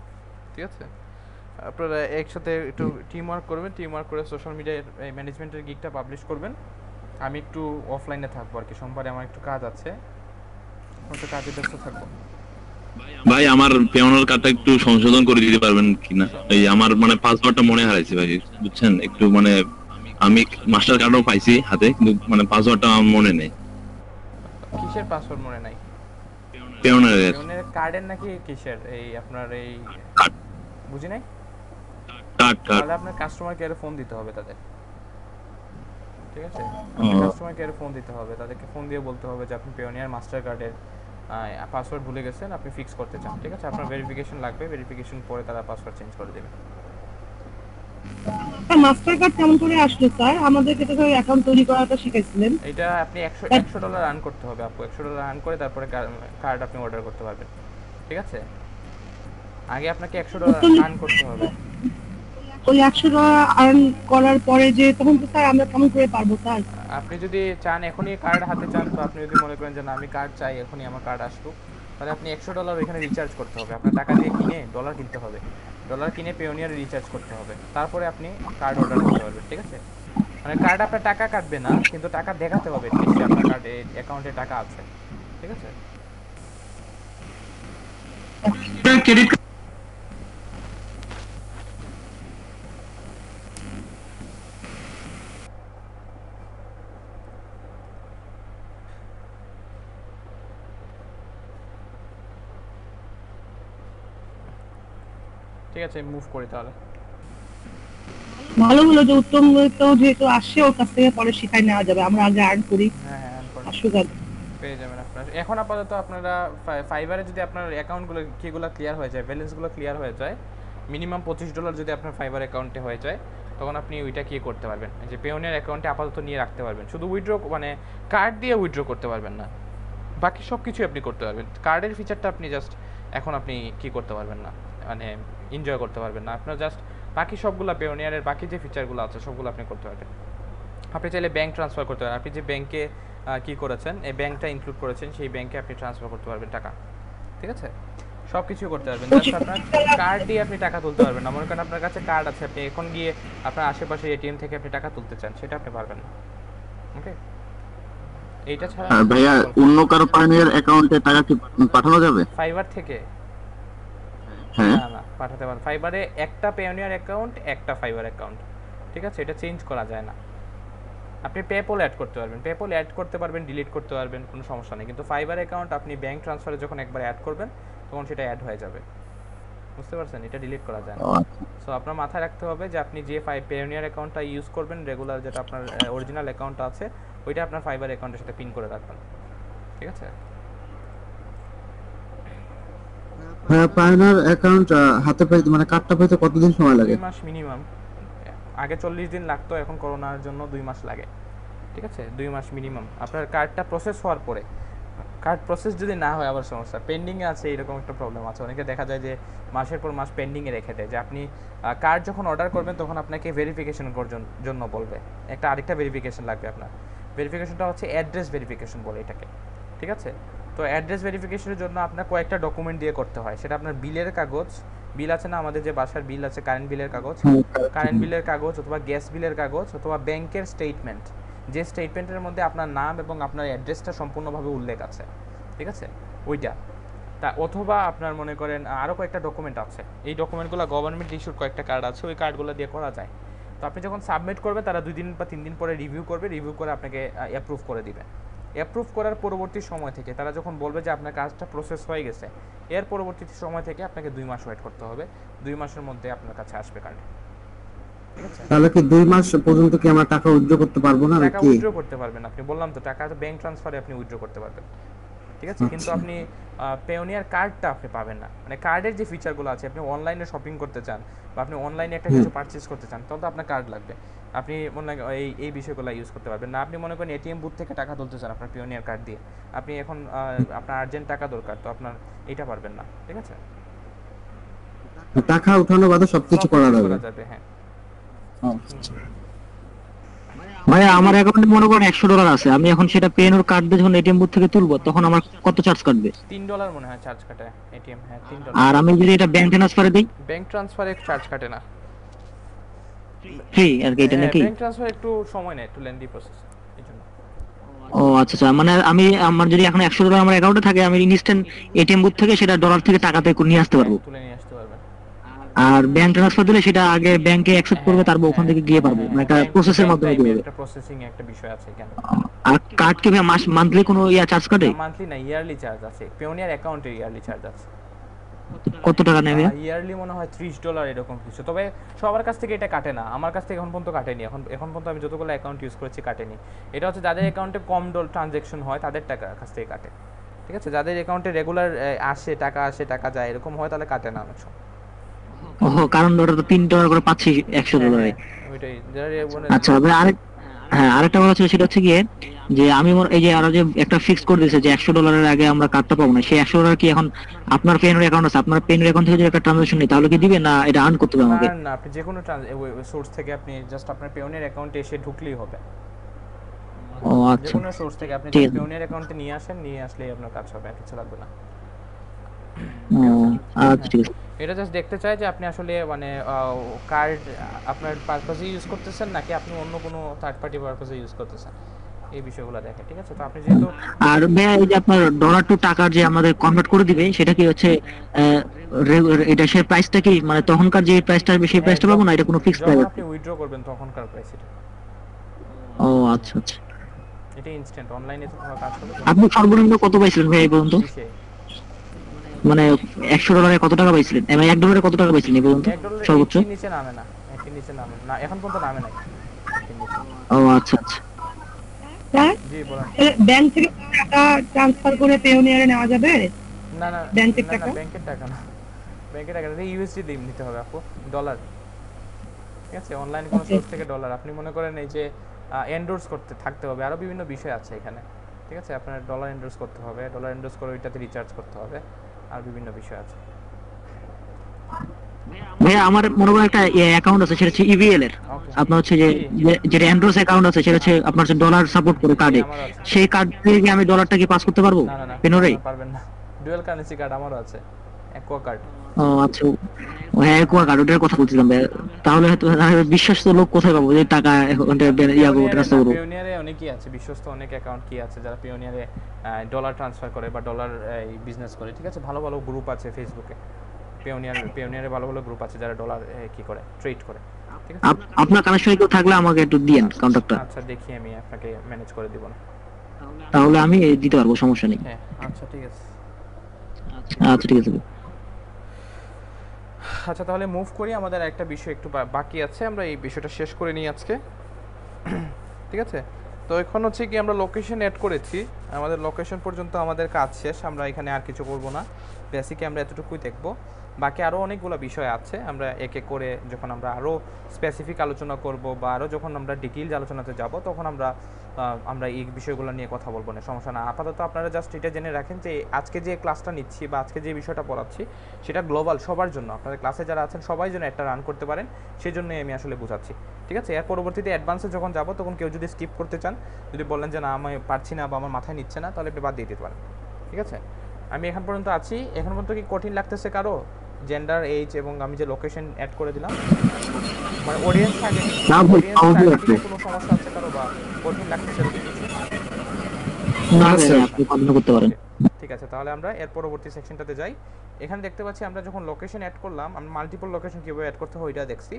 ঠিক আছে? আপনারা একসাথে একটু টিম ওয়ার্ক করবেন টিম ওয়ার্ক করে সোশ্যাল মিডিয়ার ম্যানেজমেন্টের গিকটা পাবলিশ করবেন। আমি একটু অফলাইনে থাকব আর কি সোমবারে আমার একটু কাজ আছে। হয়তো কাজে ব্যস্ত থাকব। ভাই আমার পেওনার কার্ডটা একটু সংশোধন করে দিতে পারবেন কিনা? এই আমার মানে পাসওয়ার্ডটা মনে হারাইছে ভাই বুঝছেন? একটু মানে আমি মাস্টার কার্ডও পাইছি হাতে কিন্তু মানে পাসওয়ার্ডটা আমার মনে নেই। কিসের পাসওয়ার্ড মনে নাই? পেওনার জীবনের কার্ডের নাকি কিসের? এই আপনার এই কার্ড বুঝি নাই? তাহলে আপনার কাস্টমার কেয়ারে ফোন দিতে হবে তাদের। ঠিক আছে? কাস্টমার কেয়ারে ফোন দিতে হবে। তাদেরকে ফোন দিয়ে বলতে হবে যে আপনি পেওনিয়ার মাস্টার কার্ডের পাসওয়ার্ড ভুলে গেছেন আপনি ফিক্স করতে চান। ঠিক আছে? আপনার ভেরিফিকেশন লাগবে। ভেরিফিকেশন পরে তারা পাসওয়ার্ড চেঞ্জ করে দেবে। মাস্টার কার্ড কেমন করে আসলো স্যার? আমাদেরকে তো অ্যাকাউন্ট তৈরি করাটা শিখাইছিলেন। এটা আপনি একশো একশো ডলার আর্ন করতে হবে আপু। একশো ডলার আর্ন করে তারপরে কার্ড আপনি অর্ডার করতে পারবেন। ঠিক আছে? আগে আপনাকে একশো ডলার আর্ন করতে হবে। ওই একশো ডলার আর্ন করার পরে যে তখন তো স্যার আমরা কেমন করে পারব স্যার? আপনি যদি চান এখনই কার্ড হাতে চান তো আপনি যদি মনে করেন যে না আমি কার্ড চাই এখনই আমার কার্ড আসুক তাহলে আপনি একশো ডলার এখানে রিচার্জ করতে হবে। আপনার টাকা দিয়ে কিনে ডলার কিনতে হবে। ডলার কিনে পেওনিয়ারে রিচার্জ করতে হবে। তারপরে আপনি কার্ড অর্ডার করতে পারবেন ঠিক আছে? মানে কার্ড আপনার টাকা কাটবে না কিন্তু টাকা দেখাতে হবে যে আপনার কার্ডে অ্যাকাউন্টে টাকা আছে ঠিক আছে? ক্রেডিট ঠিক আছে মুভ করি তাহলে। ভালো হলো যে উত্তম তো যেহেতু আসছে ওর কাছ থেকে পরে শিখাই নেওয়া যাবে। আমরা আগে আর্ন করি। হ্যাঁ হ্যাঁ। আসুক পেয়ে যাবেন আপনার। এখন আপাতত আপনারা ফাইবারে যদি আপনার অ্যাকাউন্টগুলো কিগুলো ক্লিয়ার হয়ে যায় ব্যালেন্সগুলো ক্লিয়ার হয়ে যায় মিনিমাম পঁচিশ ডলার যদি আপনার ফাইবার অ্যাকাউন্টে হয়ে যায় তখন আপনি ওইটা কি করতে পারবেন? যে পেওনিয়ার অ্যাকাউন্টে আপাতত নিয়ে রাখতে পারবেন। শুধু উইথড্র মানে কার্ড দিয়ে উইথড্র করতে পারবেন না। বাকি সব কিছুই আপনি করতে পারবেন। কার্ডের ফিচারটা আপনি জাস্ট এখন আপনি কি করতে পারবেন না। মানে এনজয় করতে পারবেন না। আপনার জাস্ট বাকি সবগুলো পেওনিয়ারের বাকি যে ফিচারগুলো আছে সবগুলো আপনি করতে পারবেন। আপনি চাইলে ব্যাংক ট্রান্সফার করতে পারেন। আপনি যে ব্যাংকে কি করেছেন এই ব্যাংকটা ইনক্লুড করেছেন সেই ব্যাংকে আপনি ট্রান্সফার করতে পারবেন টাকা। ঠিক আছে? সব কিছু করতে পারবেন। আপনার কার্ড দিয়ে আপনি টাকা তুলতে পারবেন না। মনে করেন আপনার কাছে কার্ড আছে আপনি এখন গিয়ে আপনার আশেপাশে এটিএম থেকে আপনি টাকা তুলতে চান সেটা আপনি পারবেন না। ওকে এইটা ছাড়া ভাইয়া অন্য কারও পাইনের অ্যাকাউন্টে টাকা কি পাঠানো যাবে? ফাইবার থেকে। না না পাঠাতে পারেন ফাইবারে একটা পেওনিয়ার অ্যাকাউন্ট একটা ফাইবার অ্যাকাউন্ট ঠিক আছে? এটা চেঞ্জ করা যায় না। আপনি পেপল অ্যাড করতে পারবেন। পেপল অ্যাড করতে পারবেন ডিলিট করতে পারবেন কোনো সমস্যা নেই। কিন্তু ফাইবার অ্যাকাউন্ট আপনি ব্যাংক ট্রান্সফারে যখন একবার অ্যাড করবেন তখন সেটা অ্যাড হয়ে যাবে। বুঝতে পারছেন? এটা ডিলিট করা যায় না। আচ্ছা। সো আপনার মাথায় রাখতে হবে যে আপনি যে ফাই পেওনিয়ার অ্যাকাউন্টটা ইউজ করবেন রেগুলার যেটা আপনার অরিজিনাল অ্যাকাউন্ট আছে ওইটা আপনার ফাইবার অ্যাকাউন্টের সাথে পিন করে রাখবেন। ঠিক আছে? ভাইয়া পায়নার অ্যাকাউন্ট হাতে পাইতে মানে কার্ডটা পাইতে কতদিন সময় লাগে? মাস মিনিমাম আগে চল্লিশ দিন লাগতো এখন করোনার জন্য দুই মাস লাগে। ঠিক আছে? দুই মাস মিনিমাম আপনার কার্ডটা প্রসেস হওয়ার পরে। কার্ড প্রসেস যদি না হয় আবার সমস্যা। পেন্ডিংয়ে আছে এরকম একটা প্রবলেম আছে। অনেকে দেখা যায় যে মাসের পর মাস পেন্ডিংয়ে রেখে দেয়। যে আপনি কার্ড যখন অর্ডার করবেন তখন আপনাকে ভেরিফিকেশন জন্য বলবে। একটা আরেকটা ভেরিফিকেশন লাগবে আপনার। ভেরিফিকেশনটা হচ্ছে অ্যাড্রেস ভেরিফিকেশন বলে এটাকে। ঠিক আছে? তো অ্যাড্রেস ভেরিফিকেশনের জন্য আপনার কয়েকটা ডকুমেন্ট দিয়ে করতে হয়। সেটা আপনার বিলের কাগজ। বিল আছে না আমাদের যে বাসার বিল আছে কারেন্ট বিলের কাগজ। কারেন্ট বিলের কাগজ অথবা গ্যাস বিলের কাগজ অথবা ব্যাংকের স্টেটমেন্ট যে স্টেটমেন্টের মধ্যে আপনার নাম এবং আপনার অ্যাড্রেসটা সম্পূর্ণভাবে উল্লেখ আছে। ঠিক আছে? ওইটা। তা অথবা আপনার মনে করেন আরও কয়েকটা ডকুমেন্ট আছে। এই ডকুমেন্টগুলো গভর্নমেন্ট ইস্যুর কয়েকটা কার্ড আছে ওই কার্ডগুলো দিয়ে করা যায়। তো আপনি যখন সাবমিট করবে তারা দুই দিন বা তিন দিন পরে রিভিউ করবে রিভিউ করে আপনাকে অ্যাপ্রুভ করে দিবে। অ্যাপ্রুভ করার পরবর্তী সময় থেকে তারা যখন বলবে যে আপনার কাজটা প্রসেস হয়ে গেছে এর পরবর্তী সময় থেকে আপনাকে দুই মাস ওয়েট করতে হবে। দুই মাসের মধ্যে আপনার কাছে আসবে কার্ড তাহলে কি দুই মাস পর্যন্ত কি আমরা টাকা উইথড্র করতে পারব না টাকা নাকি? উইথড্র করতে পারবেন আপনি। বললাম তো টাকা ব্যাংক ট্রান্সফারে আপনি উইথড্র করতে পারবেন। ঠিক আছে? কিন্তু আপনি পেওনিয়ার কার্ডটা আপনি পাবেন না। মানে কার্ডের যে ফিচারগুলো আছে আপনি অনলাইনে শপিং করতে চান বা আপনি অনলাইনে একটা কিছু পারচেজ করতে চান তখন তো আপনার কার্ড লাগবে। আপনি মনে এই এই বিষয়গুলো ইউজ করতে পারবেন না। আপনি মনে করেন এটিএম বুথ থেকে টাকা তুলতে চান আপনার পিওনিয়ার কার্ড দিয়ে। আপনি এখন আপনার আর্জেন্ট টাকা দরকার তো আপনার এটা পারবেন না ঠিক আছে? টাকা উঠানো বাদে সবকিছু সব করা কিছু যাবে। করা যাবে হ্যাঁ। ভাই আমার অ্যাকাউন্টে মনে করেন একশো ডলার আছে। আমি এখন সেটা পেনোর কার্ড দিয়ে যখন এটিএম বুথ থেকে তুলবো তখন আমার কত চার্জ কাটবে? তিন ডলার মনে হয় চার্জ কাটে এটিএম হ্যাঁ তিন ডলার আর আমি যদি এটা ব্যাংক ট্রান্সফারে দিই? ব্যাংক ট্রান্সফারে চার্জ কাটে না। ফ্রি আর কি এটা নাকি? ব্যাংক ট্রান্সফার একটু সময় নেয় একটু লেন্দি প্রসেস ও আচ্ছা আচ্ছা মানে আমি আমার যদি এখন একশো ডলার আমার অ্যাকাউন্টে থাকে আমি ইনস্ট্যান্ট এটিএম বুথ থেকে সেটা ডলার থেকে টাকাতে করে নিয়ে আসতে পারব? তুলে নিয়ে আসতে পারবেন। আর ব্যাংক ট্রান্সফার দিলে সেটা আগে ব্যাংকে অ্যাকসেপ্ট করবে তারপর ওখান থেকে গিয়ে পারব। মানে একটা প্রসেসের মাধ্যমে দিয়ে একটা প্রসেসিং একটা বিষয় আছে এখানে। আর কার্ড কি মাস মান্থলি কোনো ইয়া চার্জ কাটে? মান্থলি না ইয়ারলি চার্জ আছে। পিওনিয়ার অ্যাকাউন্টে ইয়ারলি চার্জ আছে। কত টাকা নেবে? ইয়ারলি মনে হয় 30 ডলার এরকম কিছু। তবে সবার কাছ থেকে এটা কাটে না। আমার কাছ থেকে এখন পর্যন্ত কাটেনি। এখন এখন পর্যন্ত আমি যতগুলো অ্যাকাউন্ট ইউজ করেছি কাটেনি। এটা হচ্ছে যাদের অ্যাকাউন্টে কম ডল ট্রানজ্যাকশন হয় তাদের টাকা কাছ থেকে কাটে। ঠিক আছে? যাদের অ্যাকাউন্টে রেগুলার আসে টাকা আসে টাকা যায় এরকম হয় তাহলে কাটে না অনেক ও কারণ ওটা তো তিন ডলার করে পাচ্ছি একশো ডলারে হ্যাঁ, ওইটাই। যারা মানে আচ্ছা আরেক হ্যাঁ আরেকটা কথা ছিল সেটা হচ্ছে গিয়ে যে আমি এই যে আরও যে একটা ফিক্স করে দিয়েছে যে একশো ডলারের আগে আমরা কার্ডটা পাবো না সেই একশো ডলার কি এখন আপনার পেনের অ্যাকাউন্ট আছে? আপনার পেনের অ্যাকাউন্ট থেকে যদি একটা ট্রানজাকশন নিই তাহলে কি দিবে না এটা আর্ন করতে হবে আমাকে? না আপনি যে কোনো সোর্স থেকে আপনি জাস্ট আপনার পেওনিয়ার অ্যাকাউন্টে এসে ঢুকলেই হবে। ও যে আচ্ছা। কোনো সোর্স থেকে আপনি। পেওনিয়ার অ্যাকাউন্টে নিয়ে আসেন নিয়ে আসলেই আপনার কাজ হবে কিছু লাগবে না। আচ্ছা ঠিক আছে। এটা জাস্ট দেখতে চাই যে আপনি আসলে মানে কার্ড আপনার পারপাসে ইউজ করতেছেন নাকি আপনি অন্য কোনো থার্ড পার্টি পারপাসে ইউজ করতেছেন? এই বিষয়গুলো দেখে ঠিক আছে? তো আপনি যেহেতু আর ভাইয়া এই যে আপনার ডলার টু টাকার যে আমাদের কনভার্ট করে দিবে সেটা কি হচ্ছে এটা সেই প্রাইসটা কি মানে তখনকার যে প্রাইসটা সেই প্রাইসটা পাবো না? এটা কোনো ফিক্সড প্রাইস আপনি উইথড্র করবেন তখনকার প্রাইস এটা। ও আচ্ছা আচ্ছা। এটা ইনস্ট্যান্ট অনলাইনে তো কাজ হবে আপনি সর্বনিম্ন কত পাইছিলেন ভাই এই পর্যন্ত? মানে একশো ডলারে কত টাকা পাইছিলেন? এবং এক ডলারে কত টাকা পাইছিলেন এই পর্যন্ত? সর্বোচ্চ? নিচে নামে না নিচে নামে না এখন পর্যন্ত নামে নাই। 80 র নিচে। ও আচ্ছা আচ্ছা। স্যার? ব্যাংক থেকে টাকা ট্রান্সফার করে পেওনিয়ারে নেওয়া যাবে? না না না, টাকা? ব্যাংকের টাকা না। ব্যাংকের টাকা ইউএসডি নিতে হবে আপু ডলার ঠিক আছে? অনলাইন কোনো. সোর্স থেকে ডলার আপনি মনে করেন এই যে এন্ডোর্স করতে থাকতে হবে। আরও বিভিন্ন বিষয় আছে এখানে। ঠিক আছে? আপনার ডলার এন্ডোর্স করতে হবে ডলার এন্ডোর্স করে ওইটাতে রিচার্জ করতে হবে। আর বিভিন্ন বিষয় আছে। ভাইয়া আমার মনে করেন একটা অ্যাকাউন্ট আছে সেটা হচ্ছে ইভিএল এর। আপনার হচ্ছে যে যেটা অ্যান্ড্রয়েড অ্যাকাউন্ট আছে সেটা হচ্ছে আপনার হচ্ছে ডলার সাপোর্ট করে কার্ডে সেই কার্ড থেকে কি আমি ডলারটা কি পাস করতে পারব? পারবেন না ডুয়াল কারেন্সি কার্ড আমারও আছে অ্যাকোয়া কার্ড ও আচ্ছা। হ্যাঁ কোয়া কার্ড ওটার কথা বলছিলাম ভাইয়া। তাহলে হয়তো আমি বিশ্বস্ত লোক কোথায় পাবো যে টাকা ইয়া করব ট্রান্সফার করব? পিওনিয়ারে অনেকই আছে বিশ্বস্ত অনেক অ্যাকাউন্ট কি আছে যারা পিওনিয়ারে ডলার ট্রান্সফার করে বা ডলার বিজনেস করে ঠিক আছে? ভালো ভালো গ্রুপ আছে ফেসবুকে পিওনিয়ার পিওনিয়ারে ভালো ভালো গ্রুপ আছে যারা ডলার কি করে ট্রেড করে। ঠিক আছে? আপ- আপনার কানেকশনে কেউ থাকলে আমাকে একটু দিয়েন কন্ট্যাক্টটা আচ্ছা দেখি আমি আপনাকে ম্যানেজ করে দিব না। তাহলে আমি দিতে পারব সমস্যা নেই। হ্যাঁ আচ্ছা ঠিক আছে। আচ্ছা ঠিক আছে। আচ্ছা তাহলে মুভ করি আমাদের একটা বিষয় একটু বাকি আছে আমরা এই বিষয়টা শেষ করে নিই আজকে। ঠিক আছে? তো এখন হচ্ছে কি আমরা লোকেশন অ্যাড করেছি। আমাদের লোকেশন পর্যন্ত আমাদের কাজ শেষ আমরা এখানে আর কিছু করব না। বেসিকে আমরা এতটুকুই দেখব। বাকি আরও অনেকগুলো বিষয় আছে। আমরা এক করে যখন আমরা আরও স্পেসিফিক আলোচনা করব বা আরও যখন আমরা ডিটেইলস আলোচনাতে যাব, তখন আমরা আমরা এই বিষয়গুলো নিয়ে কথা বলব না, সমস্যা না। আপাতত আপনারা জাস্ট এটা জেনে রাখেন যে আজকে যে ক্লাসটা নিচ্ছি বা আজকে যে বিষয়টা পড়াচ্ছি, সেটা গ্লোবাল সবার জন্য। আপনাদের ক্লাসে যারা আছেন, সবাই যেন একটা রান করতে পারেন সেই জন্যই আমি আসলে বোঝাচ্ছি। ঠিক আছে? এর পরবর্তীতে অ্যাডভান্সে যখন যাব, তখন কেউ যদি স্কিপ করতে চান, যদি বলেন যে, না, আমি পারছি না বা আমার মাথায় নিচ্ছে না, তাহলে আপনি বাদ দিয়ে দিতে পারেন। ঠিক আছে? আমি এখন পর্যন্ত আছি। এখন পর্যন্ত কি কঠিন লাগতেছে কারও? জেন্ডার এইজ এবং আমি যে লোকেশন অ্যাড করে দিলাম মানে অডিয়েন্স থাকে। কোনো সমস্যা আছে কারও বা কঠিন কিছু? না স্যার। আপনি কন্টিনিউ করতে পারেন ঠিক আছে তাহলে আমরা এর পরবর্তী সেকশনটাতে যাই এখানে দেখতে পাচ্ছি আমরা যখন লোকেশন অ্যাড করলাম আমরা মাল্টিপল লোকেশন কীভাবে অ্যাড করতে হয় ওইটা দেখছি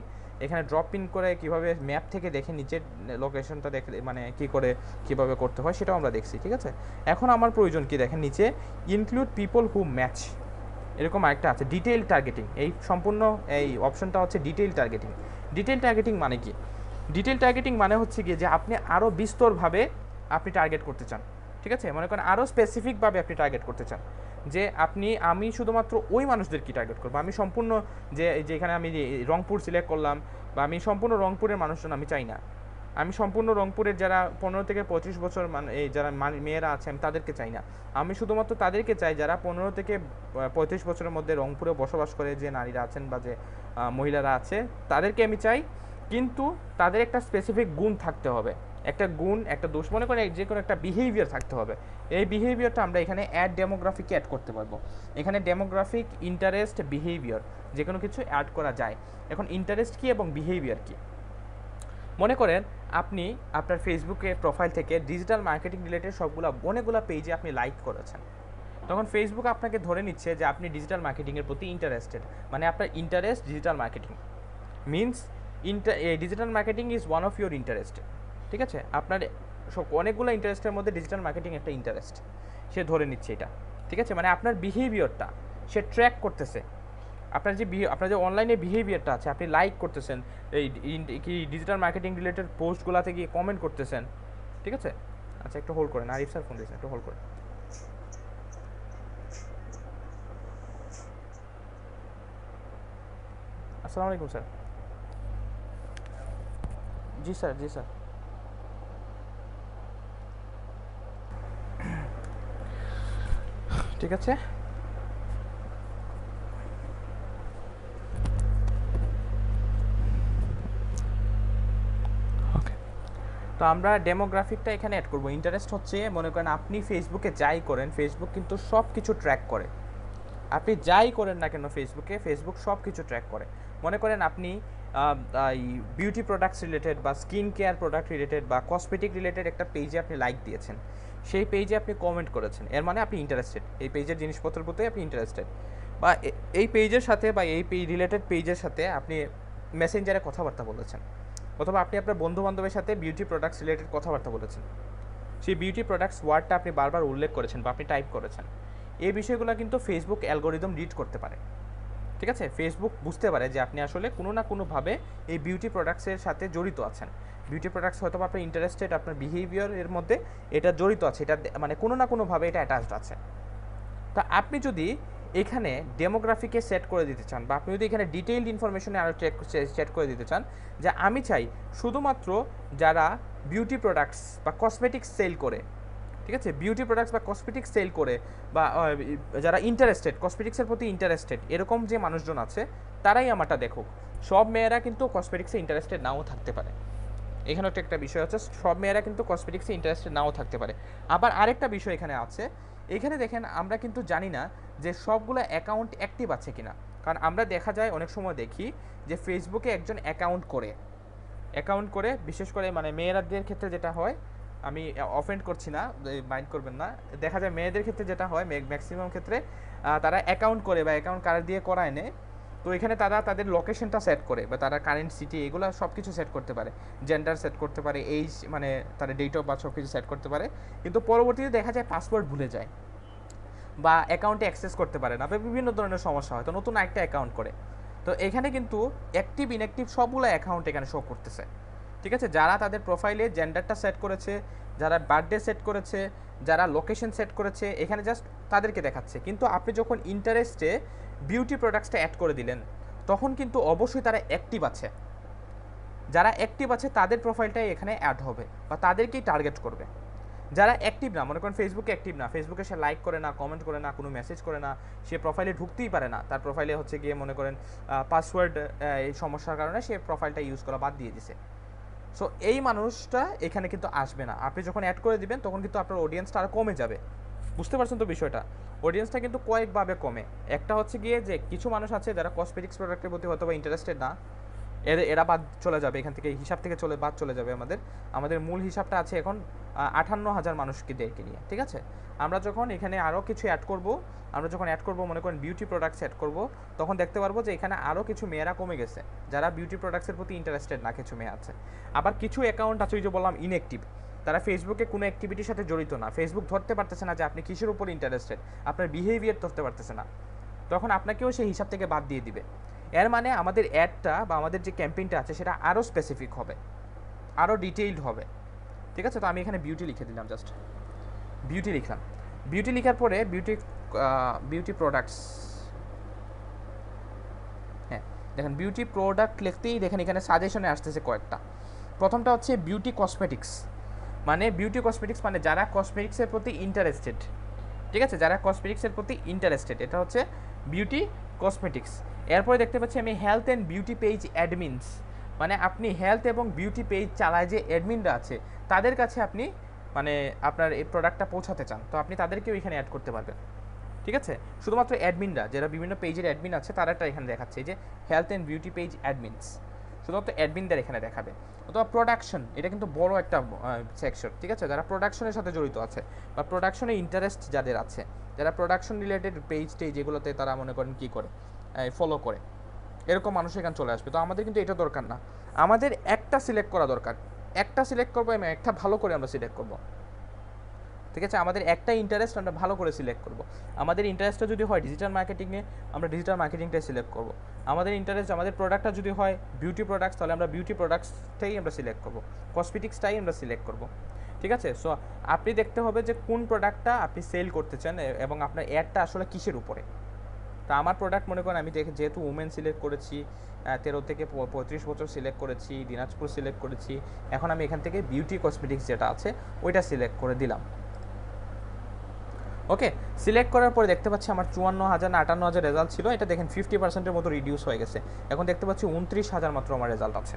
এখানে ড্রপ ইন করে কীভাবে ম্যাপ থেকে দেখে নিচের লোকেশনটা দেখে মানে কি করে কীভাবে করতে হয় সেটাও আমরা দেখছি ঠিক আছে এখন আমার প্রয়োজন কি দেখেন নিচে ইনক্লুড পিপল হু ম্যাচ এরকম আরেকটা আছে ডিটেইল টার্গেটিং এই সম্পূর্ণ এই অপশনটা হচ্ছে ডিটেইল টার্গেটিং ডিটেইল টার্গেটিং মানে কি? ডিটেইল টার্গেটিং মানে হচ্ছে কি যে আপনি আরও বিস্তরভাবে আপনি টার্গেট করতে চান, ঠিক আছে? মনে করেন আরও স্পেসিফিকভাবে আপনি টার্গেট করতে চান, যে আপনি, আমি শুধুমাত্র ওই মানুষদেরকে টার্গেট করব? আমি সম্পূর্ণ যে, যেখানে আমি রংপুর সিলেক্ট করলাম বা আমি সম্পূর্ণ রংপুরের মানুষজন আমি চাই না। আমি সম্পূর্ণ রংপুরের যারা পনেরো থেকে পঁচিশ বছর মানে এই যারা মেয়েরা আছে, আমি তাদেরকে চাই না। আমি শুধুমাত্র তাদেরকে চাই যারা পনেরো থেকে পঁয়ত্রিশ বছরের মধ্যে রংপুরে বসবাস করে, যে নারীরা আছেন বা যে মহিলারা আছে, তাদেরকে আমি চাই। কিন্তু তাদের একটা স্পেসিফিক গুণ থাকতে হবে। একটা গুণ, একটা দোষ, মনে করে যে কোনো একটা বিহেভিয়ার থাকতে হবে। এই বিহেভিয়ারটা আমরা এখানে অ্যাড ডেমোগ্রাফিকে অ্যাড করতে পারব। এখানে ডেমোগ্রাফিক ইন্টারেস্ট বিহেভিয়ার যে কোনো কিছু অ্যাড করা যায়। এখন ইন্টারেস্ট কী এবং বিহেভিয়ার কী? মনে করেন আপনি আপনার ফেসবুকে প্রোফাইল থেকে ডিজিটাল মার্কেটিং রিলেটেড সবগুলো, অনেকগুলো পেজে আপনি লাইক করেছেন। তখন ফেসবুক আপনাকে ধরে নিচ্ছে যে আপনি ডিজিটাল মার্কেটিংয়ের প্রতি ইন্টারেস্টেড মানে আপনার interest digital marketing means inter digital marketing is one of your interest ঠিক আছে? আপনার সব- অনেকগুলো ইন্টারেস্টের মধ্যে ডিজিটাল মার্কেটিং একটা ইন্টারেস্ট সে ধরে নিচ্ছে এটা, ঠিক আছে? মানে আপনার বিহেভিয়ারটা সে ট্র্যাক করতেছে। আপনার যে আপনার যে অনলাইনে বিহেভিয়ারটা আছে, আপনি লাইক করতেছেন, এই কি ডিজিটাল মার্কেটিং রিলেটেড পোস্টগুলোতে গিয়ে কমেন্ট করতেছেন, ঠিক আছে? আচ্ছা একটু হোল্ড করেন, আরিফ স্যার ফোন দিয়েছেন, একটু হোল্ড করেন। আসসালামু আলাইকুম স্যার। জি স্যার জি স্যার। ঠিক আছে? তো আমরা ডেমোগ্রাফিকটা এখানে অ্যাড করব। ইন্টারেস্ট হচ্ছে, মনে করেন আপনি ফেসবুকে যাই করেন ফেসবুক কিন্তু সব কিছু ট্র্যাক করে। আপনি যাই করেন না কেন ফেসবুকে ফেসবুক সব কিছু ট্র্যাক করে। মনে করেন আপনি বিউটি প্রোডাক্টস রিলেটেড বা স্কিন কেয়ার প্রোডাক্ট রিলেটেড বা কসমেটিক রিলেটেড একটা পেজে আপনি লাইক দিয়েছেন। সেই পেজে আপনি কমেন্ট করেছেন। এর মানে আপনি ইন্টারেস্টেড এই পেজের জিনিসপত্রের প্রতি আপনি ইন্টারেস্টেড বা এই পেজের সাথে বা এই রিলেটেড পেজের সাথে আপনি মেসেঞ্জারে কথাবার্তা বলেছেন। অথবা আপনি আপনার বন্ধু বান্ধবের সাথে বিউটি প্রোডাক্টস রিলেটেড কথাবার্তা বলেছেন। সেই বিউটি প্রোডাক্টস ওয়ার্ডটা আপনি বারবার উল্লেখ করেছেন বা আপনি টাইপ করেছেন। এই বিষয়গুলো কিন্তু ফেসবুক অ্যালগোরিদম রিড করতে পারে। ঠিক আছে? ফেসবুক বুঝতে পারে যে আপনি আসলে কোনো না কোনোভাবে এই বিউটি প্রোডাক্টসের সাথে জড়িত আছেন। বিউটি প্রোডাক্টস হয়তো আপনার ইন্টারেস্টেড আপনার বিহেভিয়ার এর মধ্যে এটা জড়িত আছে। এটা মানে কোনো না কোনোভাবে এটা অ্যাটাচড আছে। তা আপনি যদি এখানে ডেমোগ্রাফিকে সেট করে দিতে চান বা আপনি যদি এখানে ডিটেইলড ইনফরমেশনে আরও চেক সেট করে দিতে চান, যে আমি চাই শুধুমাত্র যারা বিউটি প্রোডাক্টস বা কসমেটিক্স সেল করে, ঠিক আছে? বিউটি প্রোডাক্টস বা কসমেটিক্স সেল করে বা যারা ইন্টারেস্টেড কসমেটিক্সের প্রতি ইন্টারেস্টেড এরকম যে মানুষজন আছে, তারাই আমারটা দেখুক। সব মেয়েরা কিন্তু কসমেটিক্সে ইন্টারেস্টেড নাও থাকতে পারে। এখানে একটা একটা বিষয় হচ্ছে, সব মেয়েরা কিন্তু কসমেটিক্সে ইন্টারেস্টেড নাও থাকতে পারে। আবার আরেকটা বিষয় এখানে আছে। এখানে দেখেন, আমরা কিন্তু জানি না যে সবগুলো অ্যাকাউন্ট অ্যাক্টিভ আছে কিনা। কারণ আমরা দেখা যায় অনেক সময় দেখি যে ফেসবুকে একজন অ্যাকাউন্ট করে। অ্যাকাউন্ট করে, বিশেষ করে মানে মেয়েরাদের ক্ষেত্রে যেটা হয়, আমি অফেন্ড করছি না মাইন্ড করবেন না। দেখা যায় মেয়েদের ক্ষেত্রে যেটা হয় ম্যাক্সিমাম ক্ষেত্রে তারা অ্যাকাউন্ট করে বা অ্যাকাউন্ট কার্ড দিয়ে করায় নেয়। তো এখানে তারা তাদের লোকেশনটা সেট করে বা তারা কারেন্ট সিটি এগুলো সব কিছু সেট করতে পারে। জেন্ডার সেট করতে পারে এইজ মানে তারা ডেট অফ বার্থ সব কিছু সেট করতে পারে। কিন্তু পরবর্তীতে দেখা যায় পাসওয়ার্ড ভুলে যায়। বা অ্যাকাউন্টে অ্যাক্সেস করতে পারে না, বা বিভিন্ন ধরনের সমস্যা হয়, তো নতুন একটা অ্যাকাউন্ট করে। তো এখানে কিন্তু অ্যাক্টিভ ইনঅ্যাক্টিভ সবগুলো অ্যাকাউন্ট এখানে শো করতেছে। ঠিক আছে? যারা তাদের প্রোফাইলে জেন্ডারটা সেট করেছে, যারা বার্থডে সেট করেছে, যারা লোকেশন সেট করেছে, এখানে জাস্ট তাদেরকে দেখাচ্ছে। কিন্তু আপনি যখন ইন্টারেস্টে বিউটি প্রোডাক্টসটা অ্যাড করে দিলেন, তখন কিন্তু অবশ্যই তারা অ্যাক্টিভ আছে। যারা অ্যাক্টিভ আছে, তাদের প্রোফাইলটাই এখানে অ্যাড হবে, বা তাদেরকেই টার্গেট করবে। যারা অ্যাক্টিভ না, মনে করেন ফেসবুকে অ্যাক্টিভ না ফেসবুকে সে লাইক করে না কমেন্ট করে না, কোনো মেসেজ করে না, সে প্রোফাইলে ঢুকতেই পারে না। তার প্রোফাইলে হচ্ছে গিয়ে মনে করেন পাসওয়ার্ড এই সমস্যার কারণে সে প্রোফাইলটা ইউজ করা বাদ দিয়ে দিছে। সো এই মানুষটা এখানে কিন্তু আসবে না। আপনি যখন অ্যাড করে দিবেন, তখন কিন্তু আপনার অডিয়েন্সটা আরও কমে যাবে। বুঝতে পারছেন তো বিষয়টা? অডিয়েন্সটা কিন্তু কয়েকভাবে কমে। একটা হচ্ছে গিয়ে যে কিছু মানুষ আছে যারা কসমেটিক্স প্রোডাক্টের প্রতি হয়তো বা ইন্টারেস্টেড না এর, এরা বাদ চলে যাবে, এখান থেকে হিসাব থেকে চলে, বাদ চলে যাবে আমাদের। আমাদের মূল হিসাবটা আছে এখন আটান্ন হাজার মানুষকে দেরকে নিয়ে, ঠিক আছে? আমরা যখন এখানে আরও কিছু অ্যাড করব, আমরা যখন অ্যাড করব, মনে করেন বিউটি প্রোডাক্টস অ্যাড করব, তখন দেখতে পারব যে এখানে আরও কিছু মেয়েরা কমে গেছে, যারা বিউটি প্রোডাক্টসের প্রতি ইন্টারেস্টেড না, কিছু মেয়ে আছে। আবার কিছু অ্যাকাউন্ট আছে, ওই যে বললাম ইনঅ্যাক্টিভ তারা ফেসবুকে কোনো অ্যাক্টিভিটির সাথে জড়িত না। ফেসবুক ধরতে পারতেছে না যে আপনি কিসের উপর ইন্টারেস্টেড আপনার বিহেভিয়ার ধরতে পারতেছে না। তখন আপনাকেও সেই হিসাব থেকে বাদ দিয়ে দিবে। এর মানে আমাদের অ্যাডটা বা আমাদের যে ক্যাম্পেইনটা আছে, সেটা আরও স্পেসিফিক হবে আরও ডিটেইলড হবে। ঠিক আছে? তো আমি এখানে বিউটি লিখে দিলাম জাস্ট বিউটি লিখলাম। বিউটি লেখার পরে বিউটি বিউটি প্রোডাক্টস হ্যাঁ দেখেন বিউটি প্রোডাক্ট লিখতেই দেখেন এখানে সাজেশনে আসতেছে কয়েকটা। প্রথমটা হচ্ছে বিউটি কসমেটিক্স মানে বিউটি কসমেটিক্স মানে যারা কসমেটিক্সের প্রতি ইন্টারেস্টেড ঠিক আছে? যারা কসমেটিক্সের প্রতি ইন্টারেস্টেড এটা হচ্ছে বিউটি কসমেটিক্স এরপরে দেখতে পাচ্ছি আমি health and beauty page admins মানে আপনি হেলথ এবং বিউটি পেজ চালায় যে অ্যাডমিনরা আছে, তাদের কাছে আপনি মানে আপনার এই প্রোডাক্টটা পৌঁছাতে চান। তো আপনি তাদেরকেও এখানে অ্যাড করতে পারবেন। ঠিক আছে? শুধুমাত্র অ্যাডমিনরা যারা বিভিন্ন পেজের অ্যাডমিন আছে, তারাটা এখানে দেখাচ্ছে যে health and beauty page admins শুধুমাত্র অ্যাডমিনদের এখানে দেখাবে। অথবা প্রোডাকশন এটা কিন্তু বড় একটা সেকশন ঠিক আছে? যারা প্রোডাকশনের সাথে জড়িত আছে বা প্রোডাকশনে ইন্টারেস্ট যাদের আছে, যারা প্রোডাকশন রিলেটেড পেজ টেজ এগুলোতে তারা মনে করেন কী করে? ফলো করে। এরকম মানুষ এখানে চলে আসবে। তো আমাদের কিন্তু এটা দরকার না। আমাদের একটা সিলেক্ট করা দরকার। একটা সিলেক্ট করব এবং একটা ভালো করে আমরা সিলেক্ট করব। ঠিক আছে? আমাদের একটা ইন্টারেস্ট আমরা ভালো করে সিলেক্ট করব। আমাদের ইন্টারেস্টটা যদি হয় ডিজিটাল মার্কেটিংয়ে আমরা ডিজিটাল মার্কেটিংটাই সিলেক্ট করব। আমাদের ইন্টারেস্ট আমাদের প্রোডাক্টটা যদি হয় বিউটি প্রোডাক্টস তাহলে আমরা বিউটি প্রোডাক্টসটাই আমরা সিলেক্ট করব। কসমেটিক্সটাই আমরা সিলেক্ট করব। ঠিক আছে? সো আপনি দেখতে হবে যে কোন প্রোডাক্টটা আপনি সেল করতে চান এবং আপনার অ্যাডটা আসলে কিসের উপরে। তা আমার প্রোডাক্ট মনে করেন, আমি দেখে যেহেতু উমেন সিলেক্ট করেছি তেরো থেকে পঁয়ত্রিশ বছর সিলেক্ট করেছি, দিনাজপুর সিলেক্ট করেছি, এখন আমি এখান থেকে বিউটি কসমেটিক্স যেটা আছে, ওইটা সিলেক্ট করে দিলাম। ওকে সিলেক্ট করার পরে দেখতে পাচ্ছি আমার চুয়ান্ন হাজার না, আটান্ন হাজার রেজাল্ট ছিল। এটা দেখেন ফিফটি পার্সেন্টের মতো রিডিউস হয়ে গেছে। এখন দেখতে পাচ্ছি উনত্রিশ হাজার মাত্র আমার রেজাল্ট আছে।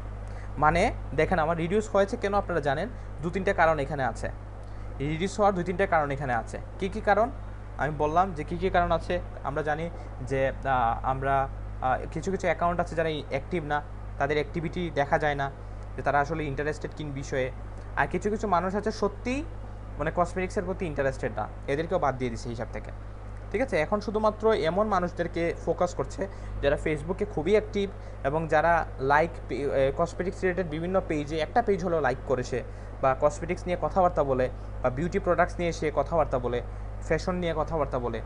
মানে দেখেন আমার রিডিউস হয়েছে কেন আপনারা জানেন? দু তিনটে কারণ এখানে আছে। রিডিউস হওয়ার দুই তিনটে কারণ এখানে আছে। কি কি কারণ? আমি বললাম যে কী কী কারণ আছে। আমরা জানি যে আমরা কিছু কিছু অ্যাকাউন্ট আছে যারা অ্যাক্টিভ না। তাদের অ্যাক্টিভিটি দেখা যায় না। যে তারা আসলে ইন্টারেস্টেড কিন বিষয়ে। আর কিছু কিছু মানুষ আছে সত্যিই মানে কসমেটিক্সের প্রতি ইন্টারেস্টেড না। এদেরকেও বাদ দিয়ে দিছে হিসাব থেকে। ঠিক আছে? এখন শুধুমাত্র এমন মানুষদেরকে ফোকাস করছে যারা ফেসবুকে খুবই অ্যাক্টিভ এবং যারা লাইক কসমেটিক্স রিলেটেড বিভিন্ন পেজে একটা পেজ হলো লাইক করেছে বা কসমেটিক্স নিয়ে কথাবার্তা বলে বা বিউটি প্রোডাক্টস নিয়ে সে কথাবার্তা বলে ফ্যাশন নিয়ে কথাবার্তা বলে,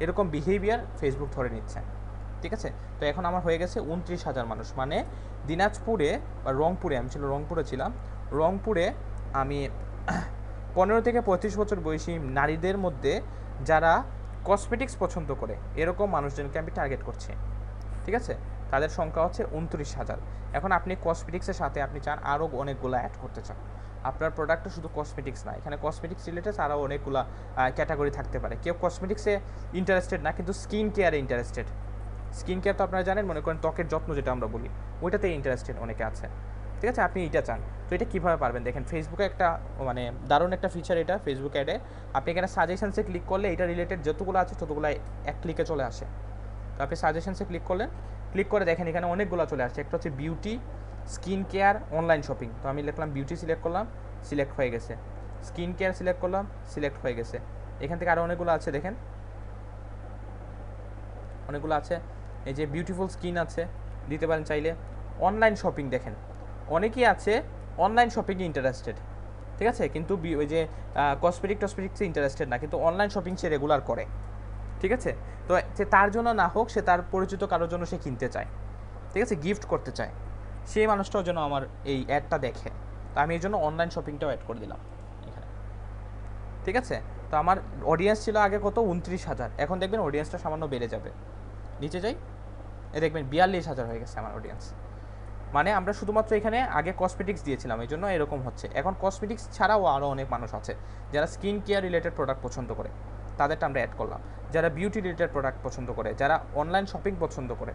এরকম বিহেভিয়ার ফেসবুক ধরে নিচ্ছে। ঠিক আছে? তো এখন আমার হয়ে গেছে উনত্রিশ হাজার মানুষ। মানে দিনাজপুরে বা রংপুরে, আমি ছিল রংপুরে ছিলাম, রংপুরে আমি পনেরো থেকে পঁয়ত্রিশ বছর বয়সী নারীদের মধ্যে যারা কসমেটিক্স পছন্দ করে, এরকম মানুষজনকে আমি টার্গেট করছি। ঠিক আছে? তাদের সংখ্যা হচ্ছে উনত্রিশ হাজার। এখন আপনি কসমেটিক্সের সাথে আপনি চান আরও অনেকগুলো অ্যাড করতে চান। আপনার প্রোডাক্টটা শুধু কসমেটিক্স না, এখানে কসমেটিক্স রিলেটেড আরও অনেকগুলো ক্যাটাগরি থাকতে পারে। কেউ কসমেটিক্সে ইন্টারেস্টেড না, কিন্তু স্কিন কেয়ারে ইন্টারেস্টেড স্কিন কেয়ার তো আপনারা জানেন, মনে করেন ত্বকের যত্ন যেটা আমরা বলি ওইটাতে ইন্টারেস্টেড অনেকে আছে। ঠিক আছে? আপনি এটা চান। তো এটা কীভাবে পারবেন? দেখেন ফেসবুকে একটা মানে দারুণ একটা ফিচার এটা ফেসবুক অ্যাডে আপনি এখানে সাজেশনসে ক্লিক করলে এটা রিলেটেড যতগুলো আছে ততগুলো এক ক্লিকে চলে আসে। তো আপনি সাজেশনসে ক্লিক করলেন ক্লিক করে দেখেন এখানে অনেকগুলো চলে আসছে। একটা হচ্ছে beauty skin care online shopping তো আমি লিখলাম বিউটি সিলেক্ট করলাম সিলেক্ট হয়ে গেছে। স্কিন কেয়ার সিলেক্ট করলাম সিলেক্ট হয়ে গেছে। এখান থেকে আরও অনেকগুলো আছে, দেখেন। অনেকগুলো আছে। এই যে বিউটিফুল স্কিন আছে, দিতে পারেন চাইলে। অনলাইন শপিং দেখেন। অনেকেই আছে অনলাইন শপিংয়ে ইন্টারেস্টেড ঠিক আছে? কিন্তু ওই যে কসমেটিক টসমেটিক্সে ইন্টারেস্টেড না, কিন্তু অনলাইন শপিং সে রেগুলার করে, ঠিক আছে? তো সে তার জন্য না হোক, সে তার পরিচিত কারোর জন্য সে কিনতে চায়, ঠিক আছে? গিফট করতে চায়। সেই মানুষটাও যেন আমার এই অ্যাডটা দেখে। তো আমি এই জন্য অনলাইন শপিংটাও অ্যাড করে দিলাম এখানে, ঠিক আছে? তো আমার অডিয়েন্স ছিল আগে কত? উনত্রিশ হাজার। এখন দেখবেন অডিয়েন্সটা সামান্য বেড়ে যাবে। নিচে যাই। এ দেখবেন বিয়াল্লিশ হাজার হয়ে গেছে আমার অডিয়েন্স মানে আমরা শুধুমাত্র এখানে আগে কসমেটিক্স দিয়েছিলাম, এই জন্য এরকম হচ্ছে। এখন কসমেটিক্স ছাড়াও আরও অনেক মানুষ আছে, যারা স্কিন কেয়ার রিলেটেড প্রোডাক্ট পছন্দ করে, তাদেরটা আমরা অ্যাড করলাম। যারা বিউটি রিলেটেড প্রোডাক্ট পছন্দ করে, যারা অনলাইন শপিং পছন্দ করে,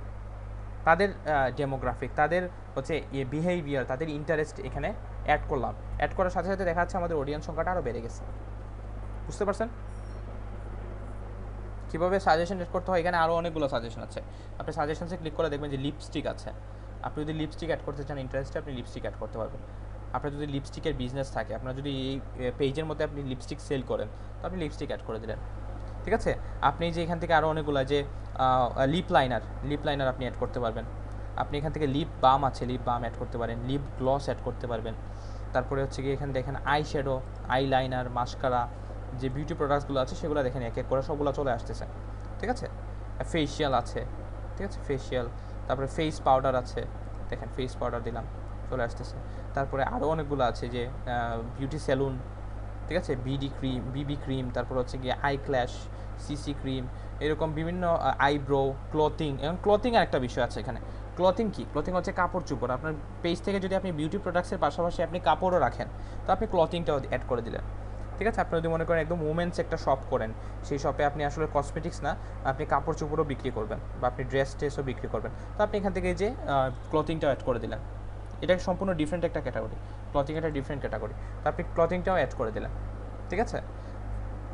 তাদের ডেমোগ্রাফিক তাদের হচ্ছে ইয়ে বিহেভিয়ার তাদের ইন্টারেস্ট এখানে অ্যাড করলাম। অ্যাড করার সাথে সাথে দেখা যাচ্ছে আমাদের অডিয়েন্স সংখ্যাটা আরও বেড়ে গেছে। বুঝতে পারছেন? কীভাবে সাজেশন এড করতে হয়? এখানে আরও অনেকগুলো সাজেশন আছে। আপনি সাজেশনসে ক্লিক করে দেখবেন যে লিপস্টিক আছে। আপনি যদি লিপস্টিক অ্যাড করতে চান ইন্টারেস্টে আপনি লিপস্টিক অ্যাড করতে পারবেন। আপনার যদি লিপস্টিকের বিজনেস থাকে, আপনার যদি এই পেজের মধ্যে আপনি লিপস্টিক সেল করেন, তো আপনি লিপস্টিক অ্যাড করে দিলেন। ঠিক আছে? আপনি যে এখান থেকে আরও অনেকগুলো যে লিপ লাইনার লিপ লাইনার আপনি অ্যাড করতে পারবেন। আপনি এখান থেকে লিপ বাম আছে লিপ বাম অ্যাড করতে পারেন লিপ গ্লস অ্যাড করতে পারবেন। তারপরে হচ্ছে কি এখানে দেখেন eye shadow eye liner mascara যে বিউটি প্রোডাক্টসগুলো আছে, সেগুলো দেখেন এক এক করে সবগুলো চলে আসতেছে। ঠিক আছে? ফেসিয়াল আছে। ঠিক আছে? ফেসিয়াল তারপরে ফেস পাউডার আছে। দেখেন ফেস পাউডার দিলাম, চলে আসতেছে। তারপরে আরও অনেকগুলো আছে যে বিউটি সেলুন ঠিক আছে? বিডি ক্রিম বিবি ক্রিম তারপর হচ্ছে গিয়ে আই ক্ল্যাশ সিসি ক্রিম এরকম বিভিন্ন আইব্রো ক্লথিং এবং ক্লথিং এর একটা বিষয় আছে এখানে। ক্লথিং কি? ক্লথিং হচ্ছে কাপড় চোপড়। আপনার পেজ থেকে যদি আপনি বিউটি প্রোডাক্টসের পাশাপাশি আপনি কাপড়ও রাখেন, তো আপনি ক্লথিংটাও অ্যাড করে দিলেন। ঠিক আছে? আপনি যদি মনে করেন একদম উমেন্স একটা শপ করেন, সেই শপে আপনি আসলে কসমেটিক্স না, আপনি কাপড় চোপড়ও বিক্রি করবেন বা আপনি ড্রেস ট্রেসও বিক্রি করবেন। তো আপনি এখান থেকে যে ক্লথিংটাও অ্যাড করে দিলেন। এটা সম্পূর্ণ ডিফারেন্ট একটা ক্যাটাগরি ক্লথিং একটা ডিফারেন্ট ক্যাটাগরি তো আপনি ক্লথিংটাও অ্যাড করে দিলেন। ঠিক আছে?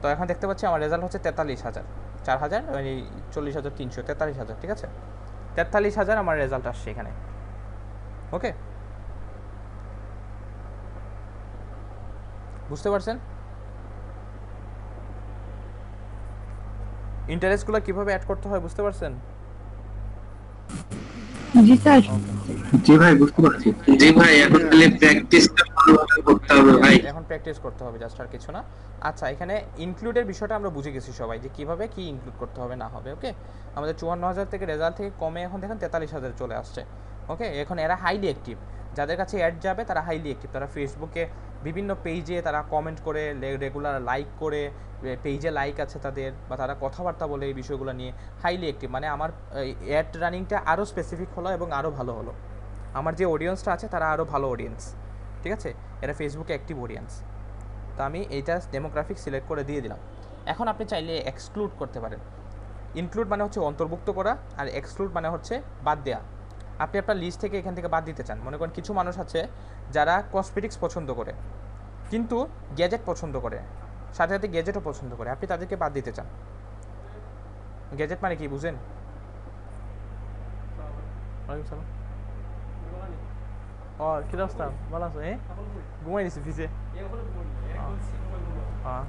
তো এখন দেখতে পাচ্ছি আমার রেজাল্ট হচ্ছে তেতাল্লিশ হাজার। চার হাজার এই চল্লিশ হাজার তিনশো, তেতাল্লিশ হাজার, ঠিক আছে? তেতাল্লিশ হাজার আমার রেজাল্ট আসছে এখানে। ওকে বুঝতে পারছেন? ইন্টারেস্টগুলো কীভাবে অ্যাড করতে হয় বুঝতে পারছেন? জি স্যার। জি ভাই বুঝতে পারছি। জি ভাই এখন খালি প্র্যাকটিসটা ভালোভাবে করতে হবে ভাই। এখন প্র্যাকটিস করতে হবে জাস্ট আর কিছু না। আচ্ছা এখানে ইনক্লুডের বিষয়টা আমরা বুঝে গেছি সবাই যে কীভাবে কি ইনক্লুড করতে হবে না হবে ওকে আমাদের চুয়ান্ন হাজার থেকে রেজাল্ট থেকে কমে এখন দেখেন তেতাল্লিশ হাজার চলে আসছে ওকে এখন এরা হাইলি অ্যাক্টিভ যাদের কাছে অ্যাড যাবে, তারা হাইলি অ্যাক্টিভ তারা ফেসবুকে বিভিন্ন পেজে তারা কমেন্ট করে রেগুলার লাইক করে পেজে লাইক আছে তাদের, বা তারা কথাবার্তা বলে এই বিষয়গুলো নিয়ে। হাইলি অ্যাক্টিভ মানে আমার অ্যাড রানিংটা আরও স্পেসিফিক হলো এবং আরও ভালো হলো। আমার যে অডিয়েন্সটা আছে, তারা আরও ভালো অডিয়েন্স ঠিক আছে? এরা ফেসবুকে অ্যাক্টিভ অডিয়েন্স তো আমি এইটা ডেমোগ্রাফিক সিলেক্ট করে দিয়ে দিলাম। এখন আপনি চাইলে এক্সক্লুড করতে পারেন। ইনক্লুড মানে হচ্ছে অন্তর্ভুক্ত করা, আর এক্সক্লুড মানে হচ্ছে বাদ দেয়া। আপনি আপনার লিস্ট থেকে এখান থেকে বাদ দিতে চান। মনে করেন কিছু মানুষ আছে যারা কসমেটিক্স পছন্দ করে কিন্তু গ্যাজেট পছন্দ করে সাথে সাথে গ্যাজেটও পছন্দ করে। আপনি তাদেরকে বাদ দিতে চান। গ্যাজেট মানে কি বুঝেন? সালাম। ও কি অবস্থা? ভালো আছো? এ? ঘুমাই দিছি ফিসে হ্যাঁ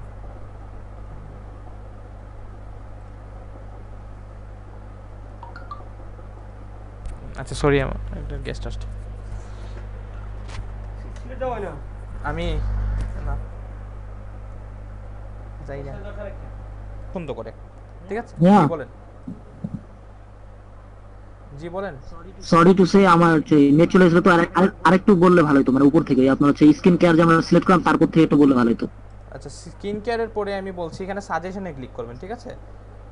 আচ্ছা সরি আমার একটা গেস্ট আসছে। আমি না। যাই না। পছন্দ করে। ঠিক আছে? বলেন। জি বলেন। সরি টু সে আমার হচ্ছে নেট চলে এসেছিল তো আরেক- আরেক- আরেকটু বললে ভালো হতো মানে উপর থেকে আপনার হচ্ছে স্কিন কেয়ার যে আমরা সিলেক্ট করলাম তারপর থেকে একটু বললে ভালো হতো আচ্ছা স্কিন কেয়ারের পরে আমি বলছি এখানে সাজেশনে ক্লিক করবেন ঠিক আছে?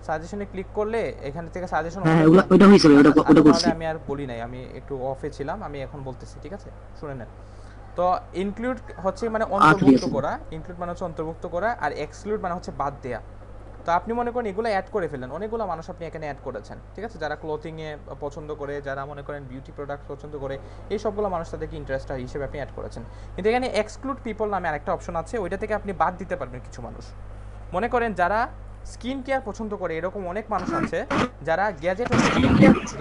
সাজেশনে ক্লিক করলে এখান থেকে সাজেশন হ্যাঁ ওটা হয়েছে ওটা ওটা করছি। আমি আর বলি নাই আমি একটু অফে ছিলাম আমি এখন বলতেছি ঠিক আছে? শুনে নেন। তো ইনক্লুড হচ্ছে মানে অন্তর্ভুক্ত করা ইনক্লুড মানে হচ্ছে অন্তর্ভুক্ত করা আর এক্সক্লুড মানে হচ্ছে বাদ দেয়া। তো আপনি মনে করেন এগুলো অ্যাড করে ফেলেন অনেকগুলো মানুষ আপনি এখানে অ্যাড করেছেন ঠিক আছে? যারা ক্লোথিং এ পছন্দ করে যারা মনে করেন বিউটি প্রোডাক্ট পছন্দ করে এই সবগুলো মানুষ তাদেরকে ইন্টারেস্ট হিসেবে আপনি অ্যাড করেছেন। কিন্তু এখানে এক্সক্লুড পিপল নামে আরেকটা অপশন আছে ওইটা থেকে আপনি বাদ দিতে পারবেন কিছু মানুষ। মনে করেন যারা স্কিন কেয়ার পছন্দ করে এরকম অনেক মানুষ আছে যারা গ্যাজেট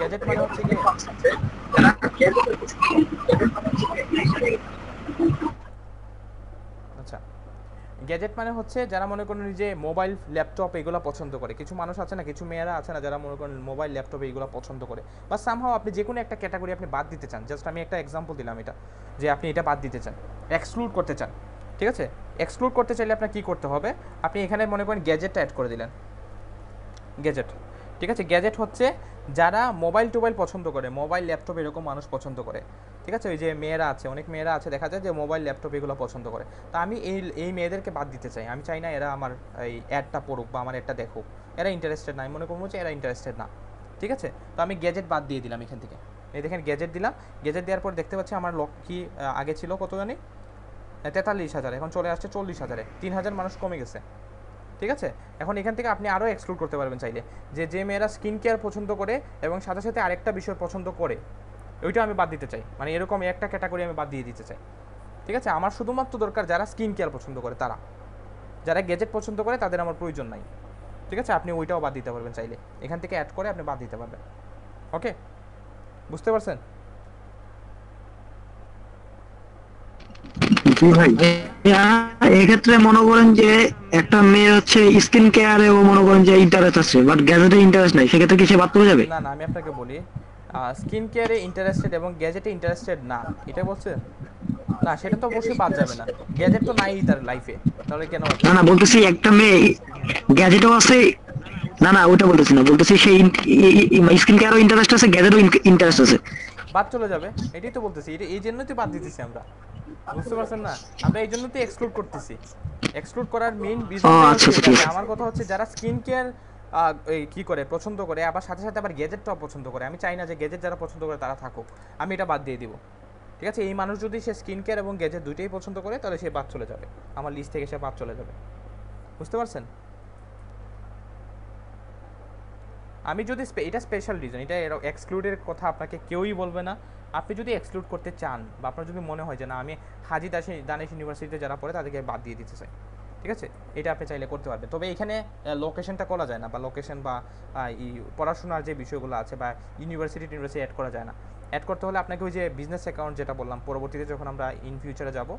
গ্যাজেট মানে হচ্ছে কি আচ্ছা। গ্যাজেট মানে হচ্ছে যারা মনে করেন যে মোবাইল ল্যাপটপ এগুলো পছন্দ করে। কিছু মানুষ আছে না কিছু মেয়েরা আছে না যারা মনে করেন মোবাইল ল্যাপটপ এগুলো পছন্দ করে। বা সামহাও আপনি যে কোনো একটা ক্যাটাগরি আপনি বাদ দিতে চান। জাস্ট আমি একটা এক্সাম্পল দিলাম এটা যে আপনি এটা বাদ দিতে চান। এক্সক্লুড করতে চান। ঠিক আছে? এক্সক্লুড করতে চাইলে আপনার কী করতে হবে? আপনি এখানে মনে করেন গ্যাজেটটা অ্যাড করে দিলেন। গ্যাজেট ঠিক আছে? গ্যাজেট হচ্ছে যারা মোবাইল টোবাইল পছন্দ করে। মোবাইল ল্যাপটপ এরকম মানুষ পছন্দ করে। ঠিক আছে? ওই যে মেয়েরা আছে, অনেক মেয়েরা আছে, দেখা যায় যে মোবাইল ল্যাপটপ এগুলো পছন্দ করে। তা আমি এই এই মেয়েদেরকে বাদ দিতে চাই। আমি চাই না এরা আমার এই অ্যাডটা পড়ুক বা আমার অ্যাডটা দেখুক। এরা ইন্টারেস্টেড না। আমি মনে করব যে এরা ইন্টারেস্টেড না। ঠিক আছে? তো আমি গ্যাজেট বাদ দিয়ে দিলাম এখান থেকে। এই দেখেন গ্যাজেট দিলাম। গ্যাজেট দেওয়ার পর দেখতে পাচ্ছি আমার লক কি আগে ছিল কত জানি? তেতাল্লিশ হাজার, এখন চলে আসছে চল্লিশ হাজারে। তিন হাজার মানুষ কমে গেছে। ঠিক আছে? এখন এখান থেকে আপনি আরও এক্সক্লুড করতে পারবেন চাইলে। যে যে মেয়েরা স্কিন কেয়ার পছন্দ করে এবং সাথে সাথে আরেকটা বিষয় পছন্দ করে, ওইটা আমি বাদ দিতে চাই। মানে এরকম একটা ক্যাটাগরি আমি বাদ দিয়ে দিতে চাই। ঠিক আছে? আমার শুধুমাত্র দরকার যারা স্কিন কেয়ার পছন্দ করে, তারা। যারা গেজেট পছন্দ করে, তাদের আমার প্রয়োজন নাই। ঠিক আছে? আপনি ওইটাও বাদ দিতে পারবেন চাইলে। এখান থেকে অ্যাড করে আপনি বাদ দিতে পারবেন। ওকে বুঝতে পারছেন? জি ভাই? এক্ষেত্রে মনে করেন যে একটা মেয়ে হচ্ছে স্কিন কেয়ারে ও মনে করেন যে ইন্টারেস্ট আছে বাট গ্যাজেটে ইন্টারেস্ট নাই সেক্ষেত্রে কি সে বাদ পড়ে যাবে? না না আমি আপনাকে বলি স্কিন কেয়ারে ইন্টারেস্টেড এবং গ্যাজেটে ইন্টারেস্টেড না এটা বলছে? না সেটা তো অবশ্যই বাদ যাবে না গ্যাজেট তো নাই তার লাইফে তাহলে কেন না না বলতেছি একটা মেয়ে গ্যাজেটও আছে না না ওটা বলতেছি না বলতেছি সেই স্কিন কেয়ারও ইন্টারেস্ট আছে গ্যাজেটও ইন্টারেস্ট আছে। বাদ চলে যাবে এটাই তো বলতেছি এটা এই জন্যই তো বাদ দিতেছি আমরা। বুঝতে পারছেন না? আমরা এই জন্য তো এক্সক্লুড করতেছি। এক্সক্লুড করার মেইন আচ্ছা, আচ্ছা, আছে। আমার কথা হচ্ছে যারা স্কিন কেয়ার এই কি করে পছন্দ করে আবার সাথে সাথে আবার গ্যাজেটটাও পছন্দ করে। আমি চাই না যে গ্যাজেট যারা পছন্দ করে তারা থাকুক। আমি এটা বাদ দিয়ে দিব। ঠিক আছে? এই মানুষ যদি সে স্কিন কেয়ার এবং গ্যাজেট দুইটাই পছন্দ করে তাহলে সে বাদ চলে যাবে। আমার লিস্ট থেকে সে বাদ চলে যাবে। বুঝতে পারছেন? আমি যদি এটা স্পেশাল রিজন এটা এক্সক্লুডের কথা আপনাকে কেউই বলবে না। আপনি যদি এক্সক্লুড করতে চান বা আপনার যদি মনে হয় যে না, আমি হাজি দাসে, দানেশ ইউনিভার্সিটিতে যারা পড়ে তাদেরকে বাদ দিয়ে দিতে চাই, ঠিক আছে? এটা আপনি চাইলে করতে পারবেন। তবে এখানে লোকেশনটা করা যায় না বা লোকেশন বা পড়াশোনার যে বিষয়গুলো আছে বা ইউনিভার্সিটি ইউনিভার্সিটি অ্যাড করা যায় না। অ্যাড করতে হলে আপনাকে ওই যে বিজনেস অ্যাকাউন্ট যেটা বললাম, পরবর্তীতে যখন আমরা ইন ফিউচারে যাব,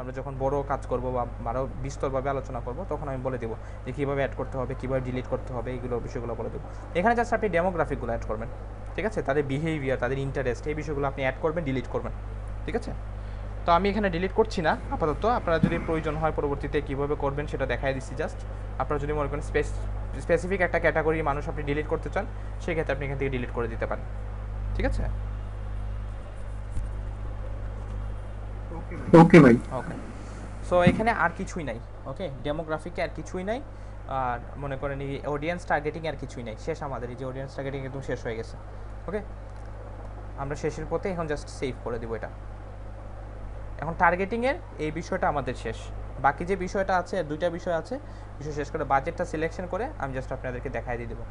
আমরা যখন বড় কাজ করব বা আরও বিস্তরভাবে আলোচনা করব, তখন আমি বলে দেবো যে কীভাবে অ্যাড করতে হবে, কীভাবে ডিলিট করতে হবে এইগুলো বিষয়গুলো বলে দেবো। এখানে জাস্ট আপনি ডেমোগ্রাফিকগুলো অ্যাড করবেন। ঠিক আছে? তাদের বিহেভিয়ার তাদের ইন্টারেস্ট এই বিষয়গুলো আপনি অ্যাড করবেন ডিলিট করবেন। ঠিক আছে? তো আমি এখানে ডিলিট করছি না। আপাতত আপনারা যদি প্রয়োজন হয় পরবর্তীতে কীভাবে করবেন সেটা দেখাই দিচ্ছি জাস্ট আপনারা যদি মনে করেন স্পেস স্পেসিফিক একটা ক্যাটাগরি মানুষ আপনি ডিলিট করতে চান সেক্ষেত্রে আপনি এখান থেকে ডিলিট করে দিতে পারেন। ঠিক আছে? ওকে ভাই। ওকে সো এখানে আর কিছুই নাই ওকে ডেমোগ্রাফিকে আর কিছুই নাই আর মনে করেন এই অডিয়েন্স টার্গেটিং আর কিছুই নাই। শেষ আমাদের এই যে অডিয়েন্স টার্গেটিং একদম শেষ হয়ে গেছে। ওকে আমরা শেষের পথে এখন জাস্ট সেভ করে দেবো এটা। এখন টার্গেটিংয়ের এই বিষয়টা আমাদের শেষ। বাকি যে বিষয়টা আছে, দুইটা বিষয় আছে, বিষয় শেষ করে বাজেটটা সিলেকশন করে আমি জাস্ট আপনাদেরকে দেখাই দিয়ে দেবো।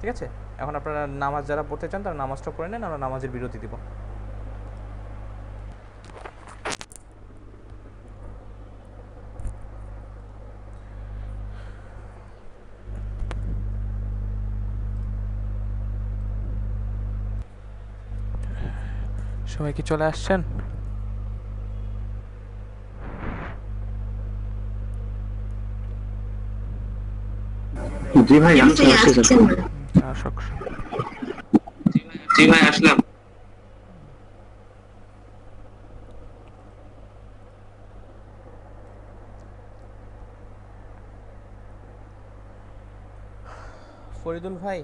ঠিক আছে? এখন আপনারা নামাজ যারা পড়তে চান তারা নামাজটা পড়ে নেন, আমরা নামাজের বিরতি দিব। সবাই কি চলে আসছেন? জি ভাই জি আসলাম। ফরিদুল ভাই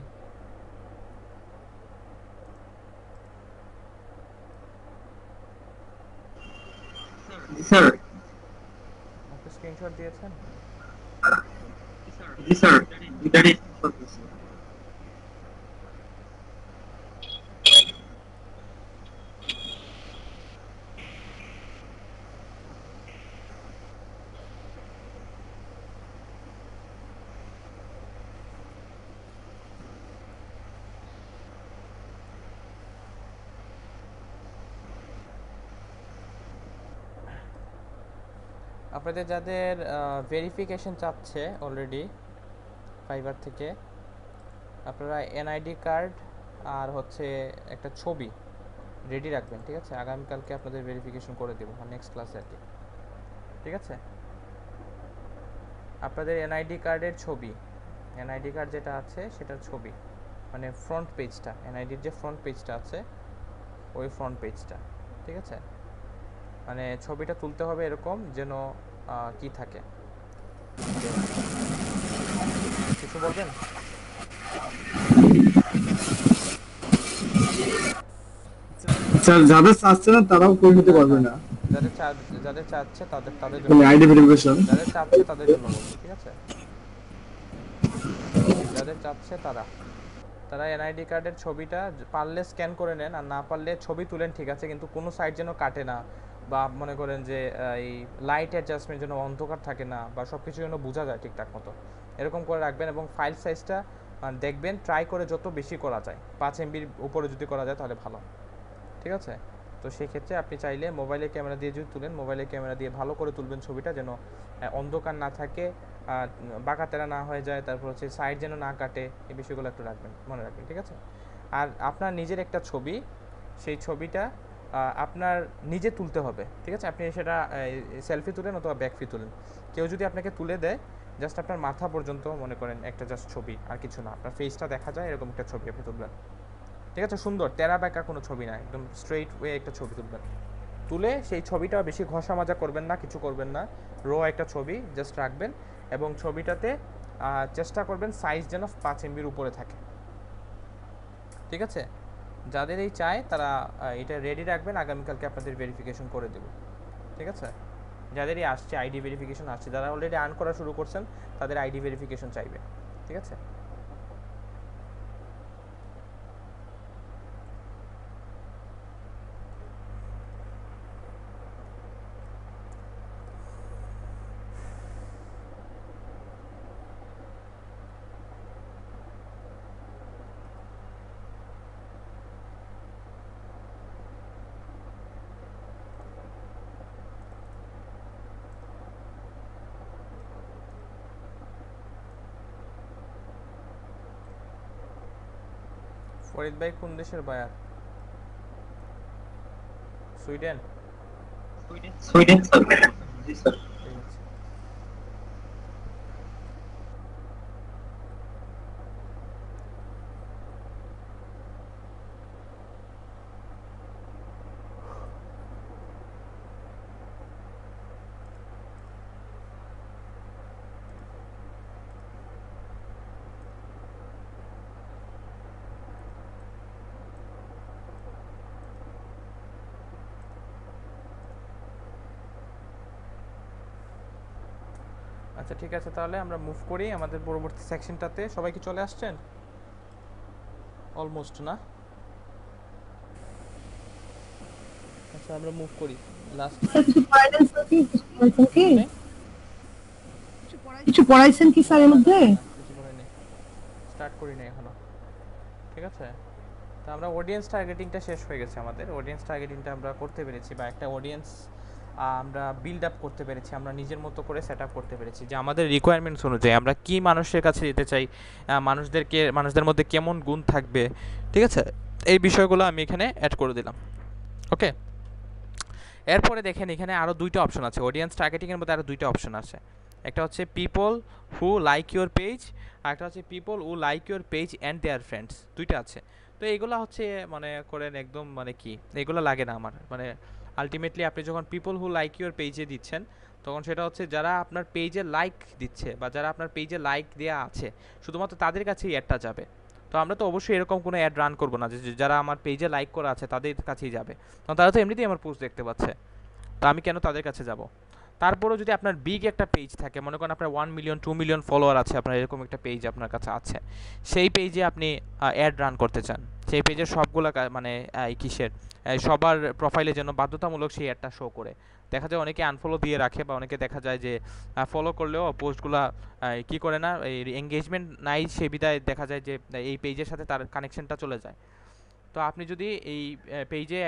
স্যার আপনি স্ক্রিনশট দিয়েছেন জি স্যার আপনাদের যাদের ভেরিফিকেশন চাচ্ছে অলরেডি ফাইবার থেকে, আপনারা এনআইডি কার্ড আর হচ্ছে একটা ছবি রেডি রাখবেন, ঠিক আছে? আগামীকালকে আপনাদের ভেরিফিকেশন করে দেবো নেক্সট ক্লাসে আর কি। ঠিক আছে? আপনাদের এনআইডি কার্ডের ছবি এনআইডি কার্ড যেটা আছে সেটার ছবি মানে ফ্রন্ট পেজটা এনআইডির যে ফ্রন্ট পেজটা আছে, ওই ফ্রন্ট পেজটা ঠিক আছে? মানে ছবিটা তুলতে হবে এরকম যেন কি থাকে? কিছু বলবেন? স্যার যাদের চাচ্ছে না তারাও করে নিতে পারবে না। যাদের যাদের চাচ্ছে তাদের তাদের জন্য আইডি ভেরিফিকেশন যাদের চাচ্ছে তাদের জন্য ঠিক আছে? যাদের চাচ্ছে তারা। তারা এনআইডি কার্ডের ছবিটা পারলে স্ক্যান করে নেন আর না পারলে ছবি তুলেন ঠিক আছে? কিন্তু কোনো সাইড যেন কাটে না। বা মনে করেন যে এই লাইট অ্যাডজাস্টমেন্ট যেন অন্ধকার থাকে না বা সব কিছু যেন বোঝা যায় ঠিকঠাক মতো। এরকম করে রাখবেন এবং ফাইল সাইজটা দেখবেন ট্রাই করে যত বেশি করা যায়, পাঁচ এমবির উপরে যদি করা যায় তাহলে ভালো। ঠিক আছে? তো সেই ক্ষেত্রে আপনি চাইলে মোবাইলের ক্যামেরা দিয়ে যদি তুলেন মোবাইলের ক্যামেরা দিয়ে ভালো করে তুলবেন ছবিটা যেন অন্ধকার না থাকে বাঁকাতেরা না হয়ে যায়, তারপর হচ্ছে সাইড যেন না কাটে, এই বিষয়গুলো একটু রাখবেন, মনে রাখবেন, ঠিক আছে? আর আপনার নিজের একটা ছবি, সেই ছবিটা আপনার নিজে তুলতে হবে, ঠিক আছে? আপনি সেটা সেলফি তুলেন অথবা ব্যাকফি তুলেন। কেউ যদি আপনাকে তুলে দেয় জাস্ট আপনার মাথা পর্যন্ত, মনে করেন একটা জাস্ট ছবি, আর কিছু না। আপনার ফেসটা দেখা যায়, এরকম একটা ছবি আপনি তুলবেন। ঠিক আছে? সুন্দর। টেরা ব্যাকা কোনো ছবি না, একদম স্ট্রেইট ওয়ে একটা ছবি তুলবেন। তুলে সেই ছবিটা বেশি ঘষা মাজা করবেন না, কিছু করবেন না। রো একটা ছবি জাস্ট রাখবেন এবং ছবিটাতে চেষ্টা করবেন সাইজ যেন পাঁচ এমবির উপরে থাকে। ঠিক আছে? যাদের এই চায়, তারা এটা রেডি রাখবেন, আগামীকালকে আপনাদের ভেরিফিকেশন করে দেব। ঠিক আছে? যাদেরই আসছে আইডি ভেরিফিকেশন আসছে, যারা অলরেডি আর্ন করা শুরু করছেন, তাদের আইডি ভেরিফিকেশন চাইবে। ঠিক আছে? ফরিদ ভাই কোন দেশের বায়ার? সুইডেন? সুইডেন স্যার জি স্যার ঠিক আছে আচ্ছা ঠিক আছে তাহলে আমরা মুভ করি আমাদের পরবর্তী সেকশনটাতে সবাই কি চলে আসছেন? অলমোস্ট না? আচ্ছা আমরা মুভ করি। লাস্ট কিছু পড়াইছেন কি? কিছু পড়াইছেন? কি স্যার এর মধ্যে স্টার্ট করি না এখনও। ঠিক আছে? তো আমরা অডিয়েন্স টার্গেটিংটা শেষ হয়ে গেছে আমাদের। অডিয়েন্স টার্গেটিংটা আমরা করতে পেরেছি বা একটা অডিয়েন্স আমরা বিল্ড আপ করতে পেরেছি, আমরা নিজের মতো করে সেট আপ করতে পেরেছি। যে আমাদের রিকোয়ারমেন্টস অনুযায়ী আমরা কি মানুষের কাছে যেতে চাই মানুষদেরকে, মানুষদের মধ্যে কেমন গুণ থাকবে, ঠিক আছে? এই বিষয়গুলো আমি এখানে অ্যাড করে দিলাম। ওকে এরপরে দেখেন এখানে আরও দুইটা অপশন আছে। অডিয়েন্স টার্গেটিংয়ের মধ্যে আরও দুইটা অপশন আছে। একটা হচ্ছে people who like your page আর একটা হচ্ছে people who like your page and their friends দুইটা আছে। তো এইগুলো হচ্ছে মানে করেন একদম মানে কি? এগুলো লাগে না আমার। মানে আলটিমেটলি আপনি যখন পিপল হু লাইক ইউর পেজে দিচ্ছেন, তখন সেটা হচ্ছে যারা আপনার পেজে লাইক দিচ্ছে বা যারা আপনার পেজে লাইক দেওয়া আছে, শুধুমাত্র তাদের কাছেই অ্যাডটা যাবে। তো আমরা তো অবশ্যই এরকম কোনো অ্যাড রান করব না যে যারা আমার পেজে লাইক করা আছে তাদের কাছেই যাবে। কারণ তারা তো এমনিতেই আমার পোস্ট দেখতে পাচ্ছে। তো আমি কেন তাদের কাছে যাব? তারপরেও যদি আপনার বিগ একটা পেজ থাকে, মনে করেন আপনার one million two million follower আছে, আপনার এরকম একটা পেজ আপনার কাছে আছে, সেই পেজে আপনি অ্যাড রান করতে চান। সেই পেজের সবগুলো মানে কিসের সবার প্রোফাইলে যেন বাধ্যতামূলক সেই অ্যাডটা শো করে। দেখা যায় অনেকে আনফলো দিয়ে রাখে বা অনেকে দেখা যায় যে ফলো করলেও পোস্টগুলো কি করে না, এই এঙ্গেজমেন্ট নাই, সে বিদায় দেখা যায় যে, এই পেজের সাথে তার কানেকশনটা চলে যায়। তো আপনি যদি এই পেজে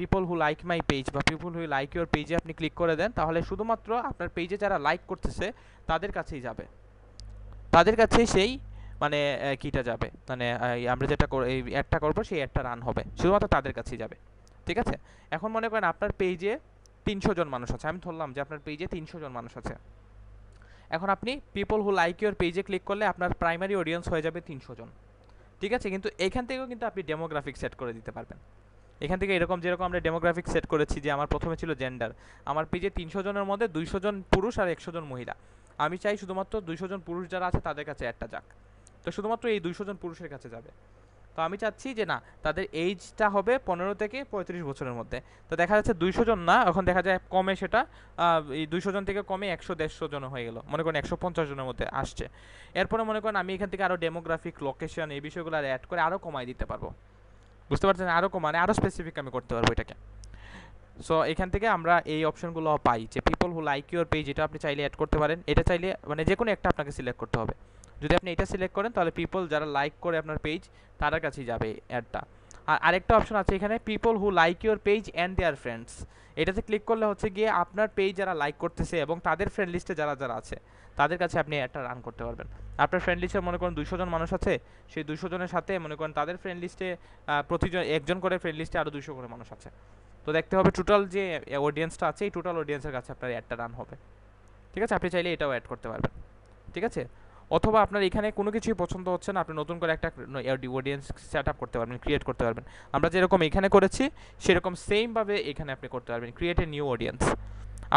people who like my page বা পিপল হু লাইক ইউর পেজে আপনি ক্লিক করে দেন, তাহলে শুধুমাত্র আপনার পেজে যারা লাইক করতেছে, তাদের কাছেই যাবে। তাদের কাছেই সেই মানে কিটা যাবে। মানে আমরা যেটা এই অ্যাডটা করব, সেই অ্যাডটা রান হবে। শুধুমাত্র তাদের কাছেই যাবে। ঠিক আছে? এখন মনে করেন আপনার পেজে তিনশো জন মানুষ আছে। আমি ধরলাম যে আপনার পেজে তিনশো জন মানুষ আছে। এখন আপনি পিপল হু লাইক ইউর পেজে ক্লিক করলে আপনার প্রাইমারি অডিয়েন্স হয়ে যাবে তিনশো জন। ঠিক আছে? কিন্তু এখান থেকেও কিন্তু আপনি ডেমোগ্রাফিক সেট করে দিতে পারবেন। এখান থেকে এরকম যেরকম আমরা ডেমোগ্রাফিক সেট করেছি যে আমার প্রথমে ছিল জেন্ডার আমার পেজে তিনশো জনের মধ্যে দুইশো জন পুরুষ আর একশো জন মহিলা। আমি চাই শুধুমাত্র দুইশো জন পুরুষ যারা আছে তাদের কাছে একটা যাক। তো শুধুমাত্র এই দুইশো জন পুরুষের কাছে যাবে। তো আমি চাচ্ছি যে না, তাদের এইজটা হবে পনেরো থেকে পঁয়ত্রিশ বছরের মধ্যে। তো দেখা যাচ্ছে দুইশো জন না, এখন দেখা যায় কমে সেটা। এই দুইশো জন থেকে কমে একশো দেড়শো জন হয়ে গেল। মনে করেন একশো পঞ্চাশ জনের মধ্যে আসছে। এরপরে মনে করেন আমি এখান থেকে আরও ডেমোগ্রাফিক লোকেশন এই বিষয়গুলো আর অ্যাড করে আরও কমাই দিতে পারব। বুঝতে পারছেন? আরও কমানে আরও স্পেসিফিক আমি করতে পারব এটাকে। সো এখান থেকে আমরা এই অপশনগুলো পাই যে people who like your page এটা আপনি চাইলে অ্যাড করতে পারেন। এটা চাইলে মানে যে কোনো একটা আপনাকে সিলেক্ট করতে হবে। যদি আপনি এটা সিলেক্ট করেন, তাহলে পিপল যারা লাইক করে আপনার পেজ তাদের কাছেই যাবে অ্যাডটা আর আরেকটা অপশন আছে এখানে people who like your page and their friends এটাতে ক্লিক করলে হচ্ছে গিয়ে আপনার পেজ যারা লাইক করতেছে এবং তাদের ফ্রেন্ড লিস্টে যারা যারা আছে, তাদের কাছে আপনি একটা রান করতে পারবেন। আপনার ফ্রেন্ড লিস্টে মনে করেন দুশো জন মানুষ আছে, সেই দুশো জনের সাথে মনে করেন তাদের ফ্রেন্ড লিস্টে প্রতিজন, একজন করে ফ্রেন্ড লিস্টে আরও দুশো করে মানুষ আছে। তো দেখতে হবে টোটাল যে অডিয়েন্সটা আছে, এই টোটাল অডিয়েন্সের কাছে আপনার অ্যাডটা রান হবে। ঠিক আছে? আপনি চাইলে এটাও অ্যাড করতে পারবেন। ঠিক আছে? অথবা আপনার এখানে কোনো কিছুই পছন্দ হচ্ছে না, আপনি নতুন করে একটা অডিয়েন্স সেট আপ করতে পারবেন ক্রিয়েট করতে পারবেন। আমরা যেরকম এখানে করেছি, সেরকম সেমভাবে এখানে আপনি করতে পারবেন ক্রিয়েট এ নিউ অডিয়েন্স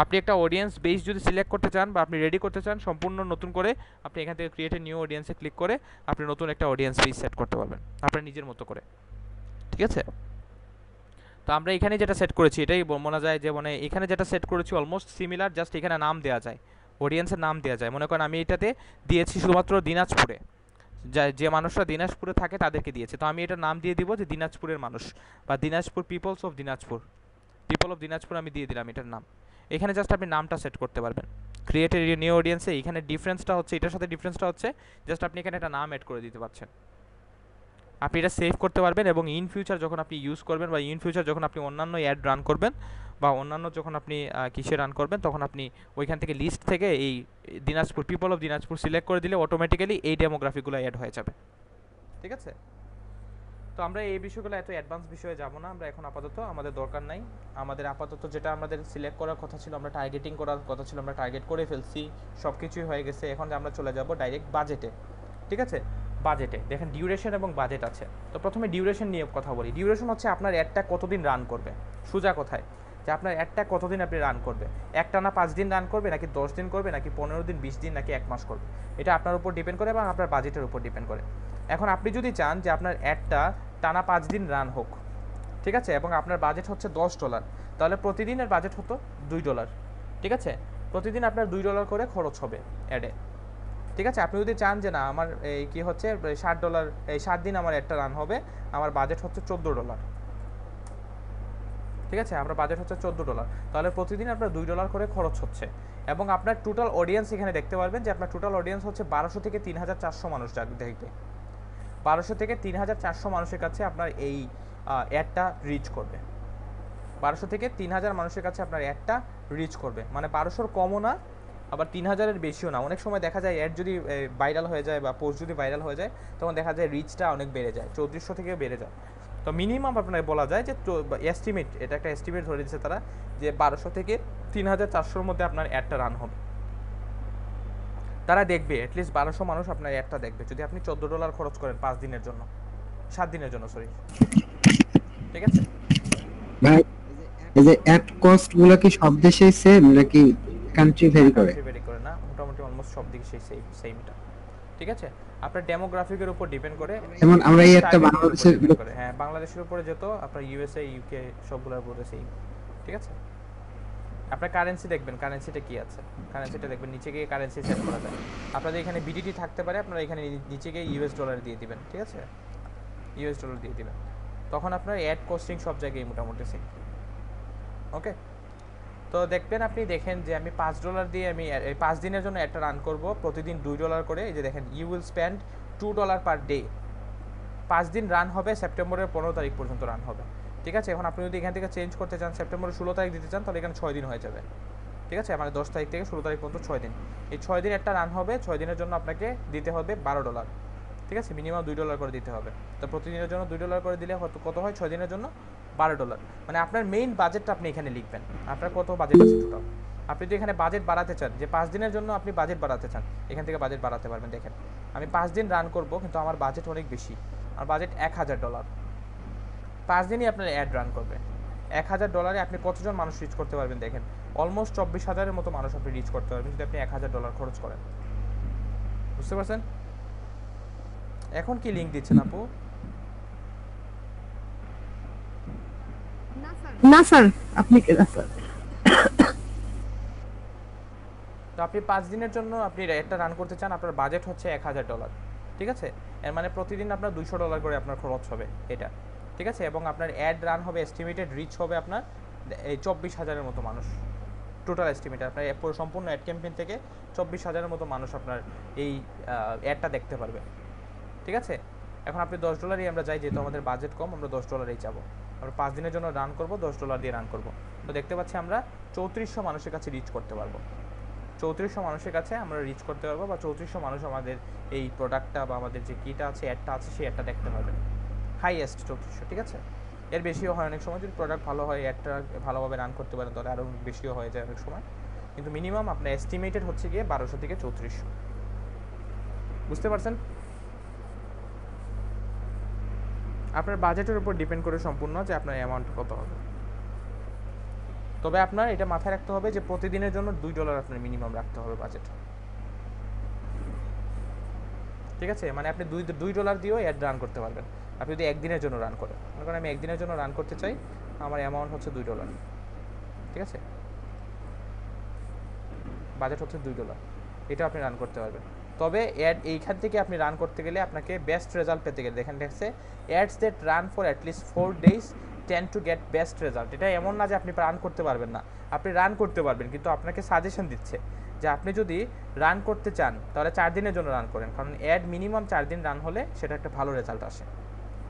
আপনি একটা অডিয়েন্স বেস যদি সিলেক্ট করতে চান বা আপনি রেডি করতে চান, সম্পূর্ণ নতুন করে আপনি এখান থেকে ক্রিয়েট এ নিউ অডিয়েন্সে ক্লিক করে আপনি নতুন একটা অডিয়েন্স বেস সেট করতে পারবেন, আপনার নিজের মতো করে। ঠিক আছে? তো আমরা এখানে যেটা সেট করেছি, এটাই মনে যায় যে মানে এখানে যেটা সেট করেছি অলমোস্ট সিমিলার জাস্ট এখানে নাম দেওয়া যায়। অডিয়েন্সের নাম দেওয়া যায়। মনে করেন আমি এটাতে দিয়েছি শুধুমাত্র দিনাজপুরে। যা যে মানুষরা দিনাজপুরে থাকে তাদেরকে দিয়েছে। তো আমি এটার নাম দিয়ে দিব যে দিনাজপুরের মানুষ বা Dinajpur peoples of Dinajpur. People of Dinajpur আমি দিয়ে দিলাম এটার নাম। এখানে জাস্ট আপনি নামটা সেট করতে পারবেন। ক্রিয়েটেড নিউ অডিয়েন্সে এখানে ডিফারেন্সটা হচ্ছে, এটার সাথে ডিফারেন্সটা হচ্ছে জাস্ট আপনি এখানে একটা নাম অ্যাড করে দিতে পারছেন। আপনি এটা সেভ করতে পারবেন এবং ইন ফিউচার যখন আপনি ইউজ করবেন বা ইন ফিউচার যখন আপনি অন্যান্য অ্যাড রান করবেন বা অন্যান্য যখন আপনি কিসে রান করবেন, তখন আপনি ওইখান থেকে লিস্ট থেকে এই Dinajpur people of Dinajpur select করে দিলে অটোমেটিক্যালি এই ডেমোগ্রাফিগুলো অ্যাড হয়ে যাবে। ঠিক আছে? তো আমরা এই বিষয়গুলো এত অ্যাডভান্স বিষয়ে যাব না, আমরা এখন আপাতত আমাদের দরকার নাই। আমাদের আপাতত যেটা আমাদের সিলেক্ট করার কথা ছিল, আমরা টার্গেটিং করার কথা ছিল, আমরা টার্গেট করে ফেলছি সব কিছুই হয়ে গেছে। এখন আমরা চলে যাব ডাইরেক্ট বাজেটে ঠিক আছে? বাজেটে। দেখেন ডিউরেশন এবং বাজেট আছে। তো প্রথমে ডিউরেশন নিয়ে কথা বলি। ডিউরেশন হচ্ছে আপনার অ্যাডটা কতদিন রান করবে? সোজা কথায়, যে আপনার অ্যাডটা কতদিন আপনি রান করবে? একটা না পাঁচ দিন রান করবে, নাকি দশ দিন করবে, নাকি পনেরো দিন, বিশ দিন, নাকি এক মাস করবে? এটা আপনার উপর ডিপেন্ড করে এবং আপনার বাজেটের উপর ডিপেন্ড করে। এখন আপনি যদি চান যে আপনার অ্যাডটা টানা পাঁচ দিন রান হোক, ঠিক আছে? এবং আপনার বাজেট হচ্ছে দশ ডলার তাহলে প্রতিদিনের বাজেট হতো দুই ডলার ঠিক আছে? প্রতিদিন আপনার দুই ডলার করে খরচ হবে অ্যাডে ঠিক আছে? আপনি যদি চান যে না, আমার এই কী হচ্ছে ষাট ডলার এই সাত দিন আমার একটা রান হবে, আমার বাজেট হচ্ছে চোদ্দ ডলার ঠিক আছে? আপনার বাজেট হচ্ছে চোদ্দ ডলার তাহলে প্রতিদিন আপনার দুই ডলার করে খরচ হচ্ছে। এবং আপনার টোটাল অডিয়েন্স এখানে দেখতে পারবেন যে, আপনার টোটাল অডিয়েন্স হচ্ছে বারোশো থেকে তিন হাজার চারশো মানুষ দেখবে বারোশো থেকে তিন হাজার চারশো মানুষের কাছে আপনার এই অ্যাডটা রিচ করবে। বারোশো থেকে তিন হাজার মানুষের কাছে আপনার অ্যাডটা রিচ করবে। মানে বারোশোর কমও না আবার তিন হাজারের বেশিও না। অনেক সময় দেখা যায় অ্যাড যদি ভাইরাল হয়ে যায় বা পোস্ট যদি ভাইরাল হয়ে যায়, তখন দেখা যায় রিচটা অনেক বেড়ে যায়, চৌত্রিশশো থেকে বেড়ে যায়। তো মিনিমাম আপনার বলা যায় যে এস্টিমেট এটা একটা এস্টিমেট ধরে দিচ্ছে তারা, যে বারোশো থেকে তিন হাজার চারশোর মধ্যে আপনার অ্যাডটা রান হবে। তারা দেখবে অ্যাটলিস্ট বারোশো মানুষ আপনার অ্যাডটা দেখবে, যদি আপনি চোদ্দ ডলার খরচ করেন পাঁচ দিনের জন্য, সাত দিনের জন্য সরি ঠিক আছে? এই যে অ্যাড কস্টগুলো কি সব দেশেই সেম নাকি কান্ট্রি ভেরি করে। ভেরি করে না মোটামুটি অলমোস্ট সব দিকে সেই সেম সেমটা ঠিক আছে? আপনার ডেমোগ্রাফিকের উপর ডিপেন্ড করে যেমন আমরা এই একটা বাংলাদেশের হ্যাঁ বাংলাদেশের উপরে যেত আপনার ইউএসএ ইউকে সবগুলোর উপরে সেম ঠিক আছে? আপনার কারেন্সি দেখবেন কারেন্সিটা কি আছে? কারেন্সিটা দেখবেন নিচে গিয়ে কারেন্সি সেট করা যায়। আপনাদের এখানে বিডিটি থাকতে পারে আপনারা এখানে নিচে গিয়ে ইউএস ডলার দিয়ে দিবেন ঠিক আছে? ইউএস ডলার দিয়ে দিবেন। তখন আপনার অ্যাড কস্টিং সব জায়গায় মোটামুটি সেম ওকে তো দেখবেন আপনি দেখেন যে আমি পাঁচ ডলার দিয়ে আমি, এই পাঁচ দিনের জন্য একটা রান করব, প্রতিদিন দুই ডলার করে, এই যে দেখেন you will spend two dollar per day পাঁচ দিন রান হবে, সেপ্টেম্বরের পনেরো তারিখ পর্যন্ত রান হবে। ঠিক আছে? এখন আপনি যদি এখান থেকে চেঞ্জ করতে চান, সেপ্টেম্বরের ষোলো তারিখ দিতে চান, তাহলে এখানে ছয় দিন হয়ে যাবে। ঠিক আছে? মানে দশ তারিখ থেকে ষোলো তারিখ পর্যন্ত ছয় দিন। এই ছয় দিন একটা রান হবে, ছয় দিনের জন্য আপনাকে দিতে হবে বারো ডলার ঠিক আছে? মিনিমাম দুই ডলার করে দিতে হবে। তো প্রতিদিনের জন্য দুই ডলার করে দিলে কত হয়? ছয় দিনের জন্য বারো ডলার। মানে আপনার মেইন বাজেটটা আপনি এখানে লিখবেন। আপনার কত বাজেট আছে টোটাল আপনি যদি এখানে বাজেট বাড়াতে চান, যে পাঁচ দিনের জন্য আপনি বাজেট বাড়াতে চান, এখান থেকে বাজেট বাড়াতে পারবেন, দেখেন। আমি পাঁচ দিন রান করব, কিন্তু আমার বাজেট অনেক বেশি। আমার বাজেট এক হাজার ডলার পাঁচ দিনই আপনার অ্যাড রান করবে। এক হাজার ডলারে আপনি কতজন মানুষ রিচ করতে পারবেন, দেখেন। অলমোস্ট চব্বিশ হাজারের মতো মানুষ আপনি রিচ করতে পারবেন, যদি আপনি এক হাজার ডলার খরচ করেন। বুঝতে পারছেন? এখন কি লিঙ্ক দিচ্ছেন আপু? তো আপনি পাঁচ দিনের জন্য আপনি রান করতে চান, আপনার বাজেট হচ্ছে এক হাজার ডলার ঠিক আছে? মানে প্রতিদিন আপনার ডলার করে আপনার খরচ হবে এটা, ঠিক আছে? এবং আপনার অ্যাড রান হবে এস্টিমেটেড রিচ হবে আপনার, এই চব্বিশ হাজারের মতো মানুষ টোটাল এস্টিমেট আপনার পুরো সম্পূর্ণ থেকে চব্বিশ হাজারের মতো মানুষ আপনার এই অ্যাডটা দেখতে পারবে, ঠিক আছে? এখন আপনি দশ ডলারই আমরা যাই যেহেতু আমাদের বাজেট কম, আমরা দশ ডলারেই যাব আমরা পাঁচ দিনের জন্য রান করব, দশ ডলার দিয়ে রান করব। তো দেখতে পাচ্ছি আমরা চৌত্রিশশো মানুষের কাছে রিচ করতে পারব। চৌত্রিশশো মানুষের কাছে আমরা রিচ করতে পারব বা চৌত্রিশশো মানুষ আমাদের এই প্রোডাক্টটা বা আমাদের যে কিটা আছে অ্যাডটা আছে, সেই অ্যাডটা দেখতে পারবে। হাইয়েস্ট চৌত্রিশশো, ঠিক আছে? এর বেশিও হয় অনেক সময় যদি প্রোডাক্ট ভালো হয় অ্যাডটা ভালোভাবে রান করতে পারেন, তাহলে আরও বেশিও হয়ে যায় অনেক সময়। কিন্তু মিনিমাম আপনার এস্টিমেটেড হচ্ছে গিয়ে বারোশো থেকে চৌত্রিশশো। বুঝতে পারছেন? আপনার বাজেটের উপর ডিপেন্ড করে সম্পূর্ণ যে আপনার অ্যামাউন্ট কত হবে। তবে আপনার এটা মাথায় রাখতে হবে যে প্রতিদিনের জন্য দুই ডলার আপনার মিনিমাম রাখতে হবে বাজেট ঠিক আছে? মানে আপনি দুই দুই ডলার দিয়েও অ্যাড রান করতে পারবেন। আপনি যদি একদিনের জন্য রান করেন। মনে করেন আমি একদিনের জন্য রান করতে চাই, আমার অ্যামাউন্ট হচ্ছে দুই ডলার ঠিক আছে? বাজেট হচ্ছে দুই ডলার এটা আপনি রান করতে পারবেন। তবে অ্যাড এইখান থেকে আপনি রান করতে গেলে আপনাকে বেস্ট রেজাল্ট পেতে গেলে। দেখেন দেখছে ads that run for at least four days ten to get best result এটা এমন না যে আপনি রান করতে পারবেন না। আপনি রান করতে পারবেন, কিন্তু আপনাকে সাজেশন দিচ্ছে যে আপনি যদি রান করতে চান, তাহলে চার দিনের জন্য রান করেন। কারণ অ্যাড মিনিমাম চার দিন রান হলে সেটা একটা ভালো রেজাল্ট আসে।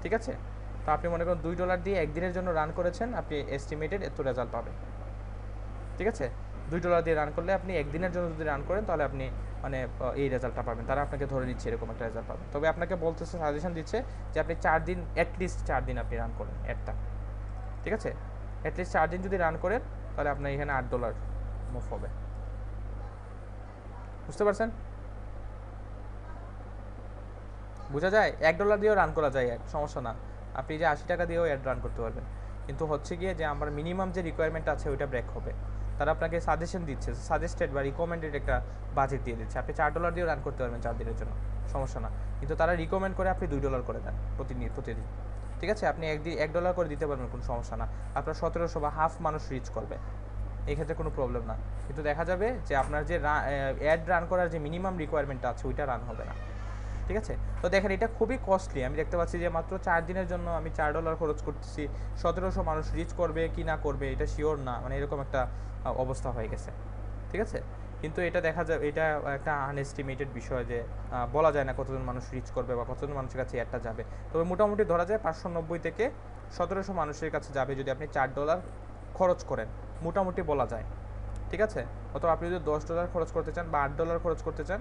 ঠিক আছে? তো আপনি মনে করেন, দুই ডলার দিয়ে একদিনের জন্য রান করেছেন, আপনি এস্টিমেটেড এত রেজাল্ট পাবেন। ঠিক আছে? দুই ডলার দিয়ে রান করলে আপনি একদিনের জন্য যদি রান করেন, তাহলে আপনি মানে এই রেজাল্টটা পাবেন। তারা আপনাকে ধরে নিচ্ছে এরকম একটা রেজাল্ট পাবেন তবে আপনাকে বলতেছে সাজেশন দিচ্ছে যে আপনি চার দিন অ্যাটলিস্ট চার দিন আপনি রান করেন অ্যাডটা ঠিক আছে? অ্যাটলিস্ট চার দিন যদি রান করেন, তাহলে আপনার এখানে আট ডলার মুভ হবে। বুঝতে পারছেন? বোঝা যায়? এক ডলার দিয়েও রান করা যায় এক সমস্যা না। আপনি যে আশি টাকা দিয়েও অ্যাড রান করতে পারবেন। কিন্তু হচ্ছে গিয়ে যে আমার মিনিমাম যে রিকোয়ারমেন্ট আছে, ওইটা ব্রেক হবে। তারা আপনাকে সাজেশন দিচ্ছে সাজেস্টেড বা রিকমেন্ডেড একটা বাজেট দিয়ে দিচ্ছে। আপনি চার ডলার দিয়েও রান করতে পারবেন চার দিনের জন্য, সমস্যা না। কিন্তু তারা রিকমেন্ড করে আপনি দুই ডলার করে দেন প্রতিদিন প্রতিদিন। ঠিক আছে? আপনি একদিন এক ডলার করে দিতে পারবেন, কোনো সমস্যা না। আপনার সতেরোশো বা হাফ মানুষ রিচ করবে। এই ক্ষেত্রে কোনো প্রবলেম না। কিন্তু দেখা যাবে যে আপনার যে অ্যাড রান করার যে মিনিমাম রিকোয়ারমেন্টটা আছে, ওইটা রান হবে না। ঠিক আছে? তো দেখেন, এটা খুবই কস্টলি আমি দেখতে পাচ্ছি যে মাত্র চার দিনের জন্য আমি চার ডলার খরচ করতেছি। সতেরোশো মানুষ রিচ করবে কি না করবে, এটা শিওর না। মানে এরকম একটা অবস্থা হয়ে গেছে। ঠিক আছে? কিন্তু এটা দেখা যায়, এটা একটা আনএস্টিমেটেড বিষয় যে বলা যায় না কতজন মানুষ রিচ করবে বা কতজন মানুষের কাছে একটা যাবে। তবে মোটামুটি ধরা যায় পাঁচশো নব্বই থেকে সতেরোশো মানুষের কাছে যাবে যদি আপনি চার ডলার খরচ করেন। মোটামুটি বলা যায়। ঠিক আছে? অথবা আপনি যদি দশ ডলার খরচ করতে চান বা আট ডলার খরচ করতে চান,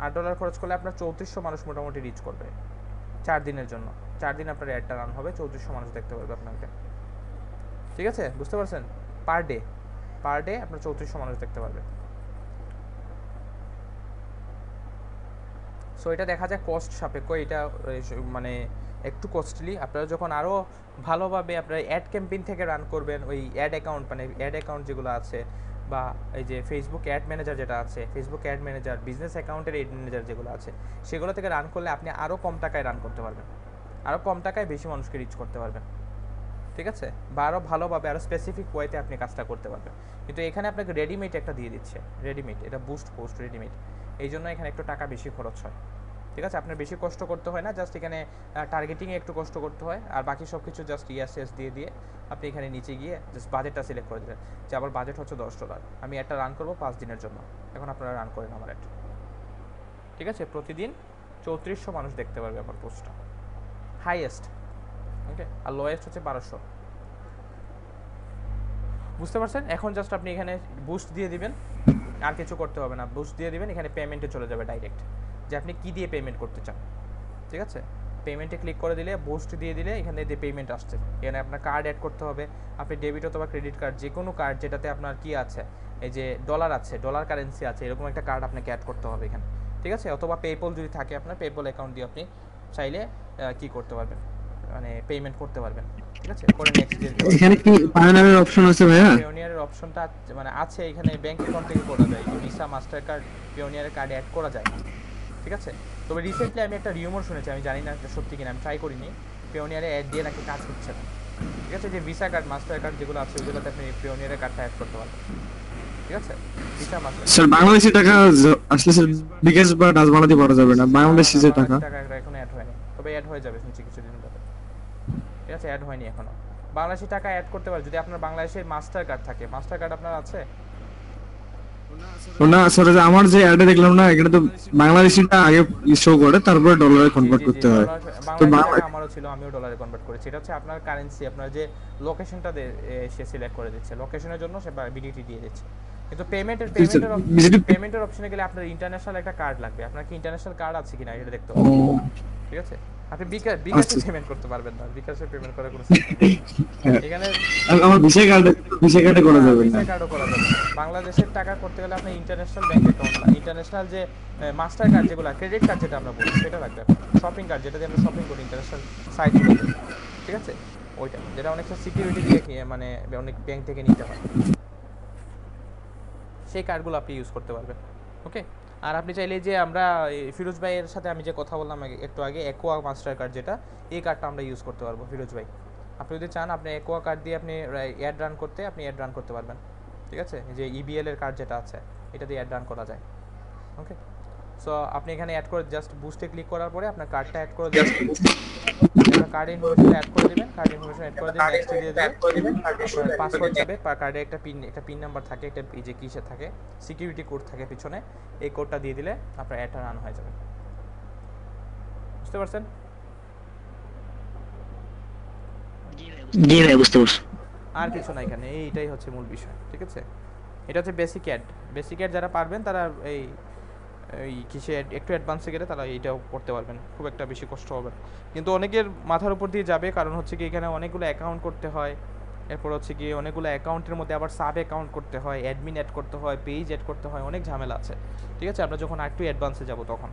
আট ডলার খরচ করলে আপনার চৌত্রিশশো মানুষ মোটামুটি রিচ করবে চার দিনের জন্য। চার দিন আপনার অ্যাডটা রান হবে, চৌত্রিশশো মানুষ দেখতে পারবে আপনাকে। ঠিক আছে? বুঝতে পারছেন? পার ডে পার ডে আপনার চৌত্রিশশো মানুষ দেখতে পারবে। সো এটা দেখা যায় কস্ট সাপেক্ষ, এটা মানে একটু কস্টলি আপনারা যখন আরও ভালোভাবে আপনারা অ্যাড ক্যাম্পেইন থেকে রান করবেন, ওই অ্যাড অ্যাকাউন্ট মানে অ্যাড অ্যাকাউন্ট যেগুলো আছে, বা এই যে ফেসবুক অ্যাড ম্যানেজার যেটা আছে ফেসবুক অ্যাড ম্যানেজার বিজনেস অ্যাকাউন্টের অ্যাড ম্যানেজার যেগুলো আছে, সেগুলো থেকে রান করলে আপনি আরও কম টাকায় রান করতে পারবেন। আরও কম টাকায় বেশি মানুষকে রিচ করতে পারবেন। ঠিক আছে? বা আরও ভালোভাবে আরও স্পেসিফিক ওয়েতে আপনি কাজটা করতে পারবেন। কিন্তু এখানে আপনাকে রেডিমেড একটা দিয়ে দিচ্ছে। রেডিমেড এটা বুস্ট পোস্ট রেডিমেড এই জন্য এখানে একটু টাকা বেশি খরচ হয়। ঠিক আছে? আপনার বেশি কষ্ট করতে হয় না জাস্ট এখানে টার্গেটিংয়ে একটু কষ্ট করতে হয়। আর বাকি সব কিছু জাস্ট ইয়াস এস দিয়ে দিয়ে আপনি এখানে নিচে গিয়ে জাস্ট বাজেটটা সিলেক্ট করে দেবেন। যে আমার বাজেট হচ্ছে দশ ডলার আমি একটা রান করব পাঁচ দিনের জন্য। এখন আপনারা রান করেন আমার একটা ঠিক আছে? প্রতিদিন চৌত্রিশশো মানুষ দেখতে পারবে আমার পোস্টটা হাইয়েস্ট ওকে আর লোয়েস্ট হচ্ছে বারোশো। বুঝতে পারছেন? এখন জাস্ট আপনি এখানে বুস্ট দিয়ে দিবেন। আর কিছু করতে হবে না। বুস্ট দিয়ে দিবেন, এখানে পেমেন্টে চলে যাবে ডাইরেক্ট যে আপনি কি দিয়ে পেমেন্ট করতে চান। ঠিক আছে? পেমেন্টে ক্লিক করে দিলে বুস্ট দিয়ে দিলে এখানে দিয়ে পেমেন্ট আসছে। এখানে আপনার কার্ড অ্যাড করতে হবে। আপনি ডেবিট অথবা ক্রেডিট কার্ড যে কোনো কার্ড যেটাতে আপনার কি আছে, এই যে ডলার আছে ডলার কারেন্সি আছে, এরকম একটা কার্ড আপনাকে অ্যাড করতে হবে এখানে। ঠিক আছে? অথবা পেপল যদি থাকে আপনার পেপল অ্যাকাউন্ট দিয়ে আপনি চাইলে কি করতে পারবেন। মানে পেমেন্ট করতে পারবেন। ঠিক আছে? করে নেক্সট এখানে কি পায়োনিয়ারের অপশন আছে ভাইয়া? পিওনিয়ারের অপশনটা মানে আছে এখানে ব্যাংক অ্যাকাউন্ট থেকে করা যায়। ভিসা মাস্টার কার্ড পিওনিয়ারের কার্ড অ্যাড করা যায়। ঠিক আছে? তবে রিসেন্টলি আমি একটা রিউমার শুনেছি আমি জানি না সত্যি কিনা আমি ট্রাই করিনি। পিওনিয়ারে অ্যাড দিয়ে নাকি কাজ হচ্ছে না। ঠিক আছে? যে ভিসা কার্ড মাস্টার কার্ড যেগুলো আছে ওগুলোতে আপনি পিওনিয়ারের কার্ডটা অ্যাড করতে পারবেন। ঠিক আছে? ভিসা মাস্টার স্যার বাংলাদেশি টাকা আসলে স্যার বিকাশ বা ডাচবাংলাতে পাওয়া যাবে না। বাংলাদেশি যে টাকা। টাকা এখনও অ্যাড হয়নি। তবে অ্যাড হয়ে যাবে শুনছি কিছুদিন ধরে ঠিক আছে অ্যাড হয়নি এখনও। বাংলাদেশি টাকা অ্যাড করতে পারে যদি আপনার বাংলাদেশের মাস্টার কার্ড থাকে। মাস্টার কার্ড আপনার আছে? না স্যার আমার যে অ্যাডে দেখলাম না এখানে তো বাংলাদেশিটা আগে শো করে তারপরে ডলারে কনভার্ট করতে হয়। তো আমারও ছিল আমিও ডলারে কনভার্ট করেছি। এটা হচ্ছে আপনার কারেন্সি আপনার যে লোকেশনটা সে সিলেক্ট করে দিচ্ছে। লোকেশনের জন্য সে বিডিটি দিয়ে দিচ্ছে। কিন্তু পেমেন্টের পেমেন্টের পেমেন্টের অপশনে গেলে আপনার ইন্টারন্যাশনাল একটা কার্ড লাগবে। আপনার কি ইন্টারন্যাশনাল কার্ড আছে কিনা এটা দেখতে হবে। ঠিক আছে? আপনি বিকাশ বিকাশে আচ্ছা। পেমেন্ট করতে পারবেন না বিকাশে পেমেন্ট করার কোনো এখানে আমার ভিসা কার্ড ভিসা কার্ডে করা যাবে না। ভিসা কার্ডও করা যাবে বাংলাদেশের টাকা করতে গেলে আপনার ইন্টারন্যাশনাল ব্যাংক অ্যাকাউন্ট ইন্টারন্যাশনাল যে মাস্টার কার্ড যেগুলো ক্রেডিট কার্ড যেটা আমরা বলি সেটা রাখবে শপিং কার্ড যেটা দিয়ে আমরা শপিং করি ইন্টারন্যাশনাল সাইটগুলোতে ঠিক আছে? ওইটা যেটা অনেকটা সিকিউরিটি দিয়ে মানে অনেক ব্যাংক থেকে নিতে হয়। সেই কার্ডগুলো আপনি ইউজ করতে পারবেন। ওকে আর আপনি চাইলে যে আমরা ফিরোজ ভাইয়ের সাথে আমি যে কথা বললাম একটু আগে অ্যাকোয়া মাস্টার কার্ড যেটা, এই কার্ডটা আমরা ইউজ করতে পারব, ফিরোজ ভাই। আপনি যদি চান, আপনি অ্যাকোয়া কার্ড দিয়ে আপনি অ্যাড রান করতে, আপনি অ্যাড রান করতে পারবেন। ঠিক আছে? যে ইবিএল এর কার্ড যেটা আছে এটা দিয়ে অ্যাড রান করা যায়। ওকে সো আপনি এখানে অ্যাড করে জাস্ট বুস্টে ক্লিক করার পরে আপনার কার্ডটা অ্যাড করে দেবেন। আপনার কার্ড ইনফরমেশন অ্যাড করে দিবেন। কার্ড ইনফরমেশন অ্যাড করে দিবেন। নেক্সট দিয়ে দেবেন। পাসওয়ার্ড যাবে কার্ডে একটা পিন একটা পিন নাম্বার থাকে একটা এই যে কিসে থাকে সিকিউরিটি কোড থাকে পিছনে এই কোডটা দিয়ে দিলে আপনার অ্যাডটা রান হয়ে যাবে। বুঝতে পারছেন? জি ভাই বুঝতে পারছি। আর কিছু না এখানে এইটাই হচ্ছে মূল বিষয় ঠিক আছে? এটা হচ্ছে বেসিক অ্যাড বেসিক অ্যাড যারা পারবেন তারা এই এই কিসে একটু অ্যাডভান্সে গেলে তারা এইটাও করতে পারবেন। খুব একটা বেশি কষ্ট হবে। কিন্তু অনেকের মাথার উপর দিয়ে যাবে, কারণ হচ্ছে কি এখানে অনেকগুলো অ্যাকাউন্ট করতে হয়। এরপর হচ্ছে কি অনেকগুলো অ্যাকাউন্টের মধ্যে আবার সাব অ্যাকাউন্ট করতে হয় অ্যাডমিন অ্যাড করতে হয় পেজ অ্যাড করতে হয়, অনেক ঝামেলা আছে। ঠিক আছে? আমরা যখন একটু অ্যাডভান্সে যাব তখন।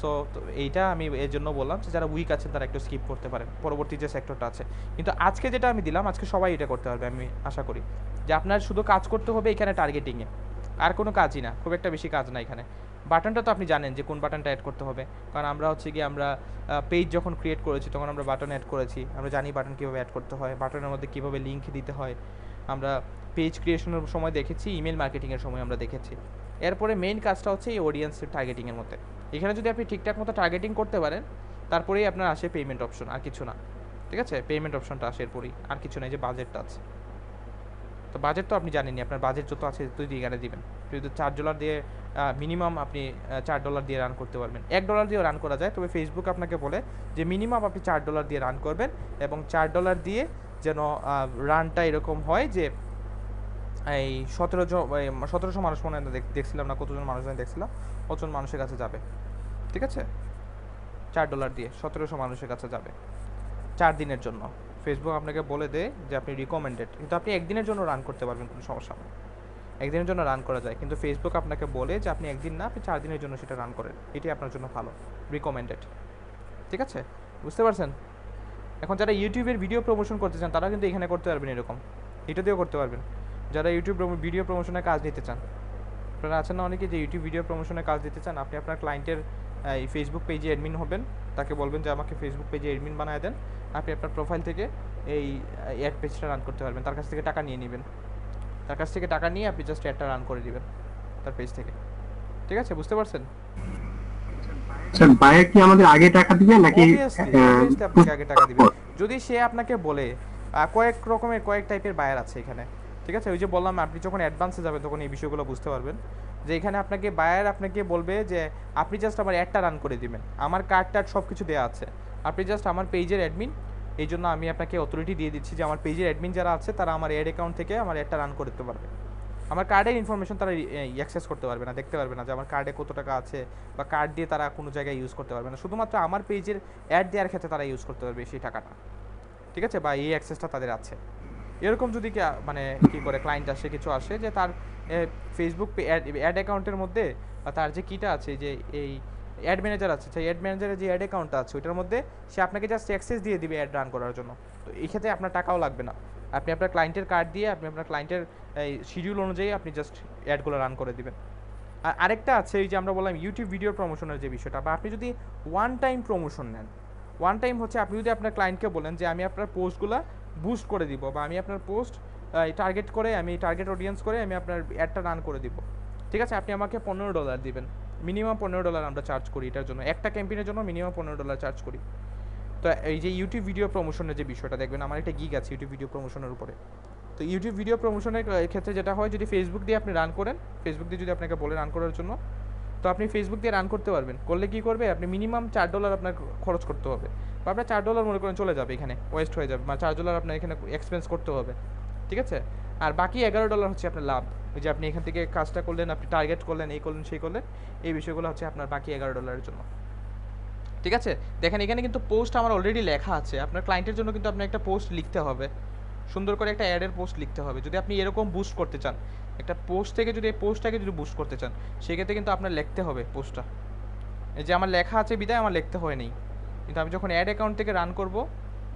সো এইটা আমি এর জন্য বললাম যে যারা উইক আছেন তারা একটু স্কিপ করতে পারেন। পরবর্তী যে সেক্টরটা আছে। কিন্তু আজকে যেটা আমি দিলাম, আজকে সবাই এটা করতে পারবে আমি আশা করি। যে আপনার শুধু কাজ করতে হবে এখানে টার্গেটিংয়ে আর কোনো কাজই না, খুব একটা বেশি কাজ না এখানে। বাটনটা তো আপনি জানেন যে কোন বাটনটা অ্যাড করতে হবে। কারণ আমরা হচ্ছে কি আমরা পেজ যখন ক্রিয়েট করেছি, তখন আমরা বাটন অ্যাড করেছি। আমরা জানি বাটন কীভাবে অ্যাড করতে হয় বাটনের মধ্যে কীভাবে লিঙ্ক দিতে হয়। আমরা পেজ ক্রিয়েশনের সময় দেখেছি ইমেল মার্কেটিংয়ের সময় আমরা দেখেছি। এরপরে মেইন কাজটা হচ্ছে এই অডিয়েন্স টার্গেটিংয়ের মধ্যে। এখানে যদি আপনি ঠিকঠাক মতো টার্গেটিং করতে পারেন, তারপরেই আপনার আসে পেমেন্ট অপশন আর কিছু না। ঠিক আছে? পেমেন্ট অপশনটা আসে এরপরই, আর কিছু নাই যে বাজেটটা আছে। তো বাজেট তো আপনি জানেনই, আপনার বাজেট যত আছে তুই এখানে দিবেন। যদি চার ডলার দিয়ে মিনিমাম আপনি চার ডলার দিয়ে রান করতে পারবেন। এক ডলার দিয়েও রান করা যায়, তবে ফেসবুক আপনাকে বলে যে মিনিমাম আপনি চার ডলার দিয়ে রান করবেন এবং চার ডলার দিয়ে যেন রানটা এরকম হয় যে, এই সতেরোশো সতেরোশো মানুষ মনে হয় দেখছিলাম না কতজন মানুষ আমি দেখছিলাম কতজন মানুষের কাছে যাবে। ঠিক আছে? চার ডলার দিয়ে সতেরোশো মানুষের কাছে যাবে। চার দিনের জন্য। ফেসবুক আপনাকে বলে দেয় যে আপনি রিকমেন্ডেড কিন্তু আপনি একদিনের জন্য রান করতে পারবেন, কোনো সমস্যা নেই। একদিনের জন্য রান করা যায়। কিন্তু ফেসবুক আপনাকে বলে যে আপনি একদিন না, আপনি চার দিনের জন্য সেটা রান করেন। এটি আপনার জন্য ভালো। রিকমেন্ডেড ঠিক আছে? বুঝতে পারছেন? এখন যারা ইউটিউবের ভিডিও প্রমোশন করতে চান তারা কিন্তু এখানে করতে পারবেন এরকম। এটা দিয়েও করতে পারবেন। যারা ইউটিউব ভিডিও প্রমোশনের কাজ নিতে চান, আপনারা আছেন না অনেকে যে ইউটিউব ভিডিও প্রমোশনের কাজ দিতে চান, আপনি আপনার ক্লায়েন্টের এই ফেসবুক পেজে অ্যাডমিন হবেন। তাকে বলবেন যে আমাকে ফেসবুক পেজে অ্যাডমিন বানায় দেন। আপনি আপনার প্রোফাইল থেকে এই অ্যাড পেজটা রান করতে পারবেন। তার কাছ থেকে টাকা নিয়ে নেবেন। তার কাছ থেকে টাকা নিয়ে আপনি জাস্ট অ্যাডটা রান করে দিবেন তার পেজ থেকে। ঠিক আছে? বুঝতে পারছেন? স্যার বায়ার কি আমাদের আগে টাকা দিবে নাকি আপনাকে আগে টাকা দিবে যদি সে আপনাকে বলে কয়েক রকমের কয়েক টাইপের বায়ার আছে এখানে ঠিক আছে? ওই যে বললাম আপনি যখন অ্যাডভান্সে যাবেন তখন এই বিষয়গুলো বুঝতে পারবেন যে এখানে আপনাকে বায়ার আপনাকে বলবে যে আপনি জাস্ট আমার অ্যাডটা রান করে দিবেন। আমার কার্ড টার্ড সব কিছু দেওয়া আছে। আপনি জাস্ট আমার পেজের অ্যাডমিন এই জন্য আমি আপনাকে অথরিটি দিয়ে দিচ্ছি যে আমার পেজের অ্যাডমিন যারা আছে, তারা আমার অ্যাড অ্যাকাউন্ট থেকে আমার অ্যাডটা রান করতে পারবে। আমার কার্ডের ইনফরমেশন তারা অ্যাক্সেস করতে পারবে না, দেখতে পারবে না যে আমার কার্ডে কত টাকা আছে বা কার্ড দিয়ে তারা কোনো জায়গায় ইউজ করতে পারবে না। শুধুমাত্র আমার পেজের অ্যাড দেওয়ার ক্ষেত্রে তারা ইউজ করতে পারবে সেই টাকাটা। ঠিক আছে? বা এই অ্যাক্সেসটা তাদের আছে। এরকম যদি মানে কি করে ক্লায়েন্ট আসে, কিছু আসে যে তার ফেসবুক অ্যাড অ্যাকাউন্টের মধ্যে বা তার যে কিটা আছে যে এই অ্যাড ম্যানেজার আছে, সেই অ্যাড ম্যানেজারের যে অ্যাড অ্যাকাউন্টটা আছে, ওইটার মধ্যে সে আপনাকে জাস্ট অ্যাক্সেস দিয়ে দিবে অ্যাড রান করার জন্য। তো এই ক্ষেত্রে আপনার টাকাও লাগবে না। আপনি আপনার ক্লায়েন্টের কার্ড দিয়ে আপনি আপনার ক্লায়েন্টের এই শিডিউল অনুযায়ী আপনি জাস্ট অ্যাডগুলো রান করে দিবেন। আর আরেকটা আছে, এই যে আমরা বললাম ইউটিউব ভিডিও প্রমোশনের যে বিষয়টা, বা আপনি যদি ওয়ান টাইম প্রমোশন নেন ওয়ান টাইম হচ্ছে আপনি যদি আপনার ক্লায়েন্টকে বলেন যে, আমি আপনার পোস্টগুলো বুস্ট করে দিব, বা আমি আপনার পোস্ট টার্গেট করে, আমি টার্গেট অডিয়েন্স করে, আমি আপনার অ্যাডটা রান করে দিব। ঠিক আছে? আপনি আমাকে পনেরো ডলার দিবেন। মিনিমাম পনেরো ডলার আমরা চার্জ করি এটার জন্য। একটা ক্যাম্পেইনের জন্য মিনিমাম পনেরো ডলার চার্জ করি। তো এই যে ইউটিউব ভিডিও প্রমোশনের যে বিষয়টা, দেখবেন আমার একটা গিগ আছে ইউটিউব ভিডিও প্রমোশনের উপরে। তো ইউটিউব ভিডিও প্রমোশনের ক্ষেত্রে যেটা হয়, যদি ফেসবুক দিয়ে আপনি রান করেন ফেসবুক দিয়ে যদি আপনাকে বলে রান করার জন্য, তো আপনি ফেসবুক দিয়ে রান করতে পারবেন। করলে কী করবে? আপনি মিনিমাম চার ডলার আপনার খরচ করতে হবে। বা আপনার চার ডলার মনে করেন চলে যাবে এখানে ওয়েস্ট হয়ে যাবে। বা চার ডলার আপনার এখানে এক্সপেন্স করতে হবে। ঠিক আছে? আর বাকি এগারো ডলার হচ্ছে আপনার লাভ। ওই যে আপনি এখান থেকে কাজটা করলেন, আপনি টার্গেট করলেন, এই করলেন, সেই করলেন, এই বিষয়গুলো হচ্ছে আপনার বাকি এগারো ডলারের জন্য। ঠিক আছে? দেখেন, এখানে কিন্তু পোস্ট আমার অলরেডি লেখা আছে। আপনার ক্লায়েন্টের জন্য কিন্তু আপনার একটা পোস্ট লিখতে হবে। সুন্দর করে একটা অ্যাডের পোস্ট লিখতে হবে। যদি আপনি এরকম বুস্ট করতে চান, একটা পোস্ট থেকে যদি, এই পোস্টটাকে যদি বুস্ট করতে চান, সেক্ষেত্রে কিন্তু আপনার লিখতে হবে পোস্টটা এই যে আমার লেখা আছে বিদায়, আমার লিখতে হয় নেই। কিন্তু আমি যখন অ্যাড অ্যাকাউন্ট থেকে রান করব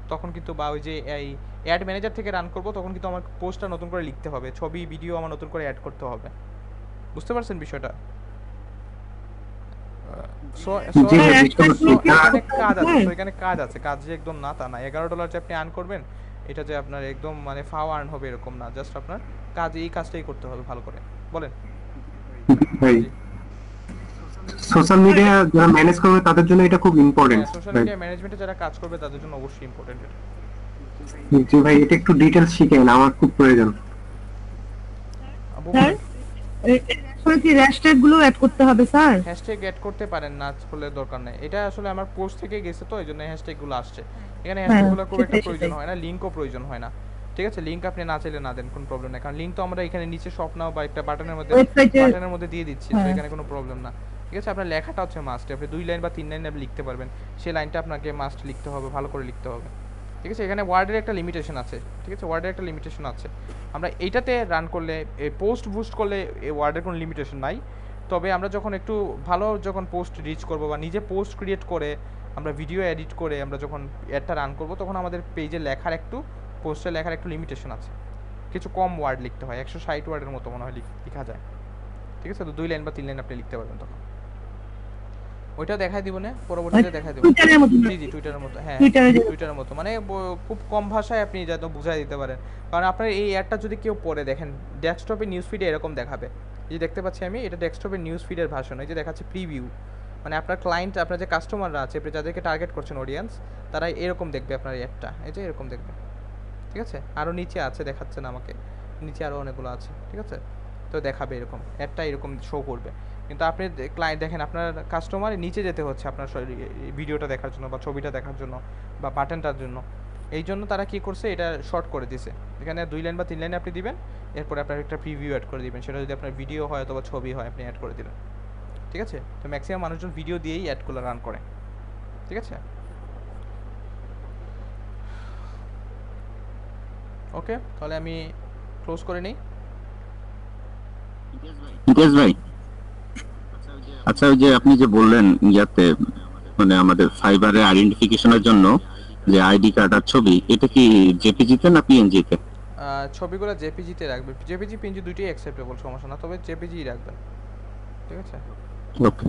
তখন কিন্তু বা ওই যে এই অ্যাড ম্যানেজার থেকে রান করব তখন কিন্তু আমার পোস্টটা নতুন করে লিখতে হবে। ছবি ভিডিও আমার নতুন করে অ্যাড করতে হবে। বুঝতে পারছেন বিষয়টা? কাজ আছে। এখানে কাজ আছে। কাজ যে একদম না তা না। এগারো ডলার যে আপনি আর্ন করবেন এটা যে আপনার একদম মানে ফাও আর্ন হবে এরকম না। জাস্ট আপনার কাজ এই কাজটাই করতে হবে ভালো করে। বলেন। সোশ্যাল মিডিয়া যারা ম্যানেজ করবে তাদের জন্য এটা খুব ইম্পর্টেন্ট সোশ্যাল মিডিয়া ম্যানেজমেন্টে যারা কাজ করবে তাদের জন্য অবশ্যই ইম্পর্টেন্ট এটা। জি ভাই এটা একটু ডিটেলস শিখেন আমার খুব প্রয়োজন। স্যার কি হ্যাশট্যাগগুলো অ্যাড করতে হবে স্যার? হ্যাশট্যাগ অ্যাড করতে পারেন না দরকার নেই। এটা আসলে আমার পোস্ট থেকে গেছে তো এই জন্য হ্যাশট্যাগগুলো আসছে। এখানে হ্যাশট্যাগগুলো খুব একটা প্রয়োজন হয় না লিঙ্কও প্রয়োজন হয় না। ঠিক আছে লিঙ্ক আপনি না চাইলে না দেন কোনো প্রবলেম নেই। কারণ লিঙ্ক তো আমরা এখানে নিচে শপ নাও বা একটা বাটনের মধ্যে বাটনের মধ্যে দিয়ে দিচ্ছি তো হ্যাঁ। এখানে কোনো প্রবলেম না। ঠিক আছে? আপনার লেখাটা হচ্ছে মাস্ট আপনি দুই লাইন বা তিন লাইন আপনি লিখতে পারবেন। সেই লাইনটা আপনাকে মাস্ট লিখতে হবে, ভালো করে লিখতে হবে। ঠিক আছে? এখানে ওয়ার্ডের একটা লিমিটেশন আছে। ঠিক আছে? ওয়ার্ডের একটা লিমিটেশন আছে। আমরা এইটাতে রান করলে পোস্ট বুস্ট করলে এই ওয়ার্ডের কোনো লিমিটেশন নাই। তবে আমরা যখন একটু ভালো যখন পোস্ট রিচ করব বা নিজে পোস্ট ক্রিয়েট করে আমরা ভিডিও এডিট করে আমরা যখন অ্যাডটা রান করব, তখন আমাদের পেজে লেখার একটু পোস্টে লেখার একটু লিমিটেশন আছে। কিছু কম ওয়ার্ড লিখতে হয়, একশো ষাট ওয়ার্ডের মতো মনে হয় লিখ- যায়। ঠিক আছে? তো দুই লাইন বা তিন লাইন আপনি লিখতে পারবেন তখন। ওইটা দেখাই দিব না? পরবর্তীতে দেখাই দেবো। টুইটারের মতো জি জি টুইটারের মতো হ্যাঁ টুইটারে টুইটারের মতো মানে খুব কম ভাষায় আপনি যাতে বুঝাই দিতে পারেন। কারণ আপনার এই অ্যাডটা যদি কেউ পড়ে দেখেন ডেস্কটপে নিউজ ফিডে এরকম দেখাবে। যে দেখতে পাচ্ছি আমি এটা ডেস্কটপের নিউজ ফিডের ভাষণ এই যে দেখাচ্ছে প্রিভিউ মানে আপনার ক্লায়েন্ট আপনার যে কাস্টমাররা আছে আপনি যাদেরকে টার্গেট করছেন অডিয়েন্স তারা এরকম দেখবে আপনার অ্যাডটা এই যে এরকম দেখবে। ঠিক আছে? আরও নিচে আছে দেখাচ্ছে না আমাকে। নিচে আরও অনেকগুলো আছে। ঠিক আছে? তো দেখাবে এরকম অ্যাডটা এরকম শো করবে। কিন্তু আপনি ক্লায়েন্ট দেখেন, আপনার কাস্টমার নিচে যেতে হচ্ছে আপনার ভিডিওটা দেখার জন্য বা ছবিটা দেখার জন্য বা বাটনটার জন্য। এই জন্য তারা কি করছে, এটা শর্ট করে দিছে। এখানে দুই লাইন বা তিন লাইনে আপনি দিবেন, এরপরে আপনার একটা প্রিভিউ অ্যাড করে দিবেন। সেটা যদি আপনার ভিডিও হয় অথবা ছবি হয়, আপনি অ্যাড করে দিলেন ঠিক আছে? তো ম্যাক্সিমাম মানুষজন ভিডিও দিয়েই অ্যাডগুলো রান করে। ঠিক আছে? ওকে তাহলে আমি ক্লোজ করে নিই। ইমতিয়াজ ভাই আচ্ছা ওই যে আপনি যে বললেন ইয়াতে মানে আমাদের ফাইবারে আইডেন্টিফিকেশনের জন্য যে আইডি কার্ড আর ছবি এটা কি জেপিজিতে না পিএনজিতে আহ, ছবিগুলো জেপিজিতে রাখবেন জেপিজি পিএনজি দুটোই অ্যাকসেপ্টেবল সমস্যা না। তবে জেপিজি রাখবেন। ঠিক আছে? ওকে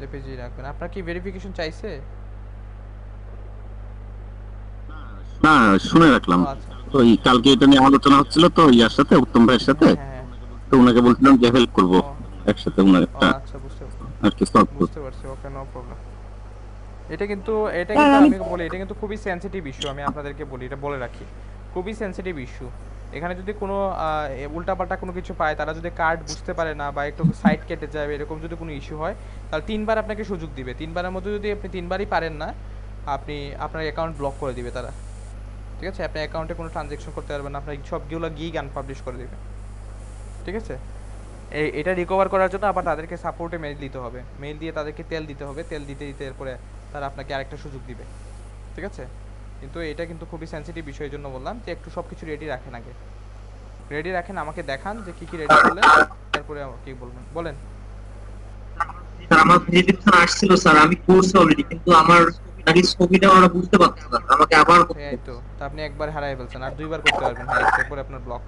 জেপিজি রাখবেন। আপনার কি ভেরিফিকেশন চাইছে? না শুনে রাখলাম। আচ্ছা। ওই কালকে এটা নিয়ে আলোচনা হচ্ছিল তো ইয়ার সাথে উত্তম ভাইয়ের সাথে। হ্যাঁ। তো উনাকে বলছিলাম যে হেল্প করব একসাথে উনার একটা আচ্ছা বুঝতে পারছি। আর কি সলভ করব। বুঝতে পারছি ওকে নো প্রবলেম এটা কিন্তু এটা হ্যাঁ, কিন্তু আমি- বলি এটা কিন্তু খুবই সেনসিটিভ ইস্যু আমি আপনাদেরকে বলি এটা বলে রাখি। খুবই সেনসিটিভ ইস্যু এখানে যদি কোনো উল্টাপাল্টা কোনো কিছু পায় তারা যদি কার্ড বুঝতে পারে না বা একটু সাইড কেটে যায় এরকম যদি কোনো ইস্যু হয় তাহলে তিনবার আপনাকে সুযোগ দিবে। তিনবারের মধ্যে যদি আপনি তিনবারই পারেন না আপনি আপনার অ্যাকাউন্ট ব্লক করে দিবে তারা। ঠিক আছে? আপনি অ্যাকাউন্টে কোনো ট্রানজ্যাকশন করতে পারবেন না আপনার সবগুলো গিয়ে গান পাবলিশ করে দিবে। ঠিক আছে? এই এটা রিকভার করার জন্য আবার তাদেরকে সাপোর্টে মেল দিতে হবে। মেল দিয়ে তাদেরকে তেল দিতে হবে। তেল দিতে দিতে এরপরে তারা আপনাকে আরেকটা সুযোগ দিবে। ঠিক আছে? কিন্তু এটা কিন্তু খুবই সেনসিটিভ বিষয়ের জন্য বললাম যে একটু সব কিছু রেডি রাখেন আগে। রেডি রাখেন আমাকে দেখান যে কি কি রেডি করলেন। তারপরে আমাকে কি বলবেন। বলেন। আমার ভেরিফিকেশন আসছিল স্যার আমি করছি অলরেডি কিন্তু আমার নাকি ছবিটা ওরা বুঝতে পারছে না। আমাকে আবার করতে এই তো আপনি একবার হারাই ফেলছেন আর দুইবার করতে পারবেন হ্যাঁ তারপরে আপনার ব্লক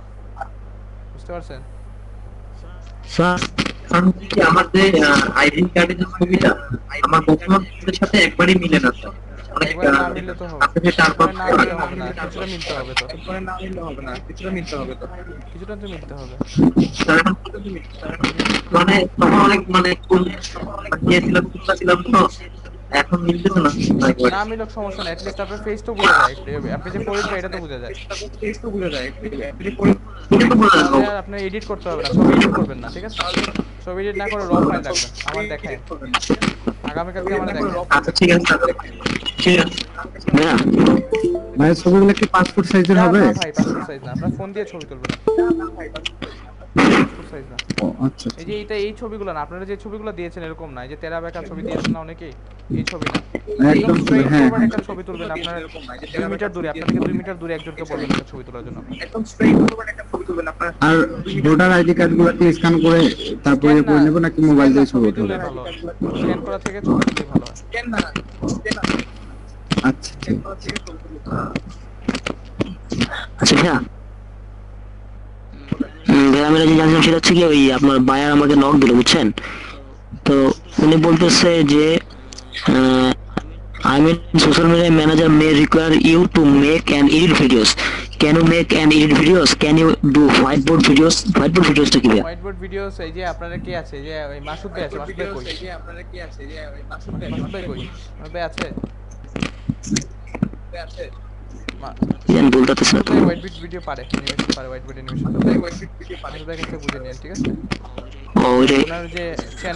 বুঝতে পারছেন? স্যার কি আমার যে কার্ডের যে ছবিটা আমার বর্তমান ছবির সাথে একবারই মিলে না স্যার এখন মানে তখন অনেক মানে গিয়েছিলাম ছিলাম তো। এখন মিলতেছে না। না মিলক সমস্যা না অ্যাটলিস্ট আপনার ফেস তো বোঝা যায় আপনি যে এটা তো বোঝা যায়। টেস্ট তো যায় আপনি এডিট করতে হবে না ছবি এডিট করবেন না ঠিক আছে? ছবি এডিট না করে র ফাইল রাখবেন আমার দেখায়। আগামীকালকে আমার দেখায়। আচ্ছা ঠিক আছে ঠিক আছে। ভাইয়া ভাইয়া ছবিগুলো কি পাসপোর্ট সাইজের না, হবে? না ভাই পাসপোর্ট সাইজ না। আপনার ফোন দিয়ে ছবি তুলবেন। সাইজ না। ও আচ্ছা এই যে এইটা এই ছবিগুলো না আপনারা যে ছবিগুলো দিয়েছেন এরকম না এই যে তেরা বেকা ছবি দিয়েছেন না অনেকেই এই ছবি না। একদম হ্যাঁ একটা ছবি তুলবেন আপনার দুই মিটার দূরে আপনার থেকে মিটার দূরে একজনকে বলবেন একটা ছবি তোলার জন্য। একদম স্ট্রেট ফরওয়ার্ড একটা ছবি তুলবেন আপনার আর ভোটার আইডি কার্ডগুলো কি স্ক্যান করে তারপরে করে নেব নাকি মোবাইল দিয়ে ছবি ছবি ভালো স্ক্যান করা থেকে ছবি তুললে ভালো স্ক্যান না স্ক্যান আচ্ছা ঠিক তুলবেন। আচ্ছা ভাইয়া আমি যে জানছিলাম সেটা হচ্ছে কি ওই আপনার বায়ার আমাকে নক দিল বুঝছেন তো উনি বলতেছে যে I mean, social media manager may require you to make and edit videos. Can you make and edit videos? Can you do whiteboard videos? Whiteboard videos টা কি? হোয়াইট বোর্ড ভিডিওস এই যে আপনারা কে আছে যে ওই মাসুদ ভাই আছে মাসুদ ভাই কই এই যে আপনারা কি আছে যে ওই মাসুদ ভাই মাসুদ ভাই কই মাসুদ ভাই আছে আছে মা- জি, আমি বলতে না তো। হোয়াইট বিট ভিডিও পারে অ্যানিমেশন পারে হোয়াইট বিট অ্যানিমেশন ভাই ওই ভিডিও পারে। মাসুদ ভাই কাছে বুঝে নিন ঠিক আছে? ও, ওইটাই। যে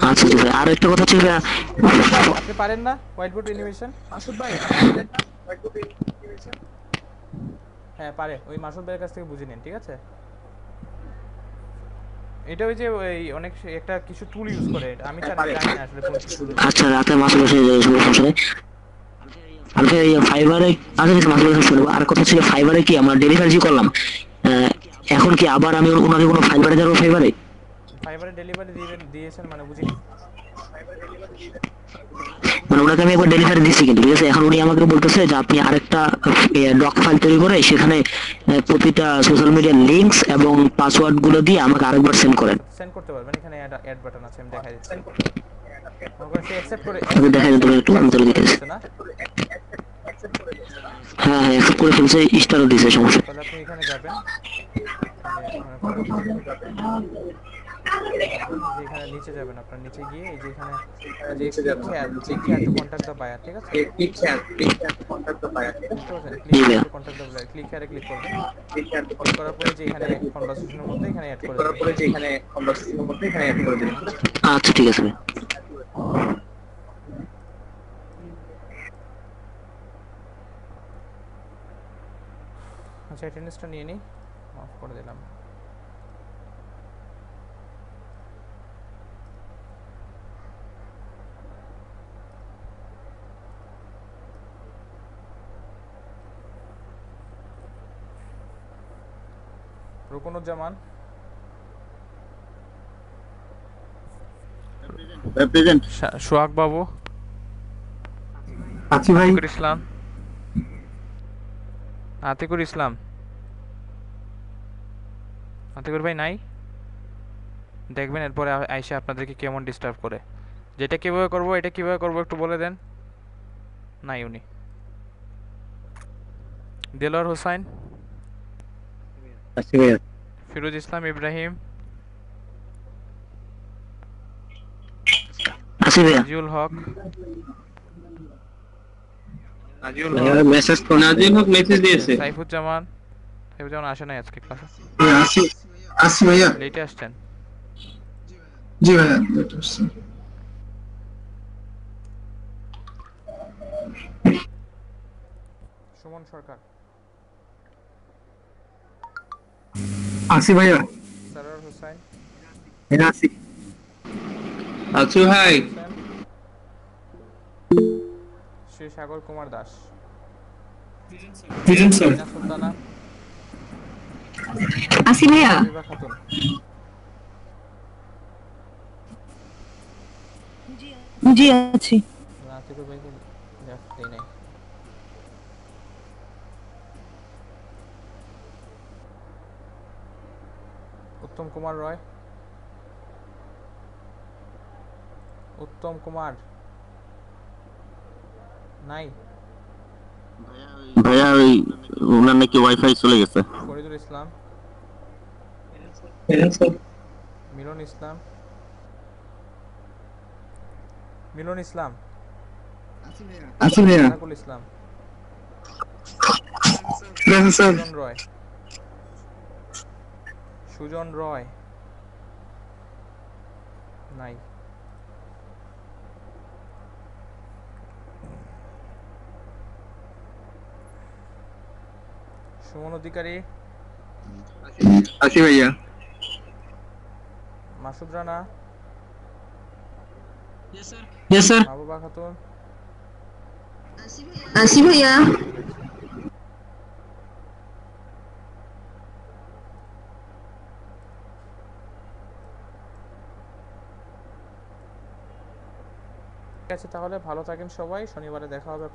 আচ্ছা ভাই আর একটা কথা আপনি পারেন না হোয়াইট বোর্ড অ্যানিমেশন মাসুদ ভাই হোয়াইট কি হ্যাঁ পারে। ওই মাসুদ ভাইয়ের কাছ থেকে বুঝে নিন ঠিক আছে? এটা ওই যে ওই অনেক একটা কিছু টুল ইউজ করে এটা। আমি জানি জানি না আসলে আচ্ছা রাতে মাসে বসে সমস্যা নেই আর এই ফাইবারে আচ্ছা ঠিক আছে মাসে শুনব। আর কথা হচ্ছে ফাইবারে কি আমরা ডেলিভারি যে করলাম? এখন কি আবার আমি ওনাকে কোনো ফাইবারে যাব ফাইবারে ফাইবারে ডেলিভারি দিবেন দিয়েছেন মানে বুঝিনি। মানে ওনাকে আমি একবার ডেলিভারি দিচ্ছি কিন্তু ঠিক আছে? এখন উনি আমাকে বলতেছে যে আপনি আরেকটা ডক ফাইল তৈরি করে সেখানে প্রতিটা সোশ্যাল মিডিয়ার লিঙ্কস এবং পাসওয়ার্ডগুলো দিয়ে আমাকে আরেকবার সেন্ড করেন। সেন্ড করতে পারবেন। এখানে অ্যাড বাটন আছে আমি দেখাই দিচ্ছি। একটু আমি দিতেছি হ্যাঁ হ্যাঁ অ্যাকসেপ্ট করে ফেলছে স্টারও দিছে সমস্যা তাহলে আপনি এখানে যাবেন নিচে যাবেন আপনার নিচে গিয়ে যে ঠিক আছে ক্লিক ক্লিক ক্লিক করবেন করার পরে যে এখানে মধ্যে এখানে অ্যাড করে করার পরে যে এখানে মধ্যে এখানে আচ্ছা ঠিক আছে। আচ্ছা অ্যাটেন্ডেন্সটা নিয়ে নিই। অফ করে দিলাম। রুকনুজ্জামান। প্রেজেন্ট। সোহাগ বাবু। আছি ভাই আতিকুর ইসলাম। আতিকুর ইসলাম। আতিকুর ভাই নাই? দেখবেন এরপরে আইসা আপনাদেরকে কেমন ডিস্টার্ব করে। যেটা কীভাবে করব এটা কীভাবে করব একটু বলে দেন। নাই উনি। দেলোয়ার হোসাইন। ফিরোজ ইসলাম ইব্রাহিম। আজিউল হক। নাজিউল মেসেজ করে নাজিম হক মেসেজ দিয়েছে। সাইফুজ্জামান। সাইফুজ্জামান আসে নাই আজকে ক্লাসে? আসি আসি ভাইয়া। লেটে আসছেন। জি ভাইয়া সুমন সরকার। আসি ভাইয়া। সরোয়ার হোসাইন। হ্যাঁ আসি। আছু ভাই। হোসেন শ্রী সাগর কুমার দাস। Present sir. সুলতানা। আসি ভাইয়া। খাতুন। জি আছি। আতিকুর ভাইকে দেখ নাই। উত্তম কুমার রয়। উত্তম কুমার। নাই? ভাইয়া ওই ওনার নাকি ওয়াইফাই চলে গেছে। ফরিদুল ইসলাম। মিলন ইসলাম। মিলন ইসলাম। ভাইয়া। ইসলাম। সুজন রয়। সুজন রয়। নাই। সুমন অধিকারী। আসি ভাইয়া। Masud Rana. Yes sir Mahbuba Khatun. আসি ভাইয়া। ঠিক আছে তাহলে ভালো থাকেন সবাই। শনিবারে দেখা হবে